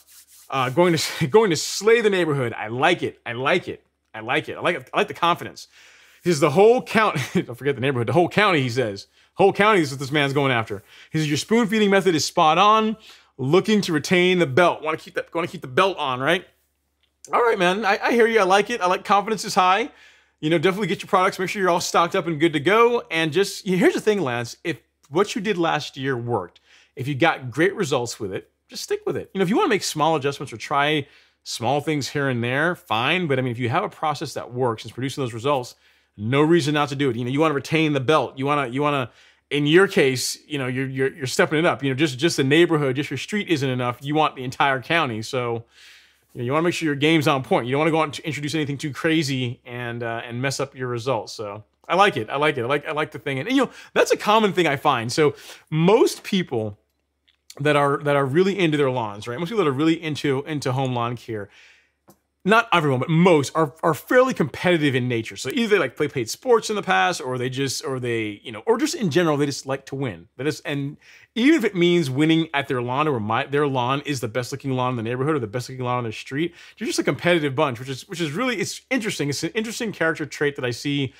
Uh, going to (laughs) going to slay the neighborhood. I like it. I like it. I like it. I like it. I like the confidence. He says the whole county. (laughs) don't forget the neighborhood. The whole county. He says Whole county is what this man's going after. He says your spoon feeding method is spot on. Looking to retain the belt. Want to keep that? Want to keep the belt on, right? All right, man. I, I hear you. I like it. I like confidence is high. You know, definitely get your products. Make sure you're all stocked up and good to go. And just here's the thing, Lance. If what you did last year worked, if you got great results with it, just stick with it. You know, if you want to make small adjustments or try small things here and there, fine. But I mean, if you have a process that works and is producing those results, no reason not to do it. You know, you want to retain the belt. You want to, you want to, in your case, you know, you're, you're, you're stepping it up. You know, just, just the neighborhood, just your street isn't enough. You want the entire county. So, you, know, you want to make sure your game's on point. You don't want to go out and introduce anything too crazy and, uh, and mess up your results. So I like it. I like it. I like, I like the thing. And, and you know, that's a common thing I find. So most people, that are that are really into their lawns, right? Most people that are really into into home lawn care, not everyone, but most are are fairly competitive in nature. So either they like play played sports in the past, or they just or they you know, or just in general they just like to win. That is, and even if it means winning at their lawn or my their lawn is the best looking lawn in the neighborhood or the best looking lawn on the street, they're just a competitive bunch, which is which is really it's interesting. It's an interesting character trait that I see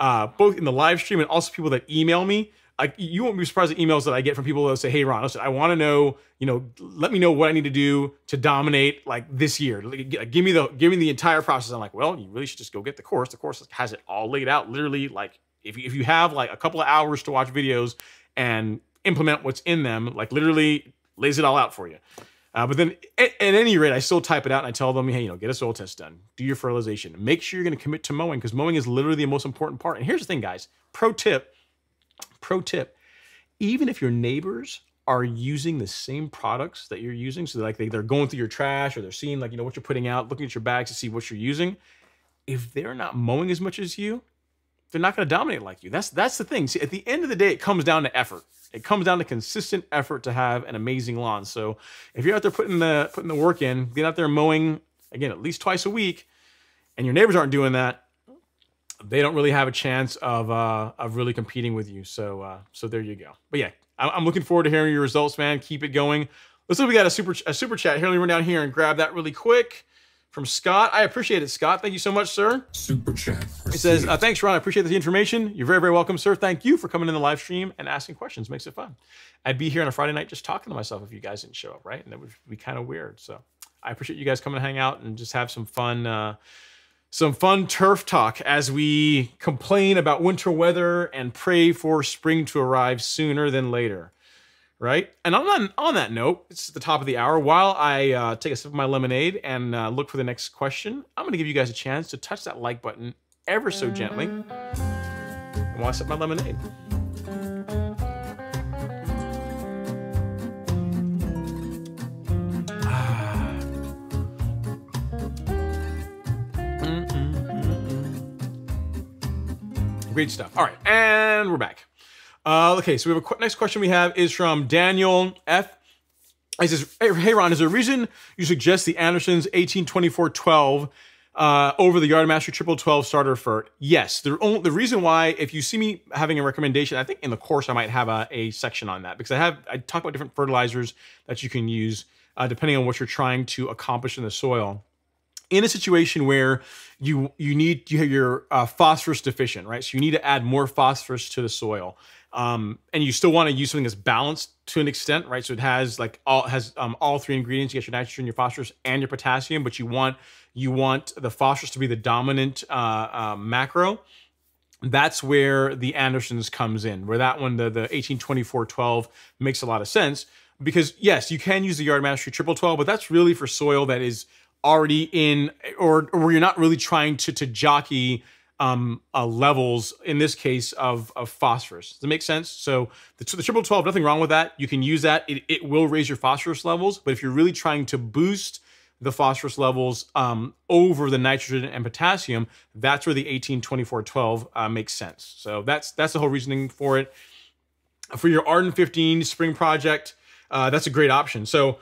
uh, both in the live stream and also people that email me like you won't be surprised at emails that I get from people that say, "Hey, Ron, listen, I want to know, you know, let me know what I need to do to dominate like this year. Give me the give me the entire process." I'm like, "Well, you really should just go get the course. The course has it all laid out. Literally, like if if you have like a couple of hours to watch videos and implement what's in them, like literally lays it all out for you." Uh, but then at, at, any rate, I still type it out and I tell them, hey, you know, get a soil test done, do your fertilization, make sure you're going to commit to mowing because mowing is literally the most important part. And here's the thing, guys. Pro tip Pro tip, even if your neighbors are using the same products that you're using, so like they, they're going through your trash or they're seeing like, you know, what you're putting out, looking at your bags to see what you're using, if they're not mowing as much as you, they're not going to dominate like you. That's that's the thing. See, at the end of the day, it comes down to effort. It comes down to consistent effort to have an amazing lawn. So if you're out there putting the putting the work in, get out there mowing again at least twice a week, and your neighbors aren't doing that, they don't really have a chance of uh, of really competing with you. So uh, so there you go. But yeah, I'm looking forward to hearing your results, man. Keep it going. Let's see if we got a super a super chat here. Let me run down here and grab that really quick from Scott. I appreciate it, Scott. Thank you so much, sir. Super chat. It says, uh, "Thanks, Ron. I appreciate the information. You're very very welcome, sir. Thank you for coming in the live stream and asking questions. Makes it fun. I'd be here on a Friday night just talking to myself if you guys didn't show up, right? And that would be kind of weird. So I appreciate you guys coming to hang out and just have some fun." Uh, some fun turf talk as we complain about winter weather and pray for spring to arrive sooner than later. Right? And on that, on that note, it's the top of the hour. While I uh, take a sip of my lemonade and uh, look for the next question, I'm going to give you guys a chance to touch that like button ever so gently. And while I sip my lemonade. Great stuff. All right, and we're back. Uh, okay, so we have a qu next question we have is from Daniel F. He says, "Hey Ron, is there a reason you suggest the Andersons 1824-12 uh, over the Yardmaster Triple 12 starter for?" Yes, the only, the reason why, if you see me having a recommendation, I think in the course I might have a, a section on that because I have I talk about different fertilizers that you can use uh, depending on what you're trying to accomplish in the soil in a situation where you you need you have your uh, phosphorus deficient, right? So you need to add more phosphorus to the soil, um, and you still want to use something that's balanced to an extent, right? So it has like all has um, all three ingredients. You get your nitrogen, your phosphorus, and your potassium, but you want you want the phosphorus to be the dominant uh, uh, macro. That's where the Andersons comes in. Where that one, the the 1824-12 makes a lot of sense because yes, you can use the Yard Mastery Triple 12, but that's really for soil that is already in or, or you're not really trying to to jockey um, uh, levels in this case of, of phosphorus. Does that make sense? So the, the triple 12, nothing wrong with that. You can use that. It, it will raise your phosphorus levels, but if you're really trying to boost the phosphorus levels um, over the nitrogen and potassium, that's where the 18, 24, 12 uh, makes sense. So that's that's the whole reasoning for it. For your Arden 15 spring project, uh, that's a great option. So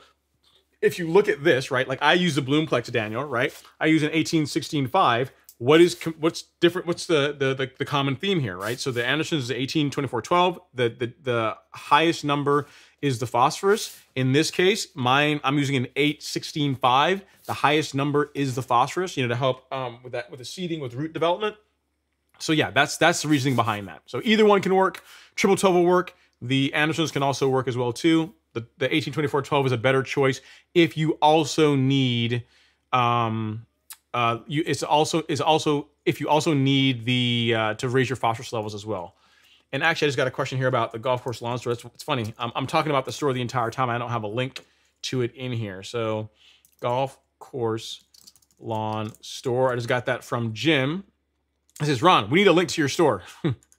if you look at this, right, like I use the Bloomplex Daniel, right? I use an 1816.5. What is what's different? What's the, the the the common theme here, right? So the Andersons is 18 24 12. The the the highest number is the phosphorus. In this case, mine I'm using an 8165. The highest number is the phosphorus, you know, to help um, with that with the seeding with root development. So yeah, that's that's the reasoning behind that. So either one can work. Triple 12 will work. The Andersons can also work as well too the, the 1824-12 is a better choice if you also need um uh you it's also is also if you also need the uh to raise your phosphorus levels as well And actually, I just got a question here about the golf course lawn store. It's, funny. I'm, I'm talking about the store the entire time. I don't have a link to it in here. So, golf course lawn store. I just got that from Jim. this is Ron, we need a link to your store. (laughs)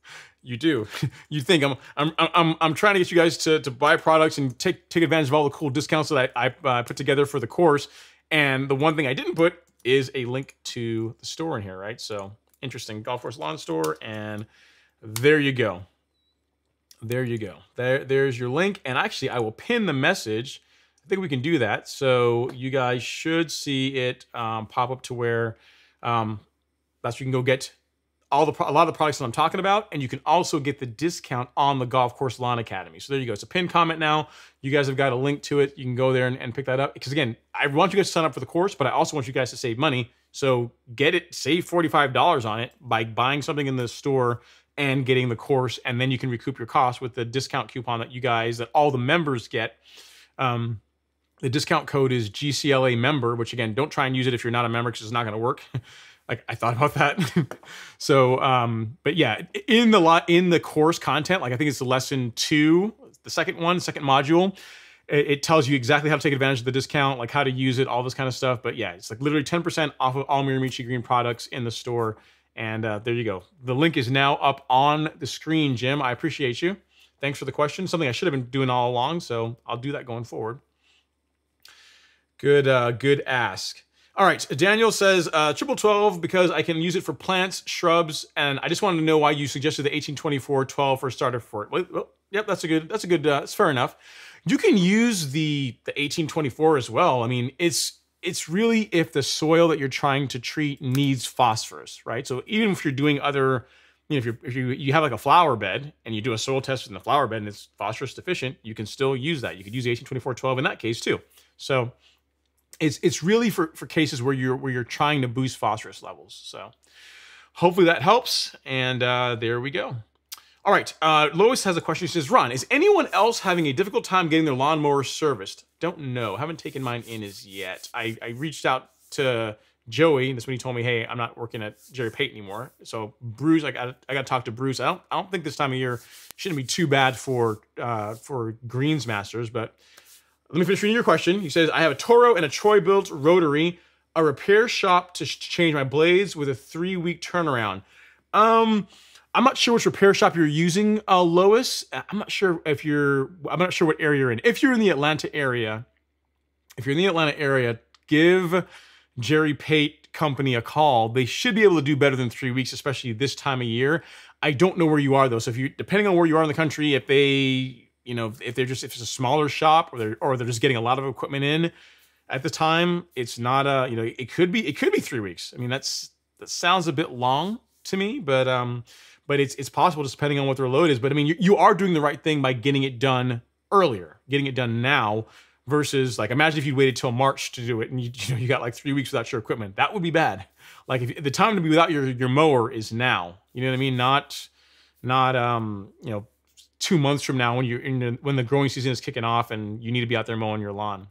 you do. (laughs) you think I'm, I'm, I'm, I'm trying to get you guys to, to buy products and take, take advantage of all the cool discounts that I, I uh, put together for the course. And the one thing I didn't put is a link to the store in here, right? So interesting. Golf course lawn store. And there you go. There you go. There, there's your link. And actually, I will pin the message. I think we can do that. So you guys should see it um, pop up to where um, that's where you can go get all the a lot of the products that I'm talking about, and you can also get the discount on the Golf Course Lawn Academy. So there you go. It's a pinned comment now. You guys have got a link to it. You can go there and, and pick that up. Because again, I want you guys to sign up for the course, but I also want you guys to save money. So get it, save $45 on it by buying something in the store and getting the course, and then you can recoup your cost with the discount coupon that you guys, that all the members get. Um, the discount code is GCLA member, which again, don't try and use it if you're not a member because it's not going to work. (laughs) like I thought about that. (laughs) so, um, but yeah, in the lot in the course content, like I think it's the lesson two, the second one, second module. It, it, tells you exactly how to take advantage of the discount, like how to use it, all this kind of stuff. But yeah, it's like literally 10% off of all Mirimichi Green products in the store. And uh, there you go. The link is now up on the screen, Jim. I appreciate you. Thanks for the question. Something I should have been doing all along, so I'll do that going forward. Good, uh, good ask. All right, Daniel says uh, triple 12 because I can use it for plants, shrubs, and I just wanted to know why you suggested the 1824 12 for starter for it. Well, well yep, that's a good, that's a good, uh, it's fair enough. You can use the the 1824 as well. I mean, it's it's really if the soil that you're trying to treat needs phosphorus, right? So even if you're doing other, you know, if, you're, if you you have like a flower bed and you do a soil test in the flower bed and it's phosphorus deficient, you can still use that. You could use the 1824 12 in that case too. So it's it's really for for cases where you're where you're trying to boost phosphorus levels. So hopefully that helps. And uh, there we go. All right, uh, Lois has a question. She says, Ron, is anyone else having a difficult time getting their lawnmower serviced? Don't know. Haven't taken mine in as yet. I, I reached out to Joey. That's when he told me, hey, I'm not working at Jerry Pate anymore. So Bruce, I got I got to talk to Bruce. I don't I don't think this time of year shouldn't be too bad for uh, for Greensmasters, but let me finish reading your question. He says, I have a Toro and a Troy-Bilt rotary, a repair shop to change my blades with a three-week turnaround. Um, I'm not sure which repair shop you're using, uh, Lois. I'm not sure if you're, I'm not sure what area you're in. If you're in the Atlanta area, if you're in the Atlanta area, give Jerry Pate Company a call. They should be able to do better than three weeks, especially this time of year. I don't know where you are though. So if you, depending on where you are in the country, if they you know, if they're just if it's a smaller shop or they're or they're just getting a lot of equipment in at the time, it's not a you know it could be it could be three weeks. I mean that's that sounds a bit long to me, but um, but it's it's possible just depending on what their load is. But I mean you, you are doing the right thing by getting it done earlier, getting it done now versus like imagine if you waited till March to do it and you, (laughs) you know you got like three weeks without your equipment. That would be bad. Like if the time to be without your your mower is now. You know what I mean? Not not um you know two months from now when you're in the, when the growing season is kicking off and you need to be out there mowing your lawn.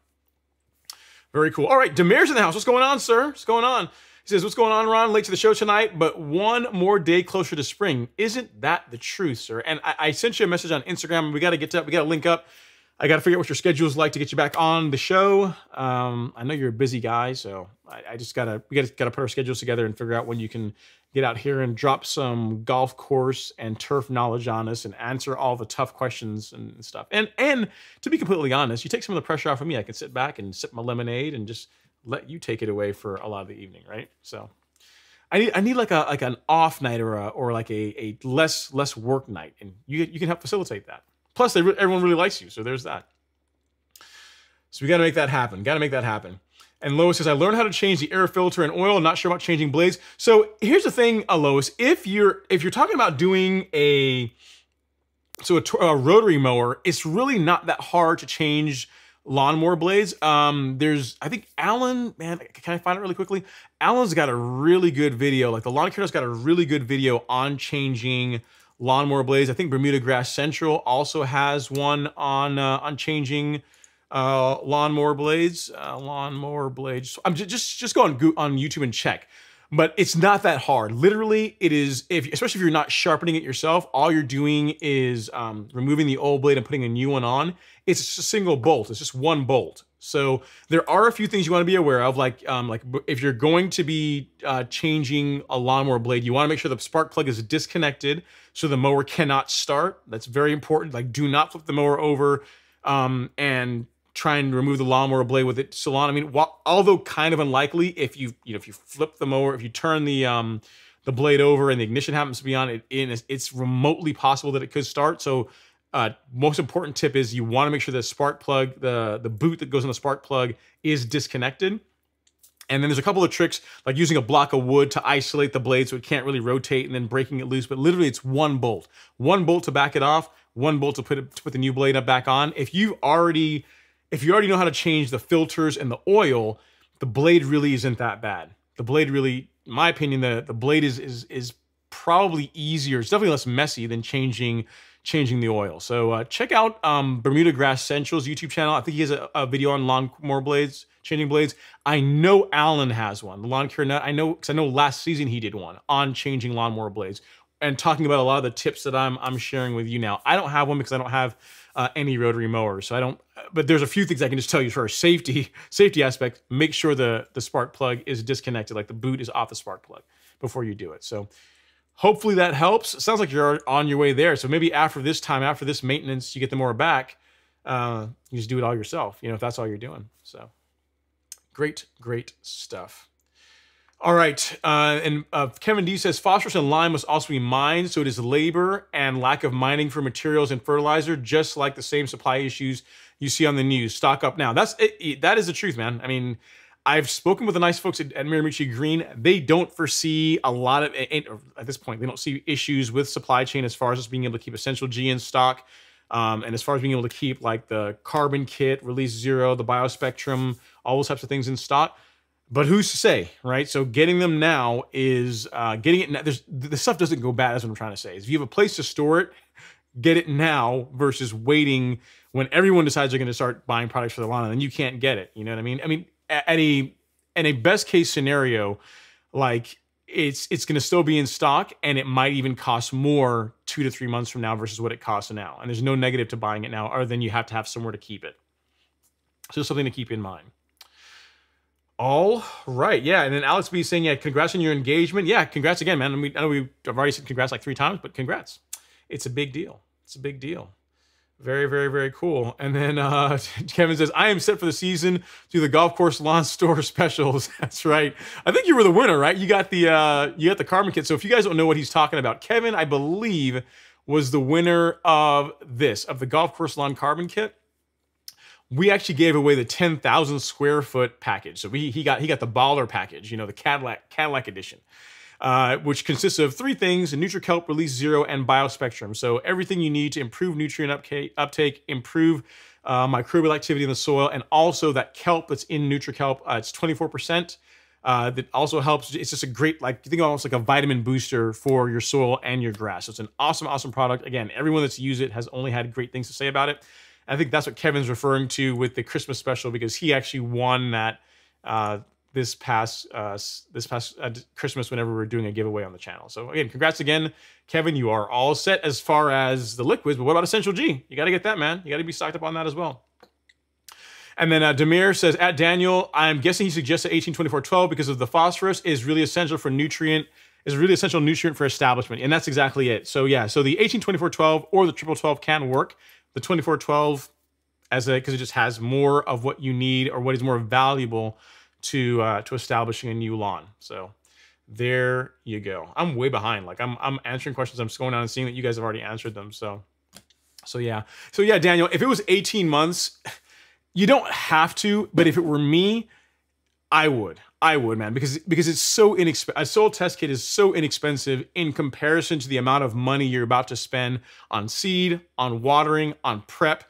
Very cool. All right, Demir's in the house. What's going on, sir? What's going on? He says, What's going on, Ron? Late to the show tonight, but one more day closer to spring. Isn't that the truth, sir? And I, I sent you a message on Instagram. We got to get to we got to link up. I got to figure out what your schedule is like to get you back on the show. Um, I know you're a busy guy, so I, I just gotta we gotta gotta put our schedules together and figure out when you can get out here and drop some golf course and turf knowledge on us and answer all the tough questions and stuff. And and to be completely honest, you take some of the pressure off of me. I can sit back and sip my lemonade and just let you take it away for a lot of the evening, right? So I need I need like a like an off night or a, or like a, a less less work night, and you you can help facilitate that. Plus, they, everyone really likes you, so there's that. So we got to make that happen. Got to make that happen. And Lois says, I learned how to change the air filter and oil. Not sure about changing blades. So here's the thing, uh, Lois. If you're if you're talking about doing a so a, a, rotary mower, it's really not that hard to change lawnmower blades. Um, there's I think Allyn, man, can I find it really quickly? Allyn's got a really good video. Like the Lawn Care's got a really good video on changing lawnmower blades. I think Bermuda Grass Central also has one on uh, on changing uh, lawnmower blades, uh, lawnmower blades. I'm just just go on on YouTube and check. but it's not that hard. Literally, it is. If especially if you're not sharpening it yourself, all you're doing is um, removing the old blade and putting a new one on. It's just a single bolt. It's just one bolt. So there are a few things you want to be aware of, like um, like if you're going to be uh, changing a lawnmower blade, you want to make sure the spark plug is disconnected so the mower cannot start. That's very important. Like do not flip the mower over um, and try and remove the lawnmower blade with it still on. I mean, while, although kind of unlikely, if you you know if you flip the mower, if you turn the um, the blade over and the ignition happens to be on it, it's, it's remotely possible that it could start. So, uh, most important tip is you want to make sure the spark plug, the the boot that goes on the spark plug, is disconnected. And then there's a couple of tricks like using a block of wood to isolate the blade so it can't really rotate and then breaking it loose. But literally, it's one bolt, one bolt to back it off, one bolt to put it, to put the new blade up back on. If you've already if you already know how to change the filters and the oil, the blade really isn't that bad. The blade really, in my opinion, the, the blade is is is probably easier. It's definitely less messy than changing changing the oil. So uh, check out um, Bermuda Grass Central's YouTube channel. I think he has a, a video on lawnmower blades, changing blades. I know Allyn has one, the Lawn Care Nut. I know because I know last season he did one on changing lawnmower blades and talking about a lot of the tips that I'm I'm sharing with you now. I don't have one because I don't have uh, any rotary mower, so I don't. But there's a few things I can just tell you for safety safety aspect. Make sure the the spark plug is disconnected, like the boot is off the spark plug before you do it. So hopefully that helps. It sounds like you're on your way there. So maybe after this time, after this maintenance, you get the mower back. Uh, you just do it all yourself. You know if that's all you're doing. So great, great stuff. All right. Uh, and uh, Kevin D says phosphorus and lime must also be mined, so it is labor and lack of mining for materials and fertilizer, just like the same supply issues you see on the news. Stock up now. That's it, it, that is the truth, man. I mean, I've spoken with the nice folks at, at Mirimichi Green. They don't foresee a lot of at this point. They don't see issues with supply chain as far as us being able to keep Essential G in stock, um, and as far as being able to keep like the Carbon Kit, Release Zero, the Biospectrum, all those types of things in stock but who's to say, right? So getting them now is uh, getting it. Now, there's the stuff doesn't go bad. That's what I'm trying to say. If you have a place to store it, get it now versus waiting when everyone decides they're going to start buying products for the lawn, and then you can't get it. You know what I mean? I mean, at a in a best case scenario, like it's it's going to still be in stock, and it might even cost more two to three months from now versus what it costs now. And there's no negative to buying it now, other than you have to have somewhere to keep it. So something to keep in mind. All right, yeah, and then Alex B saying, yeah, congrats on your engagement. Yeah, congrats again, man. I, mean, I know we've I've already said congrats like three times, but congrats. It's a big deal. It's a big deal. Very, very, very cool. And then uh, (laughs) Kevin says, I am set for the season to the golf course lawn store (laughs) specials. (laughs) That's right. I think you were the winner, right? You got the uh, you got the carbon kit. So if you guys don't know what he's talking about, Kevin, I believe, was the winner of this, of the golf course lawn carbon kit we actually gave away the 10,000 square foot package. So we, he got he got the baller package, you know, the Cadillac Cadillac edition, uh, which consists of three things: NutriKelp Release Zero and Biospectrum. So everything you need to improve nutrient uptake, improve uh, microbial activity in the soil, and also that kelp that's in NutriKelp. Uh, it's 24%. Uh, that also helps. It's just a great, like, you think almost like a vitamin booster for your soil and your grass. So it's an awesome, awesome product. Again, everyone that's used it has only had great things to say about it. I think that's what Kevin's referring to with the Christmas special because he actually won that uh, this past uh, this past uh, Christmas whenever we were doing a giveaway on the channel. So again, congrats again, Kevin. You are all set as far as the liquids, but what about Essential G? You got to get that, man. You got to be stocked up on that as well. And then uh, Demir says, at Daniel, I'm guessing he suggested 182412 because of the phosphorus is really essential for nutrient, is really essential nutrient for establishment. And that's exactly it. So yeah, so the 182412 or the triple 12 can work the 2412 as a because it just has more of what you need or what is more valuable to uh, to establishing a new lawn. So there you go. I'm way behind. Like I'm I'm answering questions. I'm just going down and seeing that you guys have already answered them. So so yeah. So yeah, Daniel, if it was 18 months, you don't have to, but if it were me, I would. I would, man, because because it's so inexpensive. A soil test kit is so inexpensive in comparison to the amount of money you're about to spend on seed, on watering, on prep.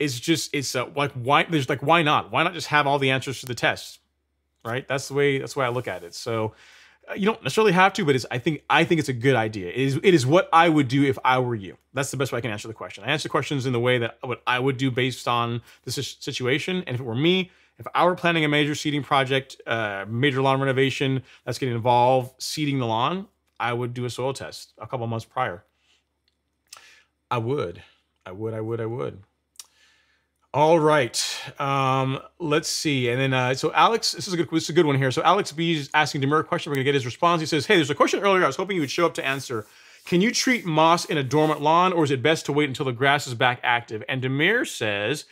It's just it's uh, like why there's like why not? Why not just have all the answers to the test, right? That's the way that's way I look at it. So uh, you don't necessarily have to, but it's I think I think it's a good idea. It is it is what I would do if I were you. That's the best way I can answer the question. I answer questions in the way that what I would do based on the situation, and if it were me, If I were planning a major seeding project, uh, major lawn renovation that's going to involve seeding the lawn, I would do a soil test a couple months prior. I would. I would, I would, I would. All right. Um, let's see. And then, uh, so Alex, this is a good, this is a good one here. So Alex B is asking Demir a question. We're gonna get his response. He says, "Hey, there's a question earlier. I was hoping you would show up to answer. Can you treat moss in a dormant lawn, or is it best to wait until the grass is back active?" And Demir says,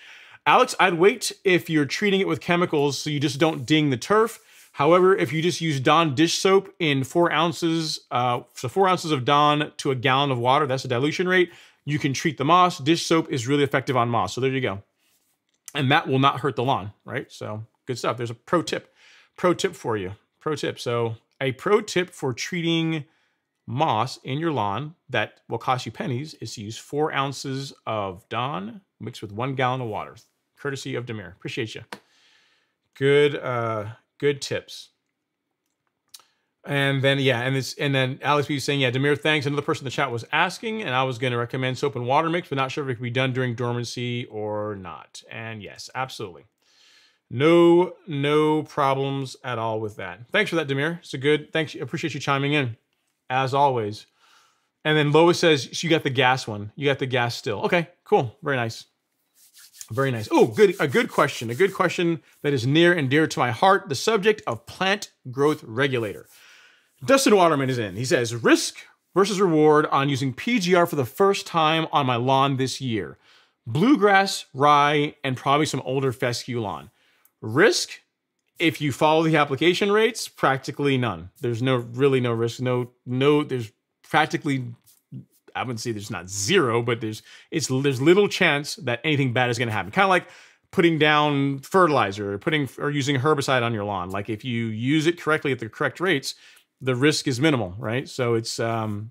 "Alex, I'd wait if you're treating it with chemicals, so you just don't ding the turf. However, if you just use Dawn dish soap in four ounces, uh, so four ounces of Dawn to a gallon of water, that's the dilution rate. You can treat the moss. Dish soap is really effective on moss. So there you go." And that will not hurt the lawn, right? So good stuff. There's a pro tip, pro tip for you. Pro tip. So a pro tip for treating moss in your lawn that will cost you pennies is to use four ounces of Dawn mixed with one gallon of water, courtesy of Demir. Appreciate you. Good, uh, good tips. And then yeah, and this and then Alex B is saying, yeah, Demir, thanks. Another person in the chat was asking, and I was gonna recommend soap and water mix, but not sure if it could be done during dormancy or not. And yes, absolutely. No, no problems at all with that. Thanks for that, Demir. It's a good thanks. Appreciate you chiming in, as always. And then Lois says, so you got the gas one. You got the gas still. Okay, cool. Very nice. Very nice. Oh, good. A good question. A good question that is near and dear to my heart. The subject of plant growth regulator. Dustin Waterman is in. He says, risk versus reward on using PGR for the first time on my lawn this year. Bluegrass, rye, and probably some older fescue lawn. Risk, if you follow the application rates, practically none. There's no really no risk. No, no, there's practically I wouldn't say there's not zero, but there's it's there's little chance that anything bad is going to happen. Kind of like putting down fertilizer or putting or using herbicide on your lawn. Like if you use it correctly at the correct rates, the risk is minimal, right? So it's um,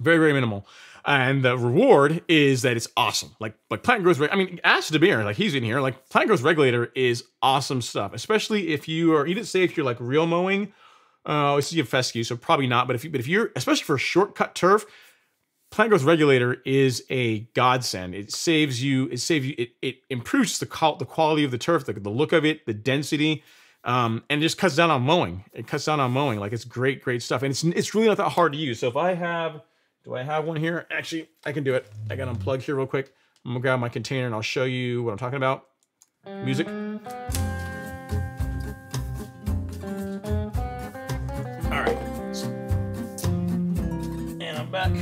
very, very minimal. And the reward is that it's awesome. Like like plant growth. I mean, ask Demir, like he's in here. Like plant growth regulator is awesome stuff. Especially if you are. You didn't say if you're like real mowing. Uh, you have fescue, so probably not. But if you, but if you're, especially for shortcut turf, plant growth regulator is a godsend. It saves you. It saves you. It, it improves the the quality of the turf, the, the look of it, the density um, and it just cuts down on mowing. It cuts down on mowing. Like it's great, great stuff. And it's it's really not that hard to use. So if I have, do I have one here? Actually, I can do it. I got to unplug here real quick. I'm gonna grab my container and I'll show you what I'm talking about. Music. All right. And I'm back.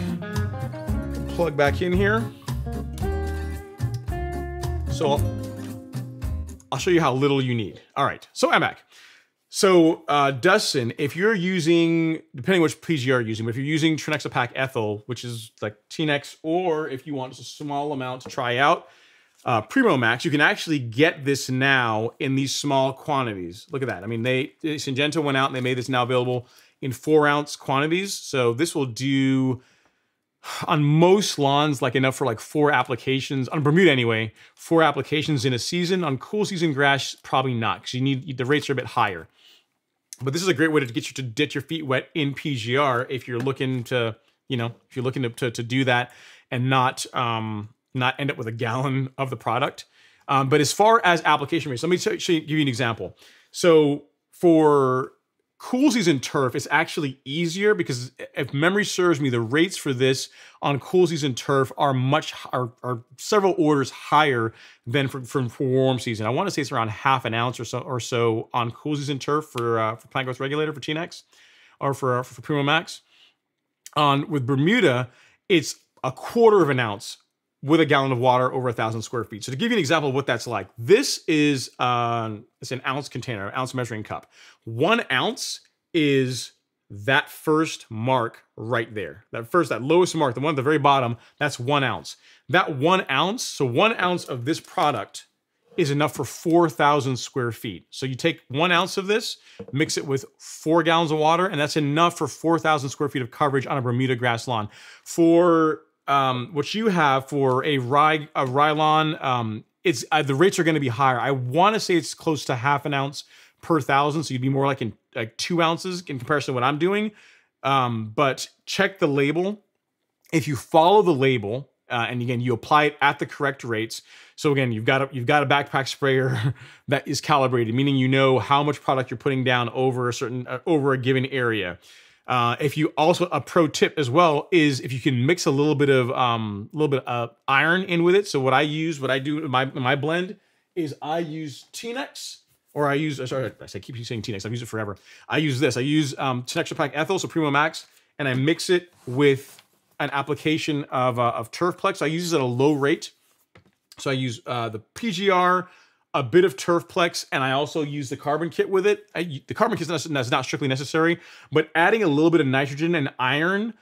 Plug back in here. So show you how little you need. All right, so I'm back. So uh, Dustin, if you're using, depending which PGR you're using, but if you're using Trinexapac Ethyl, which is like T-Nex, or if you want just a small amount to try out, uh, Primo Max, you can actually get this now in these small quantities. Look at that. I mean, they Syngenta went out and they made this now available in four ounce quantities. So this will do on most lawns, like enough for like four applications on Bermuda anyway, four applications in a season. On cool season grass, probably not because you need the rates are a bit higher. But this is a great way to get you to get your feet wet in PGR if you're looking to, you know, if you're looking to to, to do that and not um not end up with a gallon of the product. Um, but as far as application rates, let me show you, give you an example. So for cool season turf is actually easier because if memory serves me, the rates for this on cool season turf are much are, are several orders higher than for, for, for warm season. I want to say it's around half an ounce or so or so on cool season turf for uh, for plant growth regulator for T-Nex or for for Primo Max. On with Bermuda, it's a quarter of an ounce with a gallon of water over a thousand square feet. So to give you an example of what that's like, this is uh, it's an ounce container, an ounce measuring cup. One ounce is that first mark right there. That first, that lowest mark, the one at the very bottom, that's one ounce. That one ounce, so one ounce of this product is enough for 4,000 square feet. So you take one ounce of this, mix it with four gallons of water, and that's enough for 4,000 square feet of coverage on a Bermuda grass lawn. For um, what you have for a rye a Rylon, um, it's uh, the rates are going to be higher. I want to say it's close to half an ounce per thousand, so you'd be more like in like two ounces in comparison to what I'm doing. Um, but check the label. If you follow the label uh, and again, you apply it at the correct rates. So again, you've got a, you've got a backpack sprayer (laughs) that is calibrated, meaning you know how much product you're putting down over a certain uh, over a given area. Uh, if you also a pro tip as well is if you can mix a little bit of um a little bit of iron in with it. So what I use, what I do in my in my blend is I use T-Nex or I use sorry I keep saying T-Nex. I've used it forever. I use this. I use um Trinexapac Ethyl, so Primo Max, and I mix it with an application of uh, of Turfplex. I use it at a low rate. So I use uh, the PGR a bit of Turfplex, and I also use the carbon kit with it. I, the carbon kit is not, strictly necessary, but adding a little bit of nitrogen and iron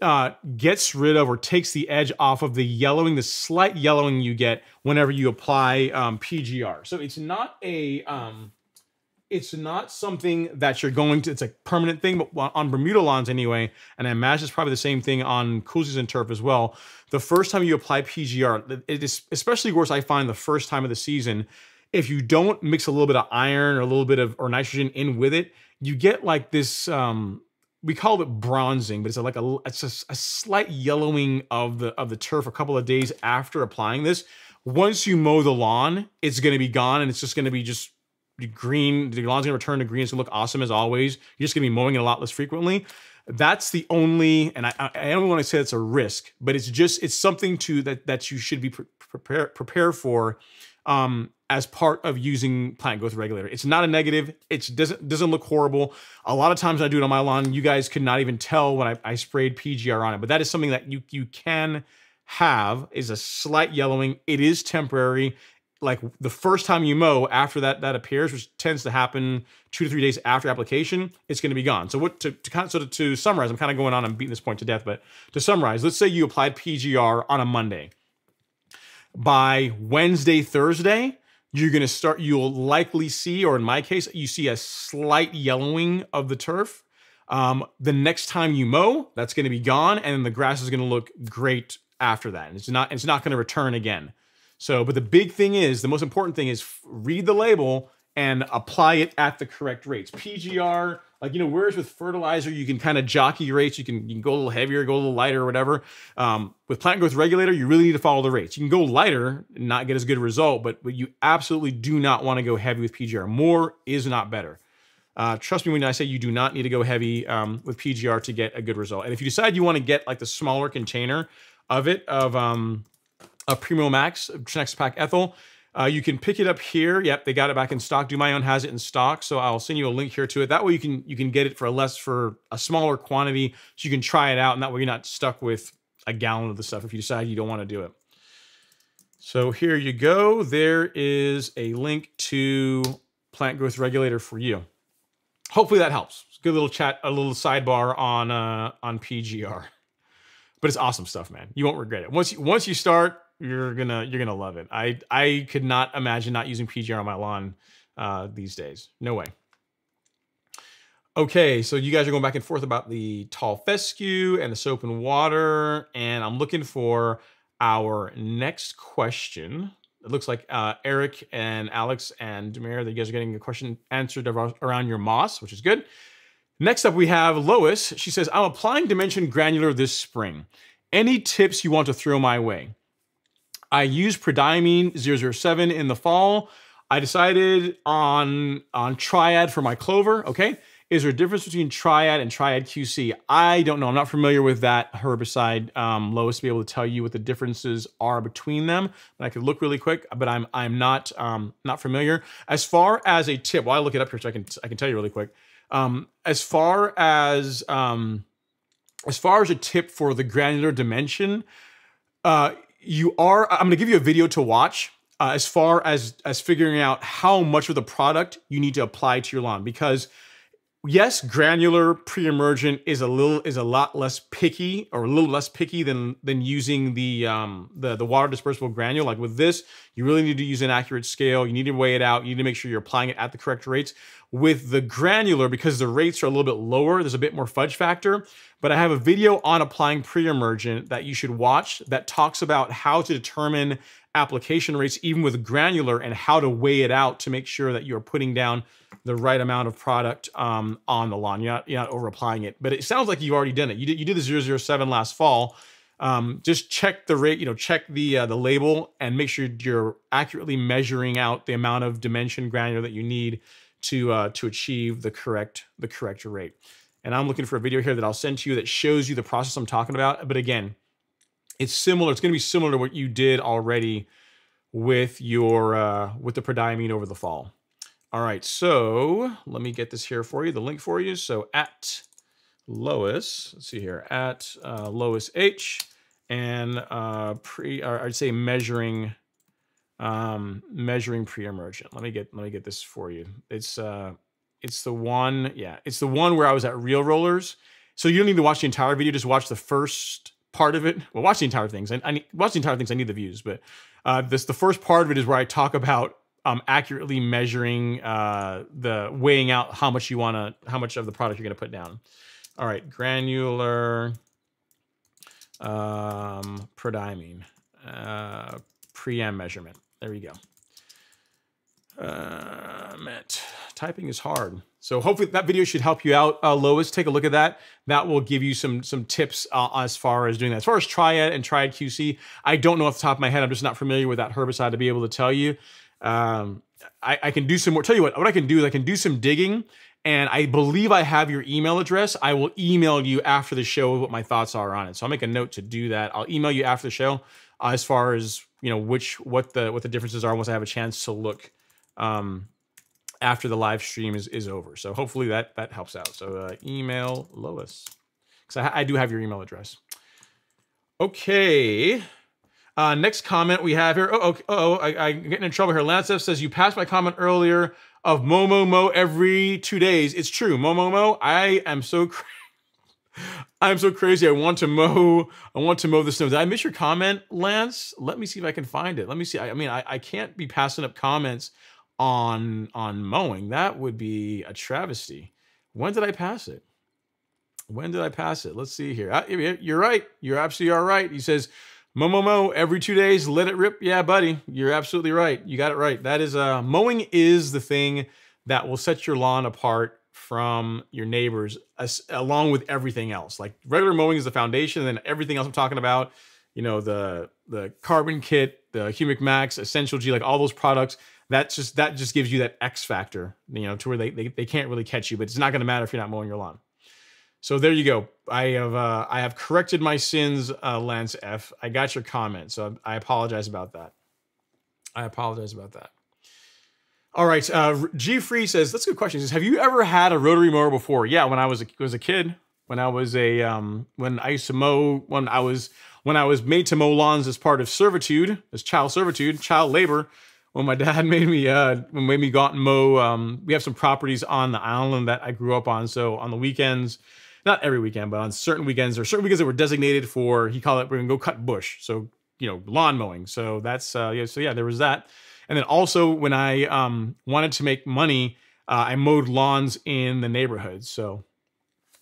uh, gets rid of or takes the edge off of the yellowing, the slight yellowing you get whenever you apply um, PGR. So it's not a um, it's not something that you're going to, it's a permanent thing, but on Bermuda lawns anyway, and I imagine it's probably the same thing on cool and turf as well. The first time you apply PGR, it is especially worse, I find the first time of the season, if you don't mix a little bit of iron or a little bit of or nitrogen in with it, you get like this. Um, we call it bronzing, but it's like a it's a, a slight yellowing of the of the turf a couple of days after applying this. Once you mow the lawn, it's going to be gone, and it's just going to be just green. The lawn's going to return to green. It's going to look awesome as always. You're just going to be mowing it a lot less frequently. That's the only, and I, I don't want to say it's a risk, but it's just it's something to that that you should be pre prepare prepare for um, as part of using plant growth regulator. It's not a negative. It doesn't doesn't look horrible. A lot of times I do it on my lawn. You guys could not even tell when I, I sprayed PGR on it, but that is something that you you can have is a slight yellowing. It is temporary. Like the first time you mow after that that appears, which tends to happen two to three days after application, it's going to be gone. So what to, to kind of, so to, to summarize, I'm kind of going on and beating this point to death, but to summarize, let's say you applied PGR on a Monday by Wednesday, Thursday, you're going to start, you'll likely see, or in my case, you see a slight yellowing of the turf. Um, the next time you mow, that's going to be gone, and the grass is going to look great after that. And It's not, it's not going to return again. So, but the big thing is, the most important thing is read the label and apply it at the correct rates. PGR, like you know, whereas with fertilizer you can kind of jockey rates, you can you can go a little heavier, go a little lighter, or whatever. Um, with plant growth regulator, you really need to follow the rates. You can go lighter and not get as good a result, but but you absolutely do not want to go heavy with PGR. More is not better. Uh, trust me when I say you do not need to go heavy um, with PGR to get a good result. And if you decide you want to get like the smaller container of it of um, a Primo Max Trinexapac Ethyl, uh, you can pick it up here. Yep, they got it back in stock. Do My Own has it in stock, so I'll send you a link here to it. That way you can you can get it for a less for a smaller quantity, so you can try it out, and that way you're not stuck with a gallon of the stuff if you decide you don't want to do it. So here you go. There is a link to Plant Growth Regulator for you. Hopefully that helps. Good little chat, a little sidebar on uh, on PGR. But it's awesome stuff, man. You won't regret it. Once you, once you start, you're gonna you're gonna love it. I I could not imagine not using PGR on my lawn uh, these days. No way. Okay, so you guys are going back and forth about the tall fescue and the soap and water, and I'm looking for our next question. It looks like uh, Eric and Alex and Demir, that you guys are getting a question answered around your moss, which is good. Next up, we have Lois. She says, I'm applying Dimension Granular this spring. Any tips you want to throw my way? I used Prodiamine 007 in the fall. I decided on, on Triad for my clover, okay? Is there a difference between Triad and Triad QC? I don't know. I'm not familiar with that herbicide, um, Lois, to be able to tell you what the differences are between them. But I could look really quick, but I'm I'm not um, not familiar. As far as a tip, well, I look it up here so I can I can tell you really quick. Um, as far as um, as far as a tip for the granular dimension, uh, you are i'm going to give you a video to watch uh, as far as as figuring out how much of the product you need to apply to your lawn because yes granular pre-emergent is a little is a lot less picky or a little less picky than than using the um the the water dispersible granule. Like with this you really need to use an accurate scale. You need to weigh it out. You need to make sure you're applying it at the correct rates. With the granular, because the rates are a little bit lower, there's a bit more fudge factor. But I have a video on applying pre-emergent that you should watch that talks about how to determine application rates, even with granular, and how to weigh it out to make sure that you're putting down the right amount of product um, on the lawn. You're not, you're not over applying it. But it sounds like you've already done it. You did, you did the 007 last fall. um, just check the rate, you know, check the uh, the label and make sure you're accurately measuring out the amount of dimension granular that you need to uh, to achieve the correct the correct rate. And I'm looking for a video here that I'll send to you that shows you the process I'm talking about. But again, it's similar. It's going to be similar to what you did already with your uh, with the prodiamine over the fall. All right, so let me get this here for you, the link for you. So at Lois, let's see here, at uh, Lois H, and uh, pre, I'd say measuring, um, measuring pre-emergent. Let me get let me get this for you. It's uh, it's the one, yeah, it's the one where I was at Real Rollers. So you don't need to watch the entire video; just watch the first part of it. Well, watch the entire things. I, I need, watch the entire things. I need the views, but uh, this the first part of it is where I talk about um, accurately measuring uh, the weighing out how much you want to, how much of the product you're going to put down. All right, granular um, prodiamine, uh, pream measurement. There you go. Uh. Typing is hard. So hopefully that video should help you out, uh, Lois. Take a look at that. That will give you some some tips uh, as far as doing that. As far as Triad and Triad QC, I don't know off the top of my head. I'm just not familiar with that herbicide to be able to tell you. Um, I, I can do some more. Tell you what, what I can do is I can do some digging and I believe I have your email address. I will email you after the show what my thoughts are on it. So I'll make a note to do that. I'll email you after the show uh, as far as you know which what the what the differences are once I have a chance to look um, after the live stream is is over. So hopefully that that helps out. So uh, email Lois because I, I do have your email address. Okay. Uh, next comment we have here. Oh, oh, oh I, am getting in trouble here. Lance F says, You passed my comment earlier of Mo Mo every two days. It's true. Mo Mo. I am so. (laughs) I'm so crazy. I want to mow. I want to mow the snow. Did I miss your comment, Lance? Let me see if I can find it. Let me see. I, I mean, I, I can't be passing up comments on on mowing. That would be a travesty. When did I pass it? When did I pass it? Let's see here. Uh, you're right. You're absolutely all right. He says, Mo mo mo every two days, let it rip. Yeah, buddy, you're absolutely right. You got it right. That is uh mowing is the thing that will set your lawn apart from your neighbors, as, along with everything else. Like regular mowing is the foundation, and then everything else I'm talking about, you know, the the carbon kit, the Humic Max, Essential G, like all those products. That's just that just gives you that X factor, you know, to where they they, they can't really catch you, but it's not going to matter if you're not mowing your lawn. So there you go. I have uh, I have corrected my sins, uh, Lance F. I got your comment, so I apologize about that. I apologize about that. All right, uh, G Free says that's a good question. He says, have you ever had a rotary mower before? Yeah, when I was a, was a kid, when I was a um, when I used to mow, when I was when I was made to mow lawns as part of servitude, as child servitude, child labor. When my dad (laughs) made me uh, made me go out and mow, um, we have some properties on the island that I grew up on. So on the weekends not every weekend, but on certain weekends or certain weekends that were designated for, he called it, we're gonna go cut bush. So, you know, lawn mowing. So that's, uh, yeah, so yeah, there was that. And then also when I um, wanted to make money, uh, I mowed lawns in the neighborhood. So,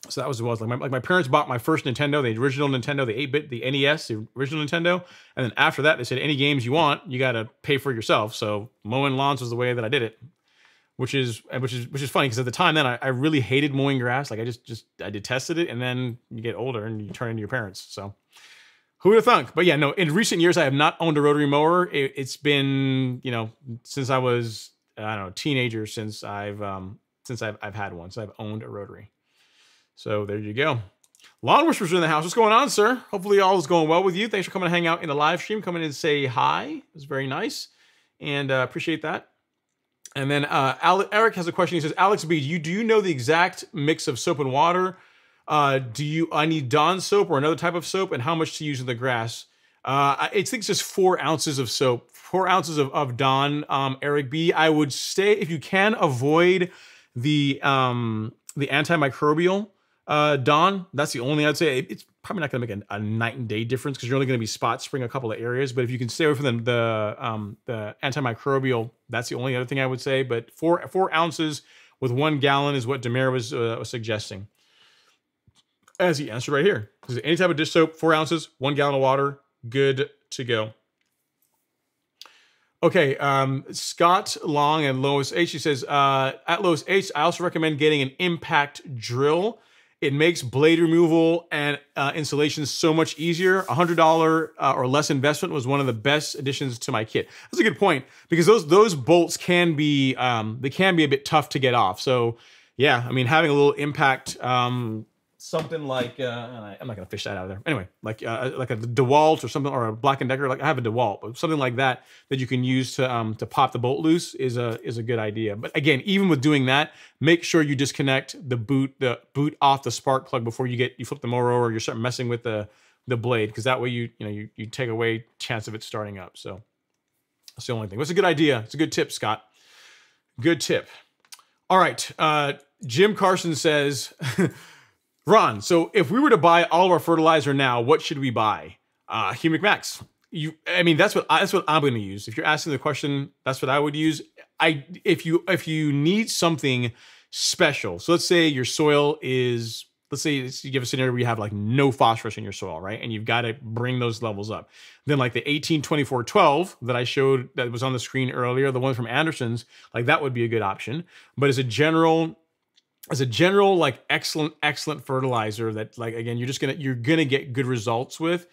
so that was what it was. Like my, like my parents bought my first Nintendo, the original Nintendo, the 8-bit, the NES, the original Nintendo. And then after that, they said, any games you want, you got to pay for yourself. So mowing lawns was the way that I did it which is which is which is funny because at the time then I, I, really hated mowing grass. Like I just just I detested it, and then you get older and you turn into your parents. So who would have thunk? But yeah, no. In recent years, I have not owned a rotary mower. It, has been you know since I was I don't know teenager since I've um since I've I've had one. So I've owned a rotary. So there you go. Lawn Whispers in the house. What's going on, sir? Hopefully all is going well with you. Thanks for coming to hang out in the live stream. Coming in and say hi. It was very nice. And uh, appreciate that. And then uh, Eric has a question. He says, Alex B, do you, do you know the exact mix of soap and water? Uh, do you I need Dawn soap or another type of soap, and how much to use in the grass? Uh, I think it's just four ounces of soap, four ounces of, of Dawn. Um, Eric B, I would say if you can avoid the um, the antimicrobial uh. That's the only I'd say. It's probably not going to make a, a, night and day difference because you're only going to be spot spraying a couple of areas. But if you can stay away from the the, um, the antimicrobial, that's the only other thing I would say. But four four ounces with one gallon is what Demir was, uh, was suggesting. As he answered right here, any type of dish soap, four ounces, one gallon of water, good to go. Okay, um, Scott Long and Lois H. He says, uh, at Lois H, I also recommend getting an impact drill It makes blade removal and uh, so much easier. A hundred dollar uh, or less investment was one of the best additions to my kit. That's a good point because those those bolts can be um, they can be a bit tough to get off. So yeah, I mean having a little impact um, something like uh, I'm not gonna fish that out of there. Anyway, like uh, like a Dewalt or something or a Black and Decker. Like I have a Dewalt, but something like that that you can use to um to pop the bolt loose is a is a good idea. But again, even with doing that, make sure you disconnect the boot the boot off the spark plug before you get you flip the motor over. You start messing with the the blade because that way you you know you you take away chance of it starting up. So that's the only thing. What's a good idea? It's a good tip, Scott. Good tip. All right. Uh, Jim Carson says. (laughs) Ron, so if we were to buy all of our fertilizer now, what should we buy? Uh, Humic Max. You, I mean, that's what I, that's what I'm going to use. If you're asking the question, that's what I would use. I if you if you need something special, so let's say your soil is let's say you have a scenario where you have like no phosphorus in your soil, right? And you've got to bring those levels up. Then like the 18, 24, 12 that I showed that was on the screen earlier, the one from Anderson's, like that would be a good option. But as a general as a general like excellent excellent fertilizer that like again you're just gonna you're gonna get good results with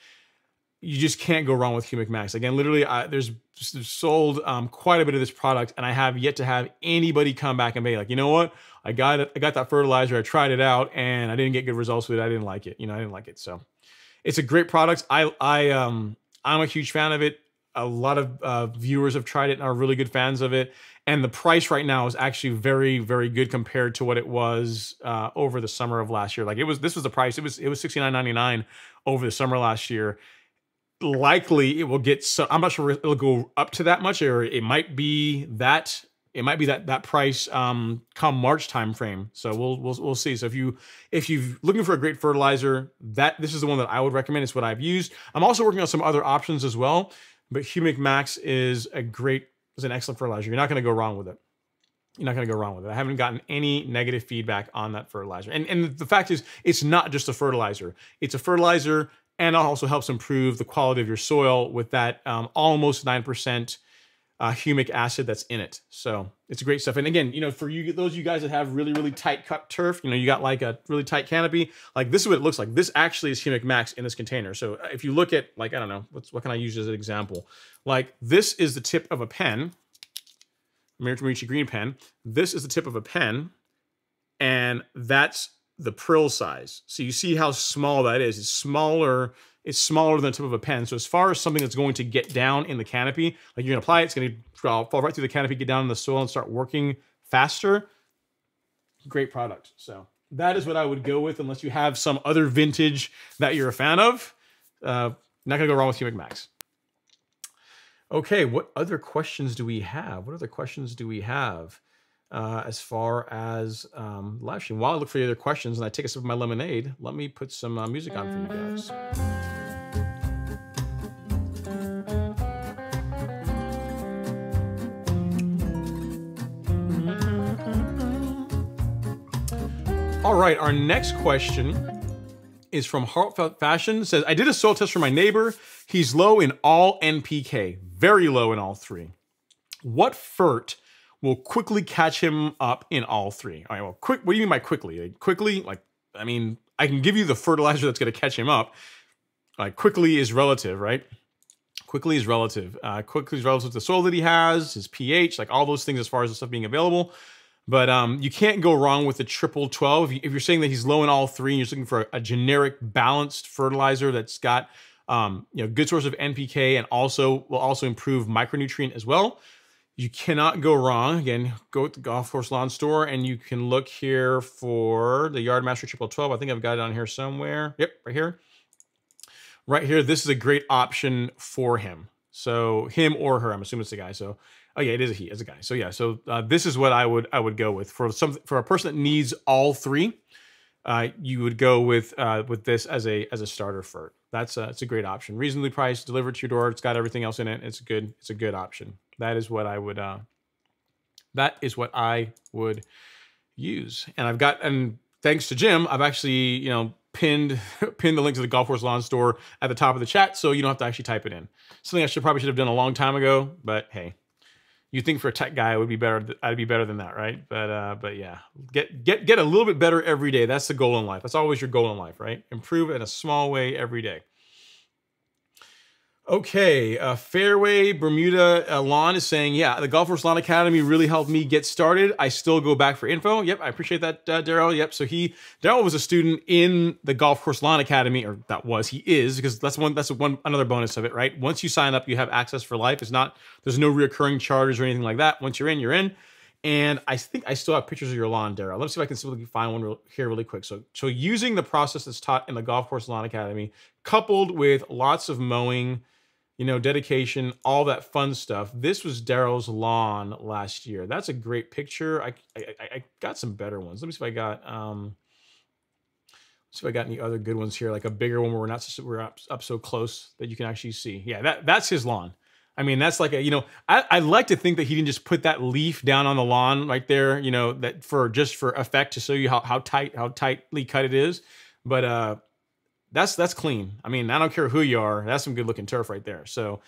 you just can't go wrong with humic max. Again literally I, there's, sold um, quite a bit of this product and i have yet to have anybody come back and be like you know what? I got it i got that fertilizer i tried it out and i didn't get good results with it. I didn't like it. You know i didn't like it so. It's a great product. I i um i'm a huge fan of it. A lot of uh, viewers have tried it and are really good fans of it and the price right now is actually very very good compared to what it was uh, over the summer of last year. Like it was this was the price. It was it was 69.99 over the summer last year. Likely it will get so i'm not sure it'll go up to that much or it might be that it might be that that price um come march timeframe. so we'll we'll, we'll see. So if you if you're looking for a great fertilizer that this is the one that i would recommend. It's what i've used. I'm also working on some other options as well but humic max is a great is an excellent fertilizer. You're not going to go wrong with it. You're not going to go wrong with it. I haven't gotten any negative feedback on that fertilizer. And, and the fact is, it's not just a fertilizer. It's a fertilizer and it also helps improve the quality of your soil with that um, almost 9% uh, humic acid that's in it. So it's great stuff. And again, you know, for you those you guys that have really, really tight cut turf, you know, you got like a really tight canopy, like this is what it looks like. This actually is humic max in this container. So uh, if you look at like, I don't know, what's, what can I use as an example? Like this is the tip of a pen, Mirimichi green pen. This is the tip of a pen and that's the prill size. So you see how small that is. It's smaller it's smaller than the tip of a pen. So as far as something that's going to get down in the canopy, like you're gonna apply it, it's gonna fall right through the canopy, get down in the soil and start working faster. Great product. So that is what I would go with unless you have some other vintage that you're a fan of. Uh, not gonna go wrong with Humic Max. Okay, what other questions do we have? What other questions do we have? uh, as far as um, live stream. While I look for the other questions and I take a sip of my lemonade, let me put some uh, music on for you guys. All right, our next question is from Heartfelt Fashion. It says, I did a soil test for my neighbor. He's low in all NPK, very low in all three. What FERT will quickly catch him up in all three. All right, well, quick. What do you mean by quickly? Like, quickly, like I mean, I can give you the fertilizer that's going to catch him up. Like quickly is relative, right? Quickly is relative. Uh, quickly is relative to the soil that he has, his pH, like all those things as far as the stuff being available. But um, you can't go wrong with the triple 12. If you're saying that he's low in all three and you're looking for a, generic balanced fertilizer that's got um, you know good source of NPK and also will also improve micronutrient as well, you cannot go wrong. Again, go to the Golf Course Lawn Store and you can look here for the Yard Mastery Triple 12. I think I've got it on here somewhere. Yep, right here. Right here, this is a great option for him. So him or her, I'm assuming it's the guy. So, oh yeah, it is a he, it's a guy. So yeah, so uh, this is what I would I would go with for some for a person that needs all three. Uh, you would go with uh, with this as a as a starter fert. That's a, it's a great option. Reasonably priced, delivered to your door. It's got everything else in it. It's a good it's a good option. That is what I would uh, that is what I would use. And I've got and thanks to Jim, I've actually, you know, pinned (laughs) pinned the link to the Golf Course Lawn Store at the top of the chat so you don't have to actually type it in. Something I should probably should have done a long time ago, but hey, You think for a tech guy, it would be better. I'd be better than that, right? But uh, but yeah, get get get a little bit better every day. That's the goal in life. That's always your goal in life, right? Improve in a small way every day. Okay, uh, Fairway Bermuda uh, Lawn is saying, yeah, the Golf Course Lawn Academy really helped me get started. I still go back for info. Yep, I appreciate that, uh, Daryl. Yep, so he Daryl was a student in the Golf Course Lawn Academy, or that was he is because that's one that's one another bonus of it, right? Once you sign up, you have access for life. It's not there's no reoccurring charges or anything like that. Once you're in, you're in. And I think I still have pictures of your lawn, Daryl. Let's see if I can simply find one real, here really quick. So, so using the process that's taught in the Golf Course Lawn Academy, coupled with lots of mowing you know, dedication, all that fun stuff. This was Daryl's lawn last year. That's a great picture. I, I, I got some better ones. Let me see if I got um see if I got any other good ones here, like a bigger one where we're not so, we're up, up so close that you can actually see. Yeah, that that's his lawn. I mean, that's like a you know, I I like to think that he didn't just put that leaf down on the lawn right there, you know, that for just for effect to show you how how tight how tightly cut it is. But uh that's that's clean. I mean, I don't care who you are. That's some good looking turf right there. So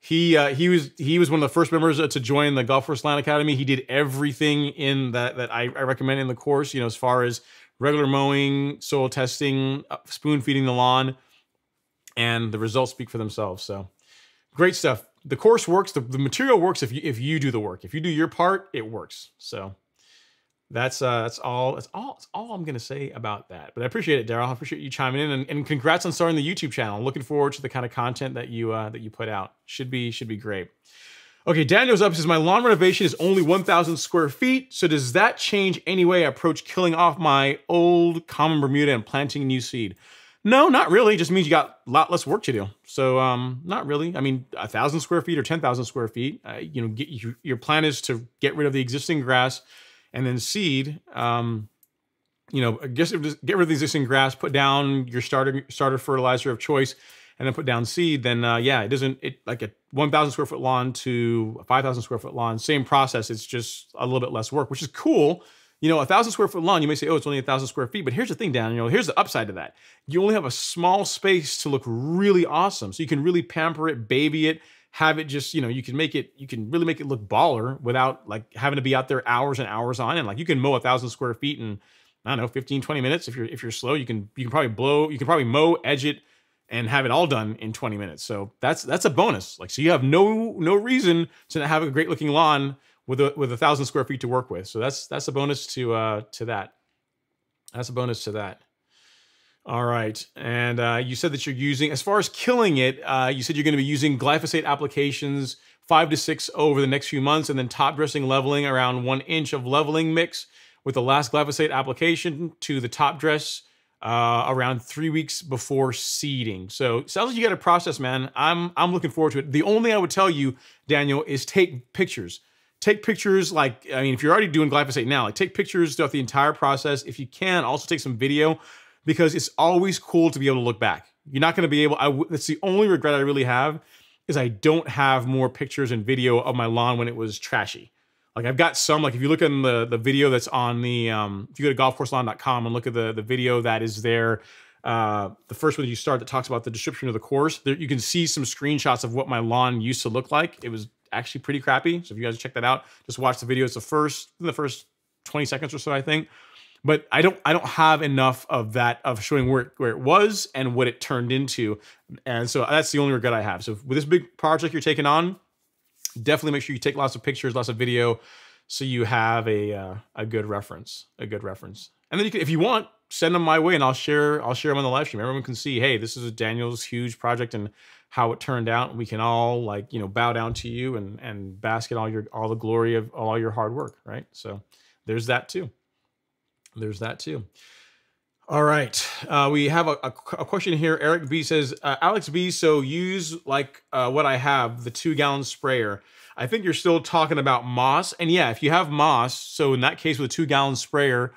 he uh, he was he was one of the first members to join the Golf Course Lawn Academy. He did everything in that that I, I recommend in the course. You know, as far as regular mowing, soil testing, uh, spoon feeding the lawn, and the results speak for themselves. So great stuff. The course works. The, the material works if you if you do the work. If you do your part, it works. So that's uh that's all that's all that's all I'm gonna say about that. But I appreciate it, Daryl. I appreciate you chiming in and, and, congrats on starting the YouTube channel. looking forward to the kind of content that you uh that you put out. Should be should be great. Okay, Daniel's up says my lawn renovation is only 1,000 square feet. So does that change any way I approach killing off my old common Bermuda and planting new seed? No, not really. It just means you got a lot less work to do. So, um, not really. I mean, a thousand square feet or 10,000 square feet, uh, you know, get, you, your plan is to get rid of the existing grass, and then seed. Um, you know, get, get rid of the existing grass, put down your starter starter fertilizer of choice, and then put down seed. Then uh, yeah, it doesn't it like a 1,000 square foot lawn to a 5,000 square foot lawn, same process. It's just a little bit less work, which is cool. You know, a thousand square foot lawn, you may say, oh, it's only a thousand square feet. But here's the thing, Daniel. Here's the upside to that. You only have a small space to look really awesome. So you can really pamper it, baby it, have it just you know you can make it you can really make it look baller without like having to be out there hours and hours on. And like you can mow a thousand square feet in i don't know 15 20 minutes if you're if you're slow. You can you can probably blow you can probably mow edge it and have it all done in 20 minutes. So that's that's a bonus. Like so you have no no reason to not have a great looking lawn with a with a thousand square feet to work with. So that's that's a bonus to uh to that. That's a bonus to that all right. And uh, you said that you're using, as far as killing it, uh, you said you're going to be using glyphosate applications five to six over the next few months, and then top dressing leveling around one inch of leveling mix with the last glyphosate application to the top dress uh, around three weeks before seeding. So sounds like you got a process, man. I'm I'm looking forward to it. The only thing I would tell you, Daniel, is take pictures. Take pictures like I mean, if you're already doing glyphosate now, like take pictures throughout the entire process. If you can, also take some video because it's always cool to be able to look back. You're not going to be able. I, that's the only regret I really have is I don't have more pictures and video of my lawn when it was trashy. Like I've got some. Like if you look in the the video that's on the um, if you go to golfcourselawn.com and look at the the video that is there. Uh, the first one you start that talks about the description of the course. There, you can see some screenshots of what my lawn used to look like. It was actually pretty crappy. So if you guys check that out, just watch the video. It's the first the first 20 seconds or so, I think but I don't I don't have enough of that of showing where where it was and what it turned into, and so that's the only regret I have. So with this big project you're taking on, definitely make sure you take lots of pictures, lots of video, so you have a uh, a good reference, a good reference. And then you can, if you want, send them my way, and I'll share I'll share them on the live stream. Everyone can see, hey, this is a Daniel's huge project and how it turned out. We can all like you know bow down to you and and basket all your all the glory of all your hard work, right? So there's that too there's that too. All right. Uh, we have a, a, a, question here. Eric B says, uh, Alex B, so use like uh, what I have, the two gallon sprayer. I think you're still talking about moss. And yeah, if you have moss, so in that case with a two gallon sprayer,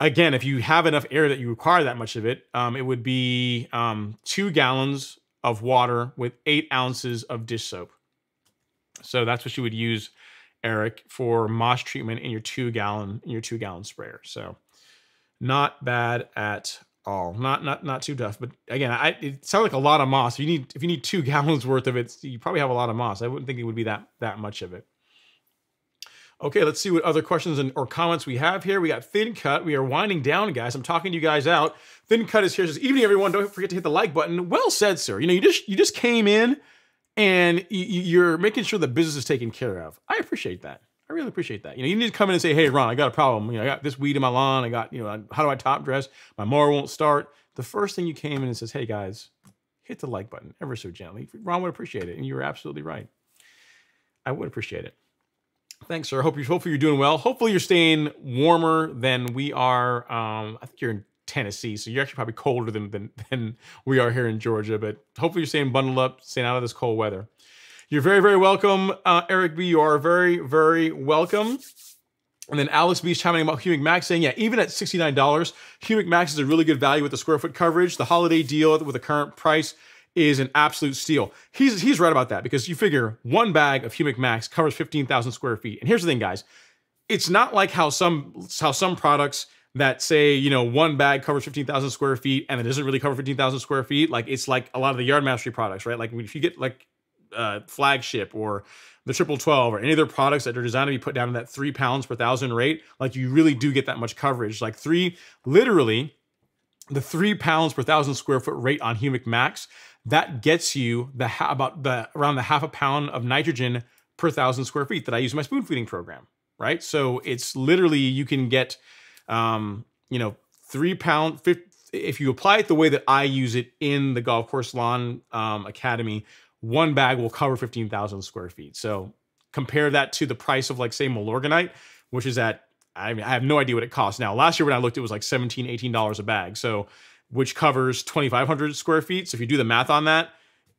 again, if you have enough air that you require that much of it, um, it would be um, two gallons of water with eight ounces of dish soap. So that's what you would use Eric, for moss treatment in your two gallon in your two gallon sprayer. So not bad at all. Not not not too tough, but again, I it sounds like a lot of moss. If you need if you need two (laughs) gallons worth of it, you probably have a lot of moss. I wouldn't think it would be that that much of it. Okay, let's see what other questions and or comments we have here. We got Thin Cut. We are winding down, guys. I'm talking to you guys out. Thin Cut is here. Says, evening, everyone. Don't forget to hit the like button. Well said, sir. You know, you just you just came in and you're making sure the business is taken care of. I appreciate that. I really appreciate that. You know, you need to come in and say, "Hey, Ron, I got a problem. You know, I got this weed in my lawn. I got, you know, how do I top dress? My mower won't start." The first thing you came in and says, "Hey, guys, hit the like button ever so gently." Ron would appreciate it, and you're absolutely right. I would appreciate it. Thanks, sir. Hope you hopefully you're doing well. Hopefully you're staying warmer than we are. Um, I think you're in Tennessee, so you're actually probably colder than, than (laughs) than we are here in Georgia. But hopefully you're staying bundled up, staying out of this cold weather. You're very very welcome, uh, Eric B. You are very very welcome. And then Alex B is chiming about Humic Max saying, yeah, even at $69, Humic Max is a really good value with the square foot coverage. The holiday deal with the current price is an absolute steal. He's he's right about that because you figure one bag of Humic Max covers 15,000 square feet. And here's the thing, guys. It's not like how some how some products that say, you know, one bag covers 15,000 square feet and it doesn't really cover 15,000 square feet. Like it's like a lot of the Yard Mastery products, right? Like if you get like uh, flagship or the triple 12 or any other products that are designed to be put down in that three pounds per thousand rate, like you really do get that much coverage. Like three, literally the three pounds per thousand square foot rate on Humic Max that gets you the about the around the half a pound of nitrogen per thousand square feet that I use in my spoon feeding program, right? So it's literally you can get, um, you know, three pound. if you apply it the way that I use it in the Golf Course Lawn um, Academy, one bag will cover fifteen thousand square feet. So compare that to the price of like say Milorganite, which is at I mean I have no idea what it costs now. Last year when I looked, it was like 17 $18 a bag. So which covers 2,500 square feet. So if you do the math on that,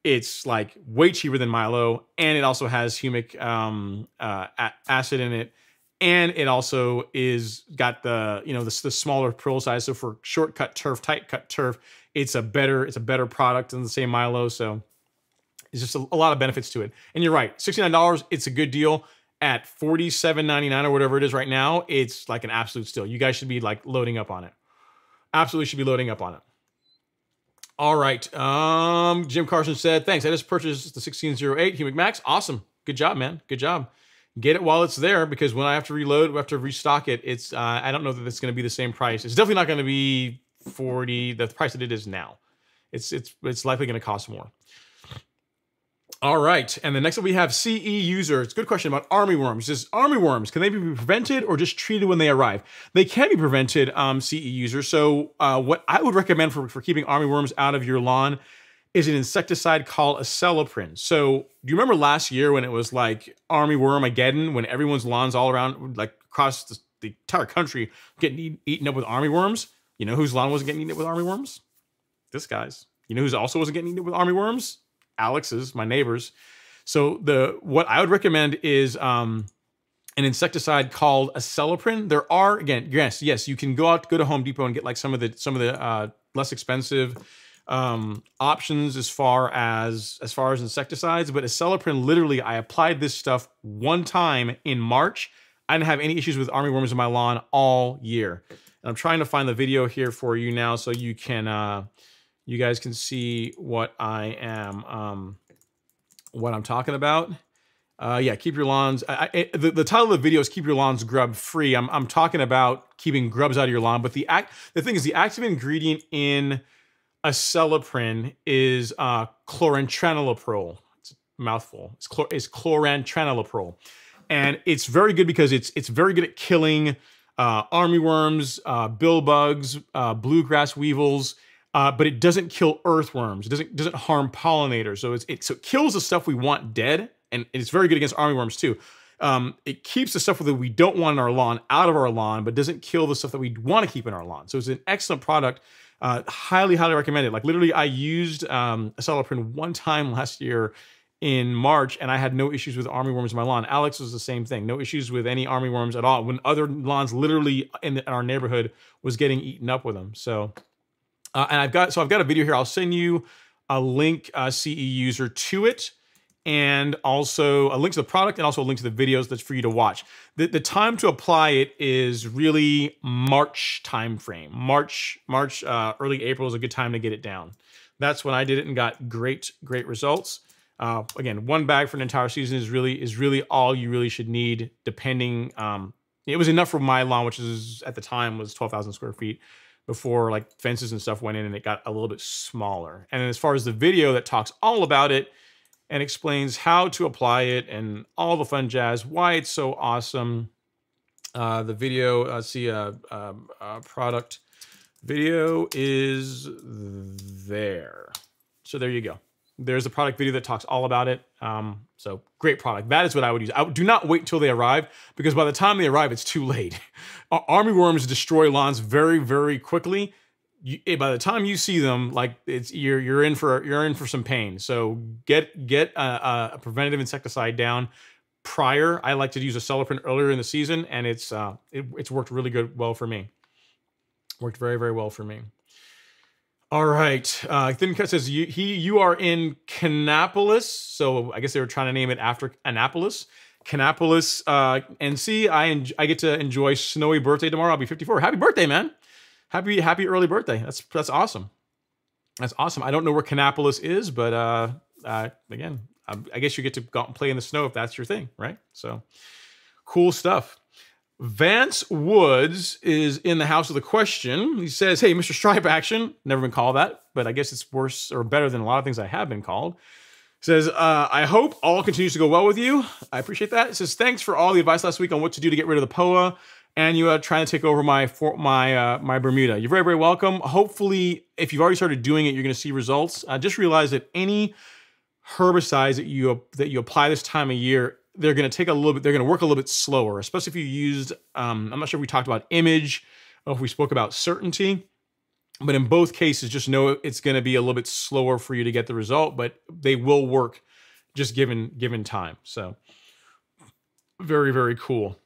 it's like way cheaper than Milo, and it also has humic um, uh, acid in it, and it also is got the you know the, the smaller prill size. So for shortcut turf, tight cut turf, it's a better it's a better product than the same Milo. So it's just a, a lot of benefits to it. And you're right, sixty nine dollars, it's a good deal. At forty seven ninety nine or whatever it is right now, it's like an absolute steal. You guys should be like loading up on it absolutely should be loading up on it. All right. Um, Jim Carson said, thanks. I just purchased the 1608 Humic Max. Awesome. Good job, man. Good job. Get it while it's there because when I have to reload, we have to restock it. It's uh, I don't know that it's going to be the same price. It's definitely not going to be 40 the price that it is now. It's it's it's likely going to cost more. All right, and the next one we have CE user. It's a good question about army worms. Says army worms can they be prevented or just treated when they arrive? They can be prevented, um, CE user. So uh, what I would recommend for, for keeping army worms out of your lawn is an insecticide called acelepryn. So do you remember last year when it was like army worm again, when everyone's lawns all around, like across the, the entire country, getting eat, eaten up with army worms? You know whose lawn wasn't getting eaten up with army worms? This guy's. You know who's also wasn't getting eaten up with army worms? Alex's, my neighbors. So the what I would recommend is um, an insecticide called acelepryn. There are again, yes, yes, you can go out, go to Home Depot and get like some of the some of the uh, less expensive um, options as far as as far as insecticides. But acelepryn, literally, I applied this stuff one time in March. I didn't have any issues with armyworms in my lawn all year. And I'm trying to find the video here for you now so you can uh, you guys can see what I am, um, what I'm talking about. Uh, yeah, keep your lawns. I, I, the, the title of the video is "Keep Your Lawns Grub Free." I'm, I'm talking about keeping grubs out of your lawn, but the act the thing is the active ingredient in acelepryn is uh, chlorantraniliprole. It's a mouthful. It's, chlor, it's chlorantraniliprole, and it's very good because it's it's very good at killing uh, armyworms, uh, bill bugs, uh, bluegrass weevils uh, but it doesn't kill earthworms. It doesn't doesn't harm pollinators. So it so it kills the stuff we want dead, and it's very good against armyworms too. Um, it keeps the stuff that we don't want in our lawn out of our lawn, but doesn't kill the stuff that we want to keep in our lawn. So it's an excellent product. Uh, highly, highly recommended. Like literally, I used um, acelepryn one time (laughs) last year in March, and I had no issues with armyworms in my lawn. Alex was the same thing. No issues with any armyworms at all. When other lawns literally in, the, in our neighborhood was getting eaten up with them. So uh, and I've got, so I've got a video here. I'll send you a link, uh, CE user to it and also a link to the product and also a link to the videos that's for you to watch. The, the time to apply it is really March timeframe. March, March, uh, early April is a good time to get it down. That's when I did it and got great, great results. Uh, again, one bag for an entire season is really is really all you really should need. Depending, um, it was enough for my lawn, which is at the time was twelve thousand square feet. Before like fences and stuff went in, and it got a little bit smaller. And as far as the video that talks all about it and explains how to apply it and all the fun jazz, why it's so awesome. Uh, the video, uh, see a, a, a product video is there. So there you go. There's a product video that talks all about it. Um, so great product. That is what I would use. I do not wait until they arrive because by the time they arrive, it's too late. (laughs) Army worms destroy lawns very, very quickly. You, eh, by the time you see them, like it's you're you're in for you're in for some pain. So get get a, a preventative insecticide down prior. I like to use Acelepryn earlier in the season, and it's uh, it, it's worked really good well for me. Worked very very well for me. All right. Uh, Thin Cut says you, he you are in Kannapolis, so I guess they were trying to name it after Annapolis. Kannapolis, uh, NC. I I get to enjoy snowy birthday tomorrow. I'll be 54. Happy birthday, man! Happy happy early birthday. That's that's awesome. That's awesome. I don't know where Kannapolis is, but uh, uh, again, I, I guess you get to go out and play in the snow if that's your thing, right? So cool stuff. Vance Woods is in the house of the question. He says, Hey, Mr. Stripe Action. Never been called that, but I guess it's worse or better than a lot of things I have been called. Says, uh, I hope all continues to go well with you. I appreciate that. It says, Thanks for all the advice last week on what to do to get rid of the POA and you are trying to take over my for, my uh, my Bermuda. You're very very welcome. Hopefully, if you've already started doing it, you're going to see results. Uh, just realize that any herbicides that you that you apply this time of year they're going to take a little bit, they're going to work a little bit slower, especially if you used, um, I'm not sure if we talked about image or if we spoke about certainty, but in both cases, just know it's going to be a little bit slower for you to get the result, but they will work just given, given time. So very, very cool.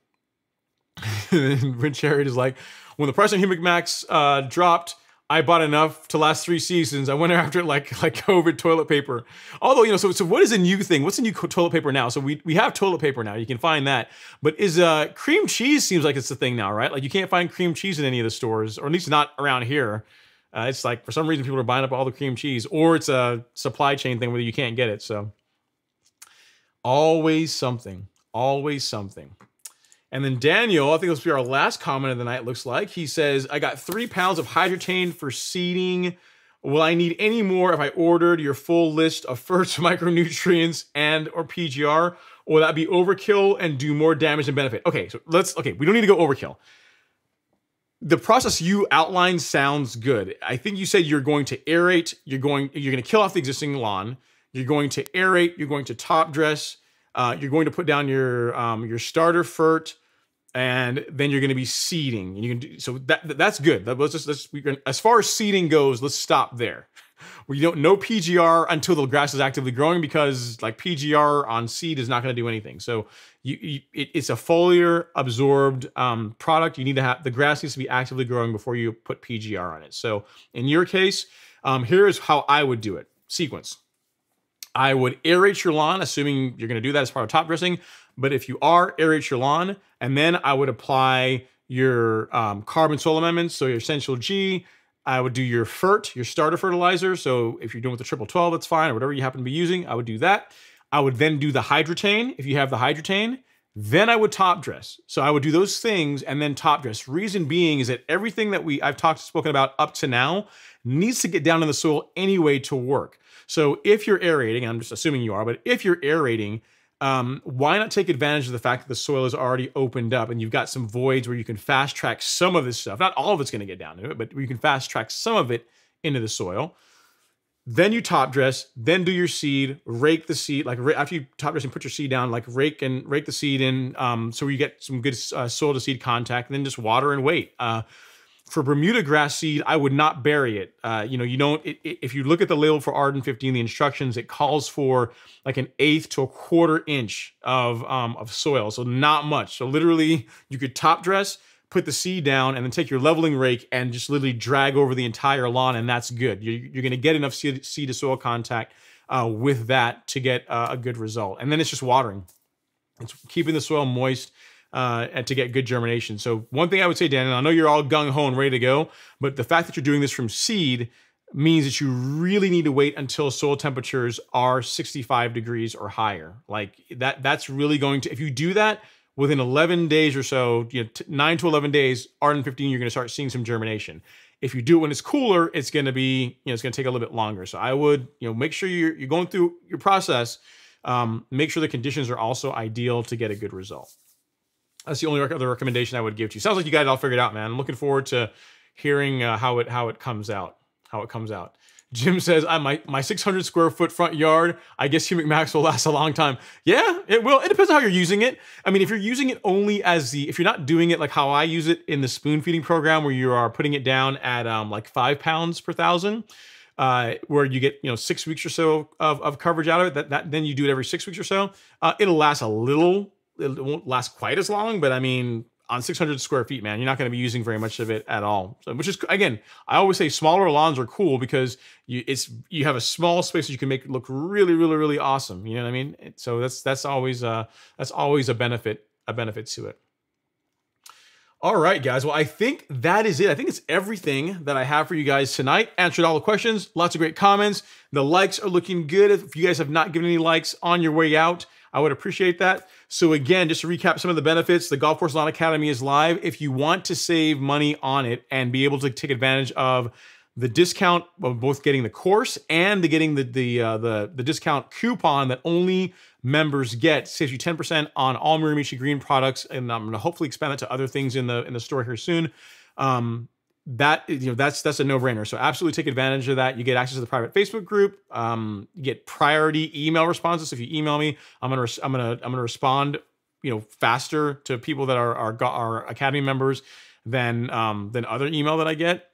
Rich Jared is like, when the price on Humic Max uh, dropped, I bought enough to last three seasons. I went (laughs) after it like like COVID toilet paper. Although you know, so so what is a new thing? What's a new toilet paper now? So we we have toilet paper now. You can find that. But is uh cream cheese seems like it's the thing now, right? Like you can't find cream cheese in any of the stores, or at least not around here. Uh, it's like for some reason people are buying up all the cream cheese, or it's a supply chain thing where you can't get it. So always something, always something. And then Daniel, I think this will be our last comment of the night, looks like. He says, I got three pounds of Hydretain for seeding. Will I need any more if I ordered your full list of (laughs) first micronutrients and or PGR? Or will that be overkill and do more damage than benefit? Okay, so let's, okay, we don't need to go overkill. The process you outlined sounds good. I think you said you're going to aerate, you're going, you're going to kill off the existing lawn, you're going to aerate, you're going to top dress, uh, you're going to put down your um, your starter fert, and then you're going to be seeding. And you can do so that that's good. That, just as far as seeding goes, let's stop there. We don't no PGR until the grass is actively growing because like PGR on seed is not going to do anything. So you, you it, it's a foliar absorbed um, product. You need to have the grass needs to be actively growing before you put PGR on it. So in your case, um, here's how I would do it. Sequence. I would aerate your lawn, assuming you're going to do that as part of top dressing. But if you are, aerate your lawn, and then I would apply your um, carbon soil amendments, so your essential G. I would do your FERT, your starter fertilizer. So if you're doing with the triple 12, that's fine, or whatever you happen to be using, I would do that. I would then do the Hydretain, if you have the Hydretain. Then I would top dress. So I would do those things and then top dress. Reason being is that everything that we I've talked spoken about up to now needs to get down in the soil anyway to work. So if you're aerating, I'm just assuming you are, but if you're aerating, um, why not take advantage of the fact that the soil is already opened up and you've got some voids where you can fast track some of this stuff. Not all of it's going to get down to it, but you can fast track some of it into the soil. Then you top dress, then do your seed, rake the seed. Like after you top dress and put your seed down, like rake and rake the seed in, um, so you get some good uh, soil to seed contact. And then just water and wait. Uh, for Bermuda grass seed, I would not bury it. Uh, you know, you don't. It, it, if you look at the label for Arden 15, the instructions, it calls for like an eighth to a quarter inch of um, of soil, so not much. So literally, you could top dress, put the seed down, and then take your leveling rake and just literally drag over the entire lawn, and that's good. You're, you're going to get enough seed, seed to soil contact uh, with that to get uh, a good result. And then it's just watering. It's keeping the soil moist uh, and to get good germination. So one thing I would say, Dan, and I know you're all gung ho and ready to go, but the fact that you're doing this from seed means that you really need to wait until soil temperatures are 65 degrees or higher. Like that, that's really going to, if you do that within 11 days or so, you know, nine to 11 days, R15, you're going to start seeing some germination. If you do it when it's cooler, it's going to be, you know, it's going to take a little bit longer. So I would, you know, make sure you're, you're going through your process. Um, make sure the conditions are also ideal to get a good result. That's the only other recommendation I would give to you. Sounds like you got it all figured out, man. I'm looking forward to hearing uh, how it how it comes out. How it comes out. Jim says, I my my 600 square foot front yard. I guess Humic Max will last a long time. Yeah, it will. It depends on how you're using it. I mean, if you're using it only as the, if you're not doing it like how I use it in the spoon feeding program, where you are putting it down at um, like five pounds per thousand, uh, where you get you know six weeks or so of, of coverage out of it. That, that then you do it every six weeks or so. Uh, it'll last a little. It won't last quite as long, but I mean, on 600 square feet, man, you're not going to be using very much of it at all. So, which is again, I always say smaller lawns are cool because you it's you have a small space that you can make look really, really, really awesome. You know what I mean? So that's that's always uh that's always a benefit a benefit to it. All right, guys. Well, I think that is it. I think it's everything that I have for you guys tonight. Answered all the questions. Lots of great comments. The likes are looking good. If you guys have not given any likes on your way out, I would appreciate that. So again, just to recap some of the benefits, the Golf Course Lawn Academy is live. If you want to save money on it and be able to take advantage of the discount of both getting the course and the getting the the uh, the, the discount coupon that only members get saves you 10% on all Mirimichi Green products, and I'm to hopefully expand that to other things in the in the store here soon. Um, that you know that's that's a no-brainer. So absolutely take advantage of that. You get access to the private facebook group. Um, you get priority email responses. If you email me i'm gonna i'm gonna i'm gonna respond you know faster to people that are are, are academy members than um, than other email that i get.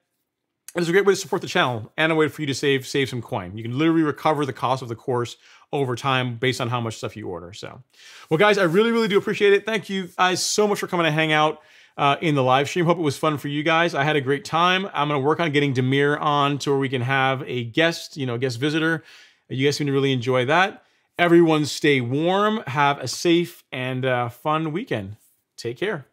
It's a great way to support the channel and a way for you to save save some coin. You can literally recover the cost of the course over time based on how much stuff you order. So well guys i really really do appreciate it. Thank you guys so much for coming to hang out uh, in the live stream. Hope it was fun for you guys. I had a great time. I'm going to work on getting Demir on to where we can have a guest, you know, guest visitor. You guys seem to really enjoy that. Everyone stay warm. Have a safe and uh, fun weekend. Take care.